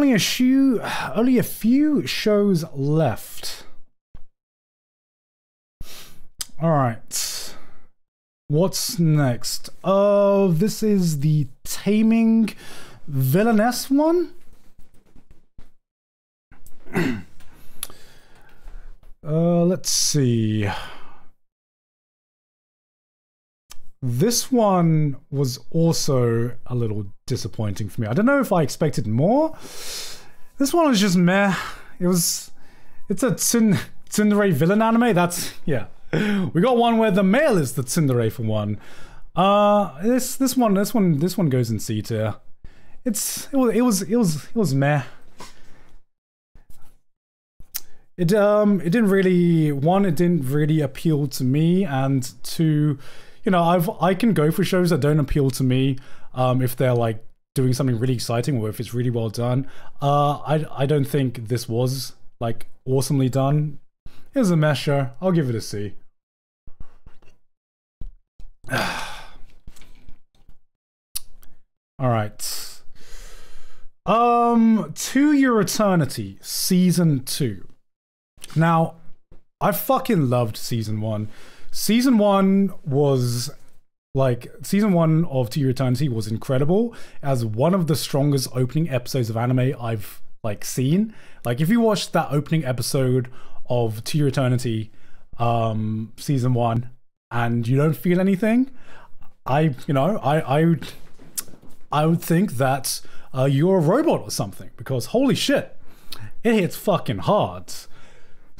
Only a few, only a few shows left. All right, what's next? Oh, this is the Taming Villainess one. uh, let's see. This one was also a little disappointing for me. I don't know if I expected more. This one was just meh. It was. It's a tsun, tsundere villain anime. That's yeah. We got one where the male is the tsundere for one. Uh, this this one this one this one goes in C tier. It's it was it was it was it was meh. It um it didn't really one it didn't really appeal to me and two you know, I've I can go for shows that don't appeal to me um, if they're like doing something really exciting or if it's really well done. Uh, I I don't think this was like awesomely done. It was a mess show. I'll give it a C. All right. Um, To Your Eternity, season two. Now, I fucking loved season one season one was like season one of To Your Eternity was incredible as one of the strongest opening episodes of anime I've like seen. Like if you watch that opening episode of To Your Eternity, um, season one, and you don't feel anything, I you know I I would I would think that uh, you're a robot or something because holy shit, it hits fucking hard.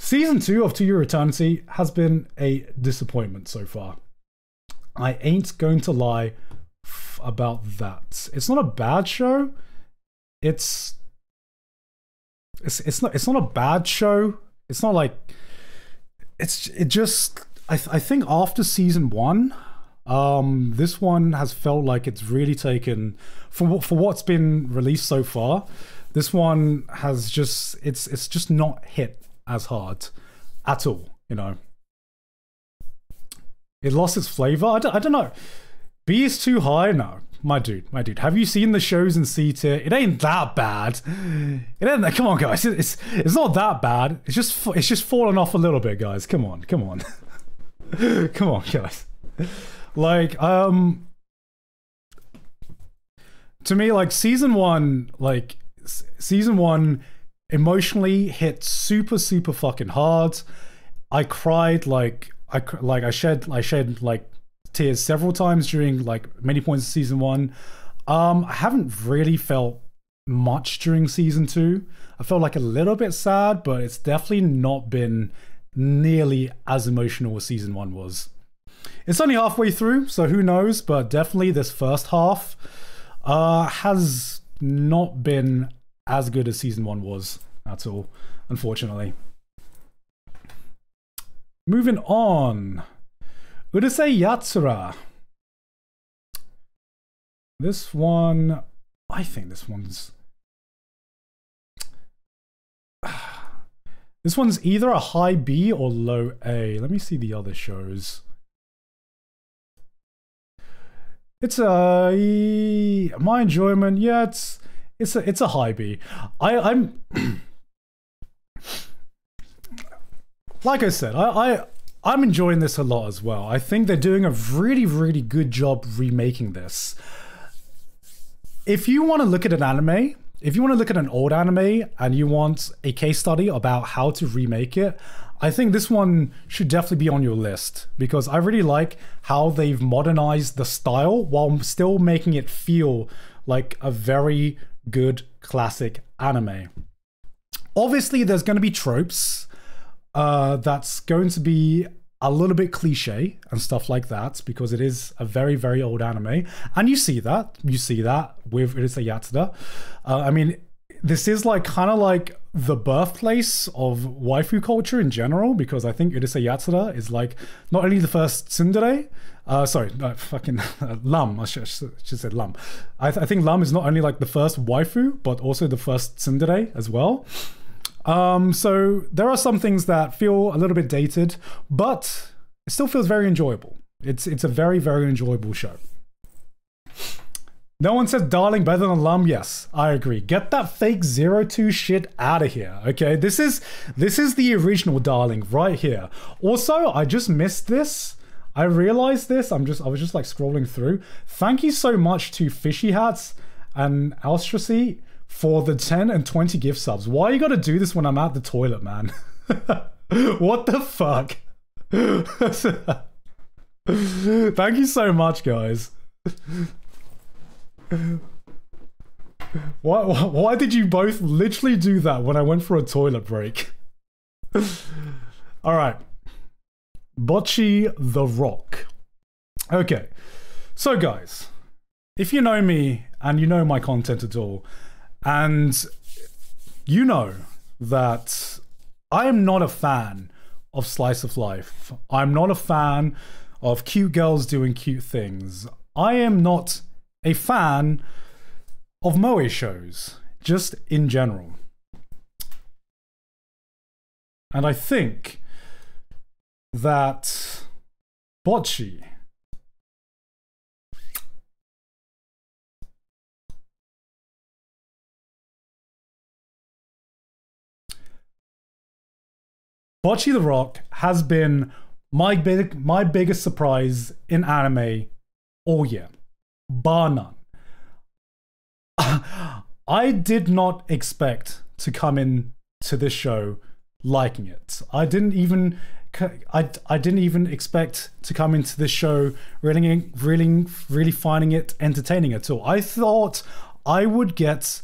Season 2 of To Your Eternity has been a disappointment so far. I ain't going to lie f- about that. It's not a bad show. It's it's it's not it's not a bad show. It's not like it's it just I th- I think after season 1 um this one has felt like it's really taken for for what's been released so far. This one has just it's it's just not hit as hard at all, you know. It lost its flavor. I don't, I don't know. B is too high? No. My dude, my dude. Have you seen the shows in C tier? It ain't that bad. It ain't. that. Come on, guys. It's it's not that bad. It's just it's just fallen off a little bit, guys. Come on, come on, come on, guys. Like um, to me, like season one, like season one emotionally hit super super fucking hard. I cried like I like I shed I shed like tears several times during like many points of season one. Um, I haven't really felt much during season two. I felt like a little bit sad, but it's definitely not been nearly as emotional as season one was. It's only halfway through, so who knows? But definitely this first half uh, has not been as good as season one was at all, unfortunately. Moving on. Urusei Yatsura. This one, I think this one's. This one's either a high B or low A. Let me see the other shows. It's a my enjoyment. Yeah, it's it's a it's a high B. I I'm like I said, I, I I'm enjoying this a lot as well. I think they're doing a really really good job remaking this. If you want to look at an anime, if you want to look at an old anime and you want a case study about how to remake it, I think this one should definitely be on your list because I really like how they've modernized the style while still making it feel like a very good classic anime. Obviously, there's going to be tropes uh, that's going to be a little bit cliche and stuff like that because it is a very very old anime and you see that you see that with Urusei Yatsura uh, I mean this is like kind of like the birthplace of waifu culture in general because I think Urusei Yatsura is like not only the first tsundere uh, sorry, uh, fucking uh, Lum. I should, should say Lum. I, th- I, think Lum is not only like the first waifu, but also the first tsundere as well. Um, so there are some things that feel a little bit dated, but it still feels very enjoyable. It's it's a very very enjoyable show. No one says darling better than lum. Yes, I agree. Get that fake zero two shit out of here. Okay, this is this is the original darling right here. Also, I just missed this. I realized this. I'm just I was just like scrolling through. Thank you so much to Fishy Hats and Alstracy for the 10 and 20 gift subs. Why you gotta do this when I'm at the toilet, man? what the fuck? Thank you so much, guys. Why, why, why did you both literally do that when I went for a toilet break? All right. Bocchi the Rock. Okay. So, guys, if you know me and you know my content at all, and you know that I am not a fan of slice of life. I'm not a fan of cute girls doing cute things. I am not a fan of moe shows, just in general. And I think that Bocchi Bocchi the Rock has been my big my biggest surprise in anime all year, bar none. I did not expect to come in to this show liking it. I didn't even I, I didn't even expect to come into this show really really really finding it entertaining at all. I thought I would get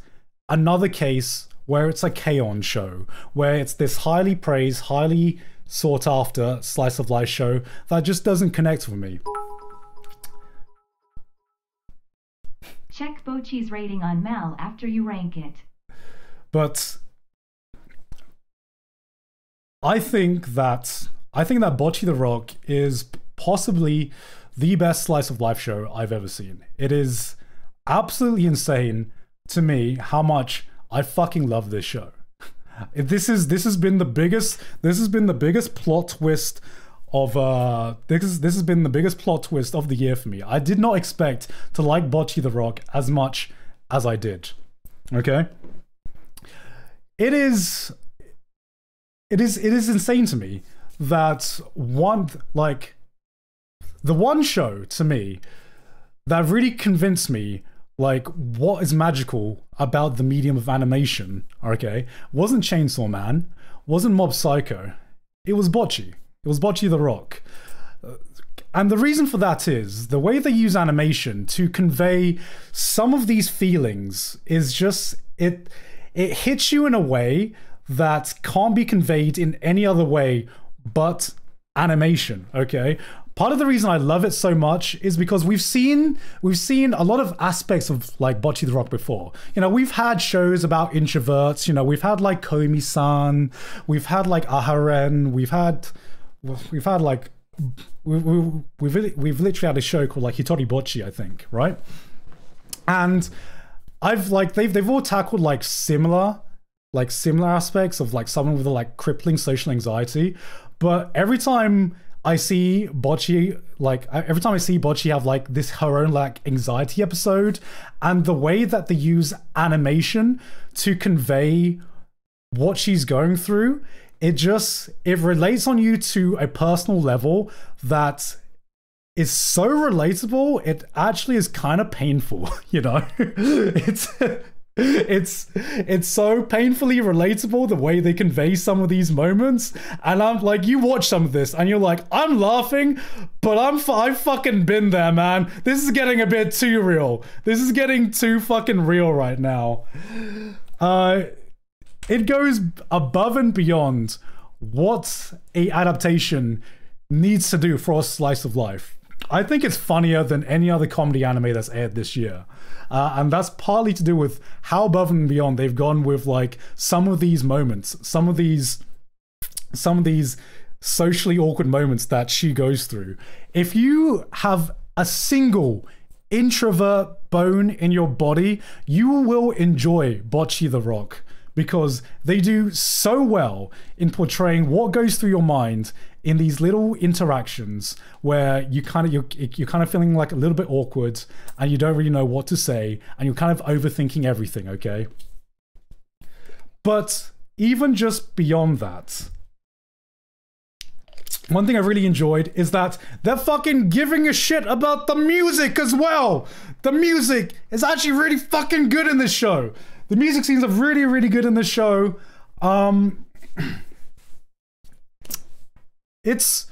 another case where it's a K-On! show, where it's this highly praised, highly sought after slice of life show that just doesn't connect with me. Check Bocchi's rating on Mal after you rank it. But I think that I think that Bocchi the Rock is possibly the best slice of life show I've ever seen. It is absolutely insane to me how much I fucking love this show. This is this has been the biggest this has been the biggest plot twist of uh this is this has been the biggest plot twist of the year for me. I did not expect to like Bocchi the Rock as much as I did. Okay? It is it is it is insane to me that one like the one show to me that really convinced me like what is magical about the medium of animation okay wasn't chainsaw man wasn't mob psycho. It was bocchi. It was bocchi the rock. And the reason for that is the way they use animation to convey some of these feelings is just it it hits you in a way that can't be conveyed in any other way but animation okay part of the reason I love it so much is because we've seen we've seen a lot of aspects of like Bocchi the Rock before. You know, we've had shows about introverts. You know, we've had like Komi-san, we've had like Aharen, we've had we've had like we, we, we've we've literally had a show called like Hitori Bocchi, I think, right? And I've like they've they've all tackled like similar like similar aspects of like someone with a like crippling social anxiety, but every time I see Bocchi like every time I see Bocchi have like this her own like anxiety episode, and the way that they use animation to convey what she's going through, it just it relates on you to a personal level that is so relatable. It actually is kind of painful, you know. it's it's it's so painfully relatable the way they convey some of these moments. And i'm like you watch some of this and you're like i'm laughing but i'm i've fucking been there man. This is getting a bit too real. This is getting too fucking real right now. Uh it goes above and beyond what a adaptation needs to do for a slice of life. I think it's funnier than any other comedy anime that's aired this year uh, and that's partly to do with how above and beyond they've gone with like some of these moments, some of these, some of these socially awkward moments that she goes through. If you have a single introvert bone in your body, you will enjoy Bocchi the Rock because they do so well in portraying what goes through your mind in these little interactions where you kind of you're, you're kind of feeling like a little bit awkward and you don't really know what to say and you're kind of overthinking everything okay but even just beyond that one thing I really enjoyed is that they're fucking giving a shit about the music as well. The music is actually really fucking good in this show. The music scenes are really, really good in this show. Um, it's.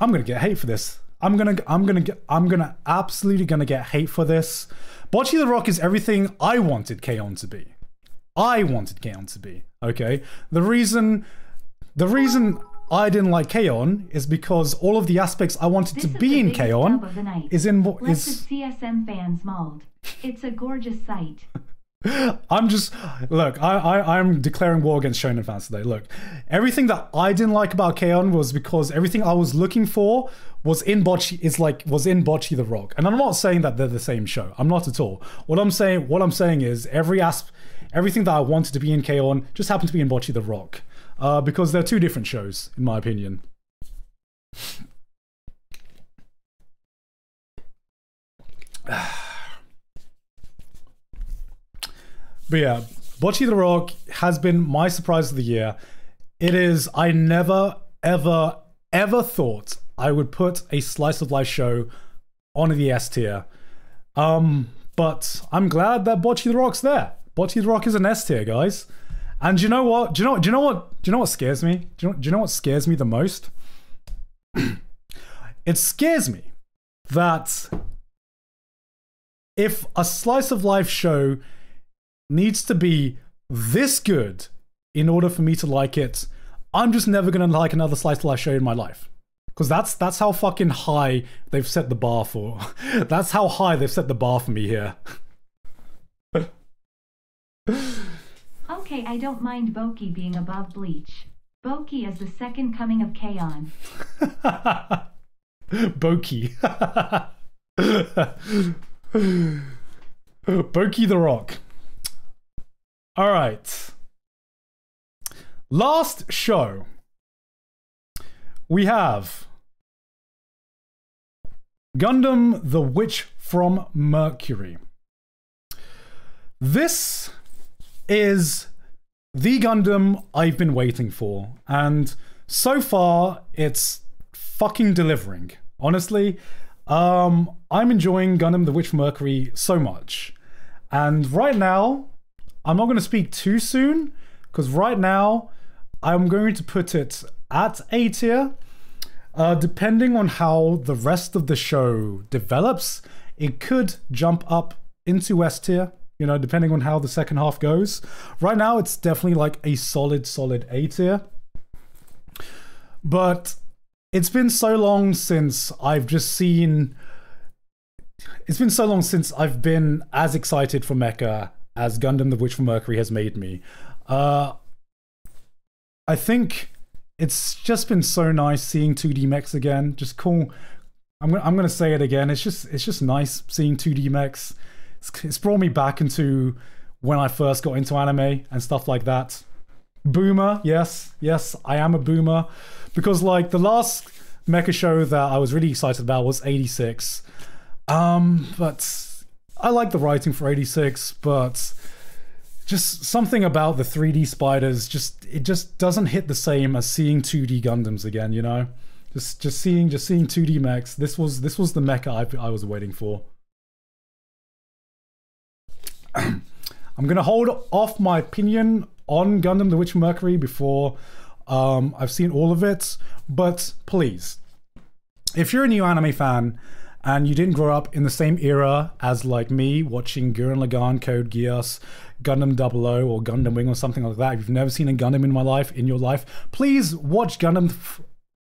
I'm gonna get hate for this. I'm gonna. I'm gonna get. I'm gonna absolutely gonna get hate for this. Bocchi the Rock is everything I wanted K-On! to be. I wanted K-On! to be. Okay. The reason. The reason I didn't like K-On! is because all of the aspects I wanted This to be in K-On! of the night. is in Let is CSM fans mauled. It's a gorgeous sight. I'm just look. I, I I'm declaring war against Shonen fans today. Look, everything that I didn't like about K-On! was because everything I was looking for was in Bocchi is like was in Bocchi the Rock, and I'm not saying that they're the same show. I'm not at all. What I'm saying what I'm saying is every asp everything that I wanted to be in K-On! just happened to be in Bocchi the Rock, uh, because they're two different shows in my opinion. But yeah, Bocchi the Rock has been my surprise of the year. It is, I never, ever, ever thought I would put a slice of life show on the S tier. Um, but I'm glad that Bocchi the Rock's there. Bocchi the Rock is an S tier, guys. And you know what? Do you know? Do you know what? Do you know what scares me? Do you know, do you know what scares me the most? it scares me that if a slice of life show needs to be this good in order for me to like it, I'm just never gonna like another slice of I show you in my life. Because that's that's how fucking high they've set the bar for. that's how high they've set the bar for me here. Okay, I don't mind Boki being above Bleach. Boki is the second coming of K-On! Boki. Boki the Rock. All right. Last show. We have Gundam the Witch from Mercury. This is the Gundam I've been waiting for, and so far it's fucking delivering. Honestly, um, I'm enjoying Gundam the Witch from Mercury so much. And right now, I'm not going to speak too soon, because right now, I'm going to put it at A tier. Uh, depending on how the rest of the show develops, it could jump up into S tier, you know, depending on how the second half goes. Right now, it's definitely like a solid, solid A tier. But it's been so long since I've just seen. It's been so long since I've been as excited for Mecha as Gundam the Witch from Mercury has made me. Uh, I think it's just been so nice seeing 2D mechs again. Just cool. I'm gonna, I'm gonna say it again. It's just it's just nice seeing 2D mechs. It's, it's brought me back into when I first got into anime and stuff like that. Boomer, yes, yes, I am a boomer because like the last mecha show that I was really excited about was 86. Um, but I like the writing for 86, but just something about the 3D spiders just it just doesn't hit the same as seeing 2D Gundams again, you know? Just just seeing just seeing 2D mechs. This was this was the mecha I, I was waiting for. I'm gonna hold off my opinion on Gundam the Witch Mercury before um, I've seen all of it, but please, if you're a new anime fan and you didn't grow up in the same era as like me, watching Gurren Lagann, Code Geass, Gundam 00 or Gundam Wing or something like that, if you've never seen a Gundam in my life, in your life, please watch Gundam.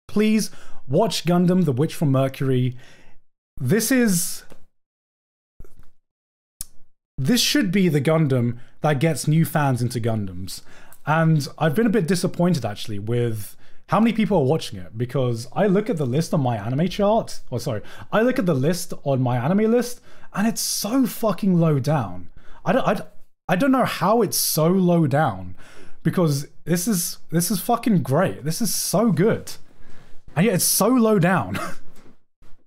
Please watch Gundam: The Witch from Mercury. This is. This should be the Gundam that gets new fans into Gundams. And I've been a bit disappointed actually with how many people are watching it because I look at the list on my anime chart. Oh, sorry. I look at the list on my anime list and it's so fucking low down. I don't, I, I don't know how it's so low down because this is this is fucking great. This is so good. And yet it's so low down.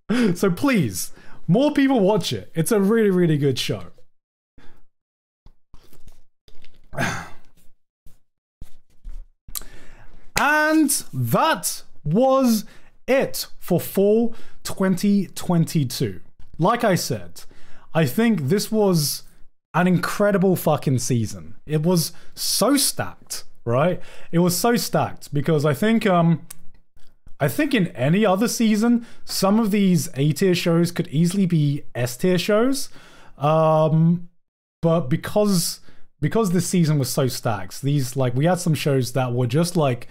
so please, more people watch it. It's a really, really good show. And that was it for fall 2022. Like I said, I think this was an incredible fucking season. It was so stacked, right? It was so stacked because I think um I think in any other season, some of these A tier shows could easily be S tier shows. Um but because because this season was so stacked, these like we had some shows that were just like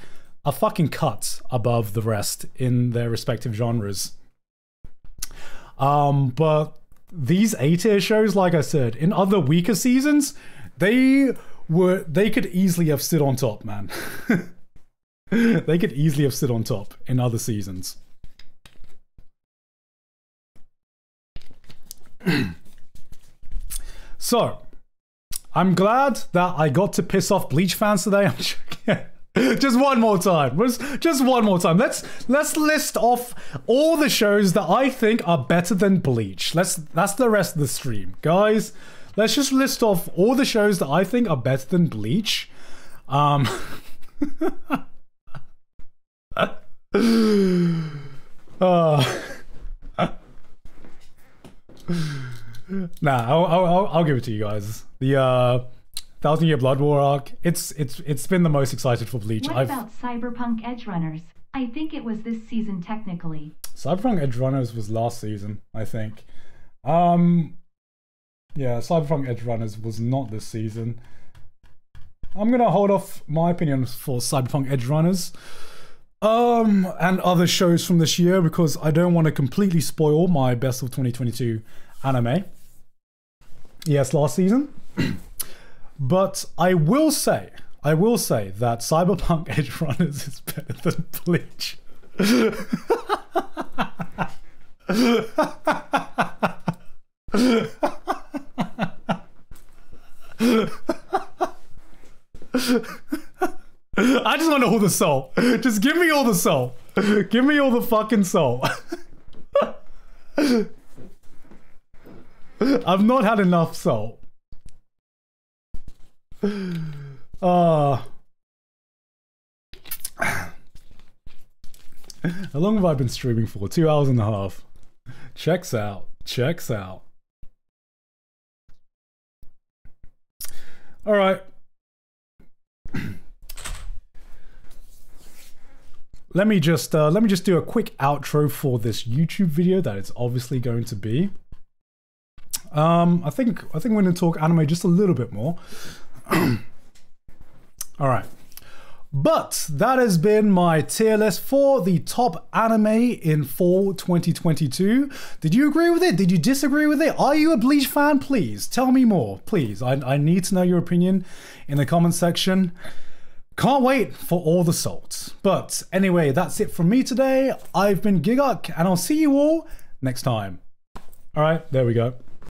a fucking cut above the rest in their respective genres. Um, but these A tier shows, like I said, in other weaker seasons, they were they could easily have stood on top, man. they could easily have stood on top in other seasons. so, I'm glad that I got to piss off Bleach fans today. I'm joking. just one more time. Just, one more time. Let's let's list off all the shows that I think are better than Bleach. Let's that's the rest of the stream, guys. Let's just list off all the shows that I think are better than Bleach. Um. uh, nah, I'll, I'll, I'll give it to you guys. The uh, Thousand Year Blood War arc. It's it's it's been the most excited for Bleach. What I've about Cyberpunk Edge Runners? I think it was this season technically. Cyberpunk Edge Runners was last season, I think. Um, yeah, Cyberpunk Edge Runners was not this season. I'm gonna hold off my opinion for Cyberpunk Edge Runners, um, and other shows from this year because I don't want to completely spoil my best of 2022 anime. Yes, last season. But I will say, I will say that Cyberpunk Edge Runners is better than Bleach. I just want all the soul. Just give me all the soul. Give me all the fucking soul. I've not had enough soul. Uh, how long have I been streaming for? Two hours and a half. Checks out. Checks out. All right. let me just uh, let me just do a quick outro for this YouTube video that it's obviously going to be. Um, I think I think we're going to talk anime just a little bit more. All right. But that has been my tier list for the top anime in fall 2022. Did you agree with it? Did you disagree with it? Are you a Bleach fan? Please tell me more. Please. I, I need to know your opinion in the comment section. Can't wait for all the salts. But anyway, that's it from me today. I've been Gigguk, and I'll see you all next time. All right, there we go.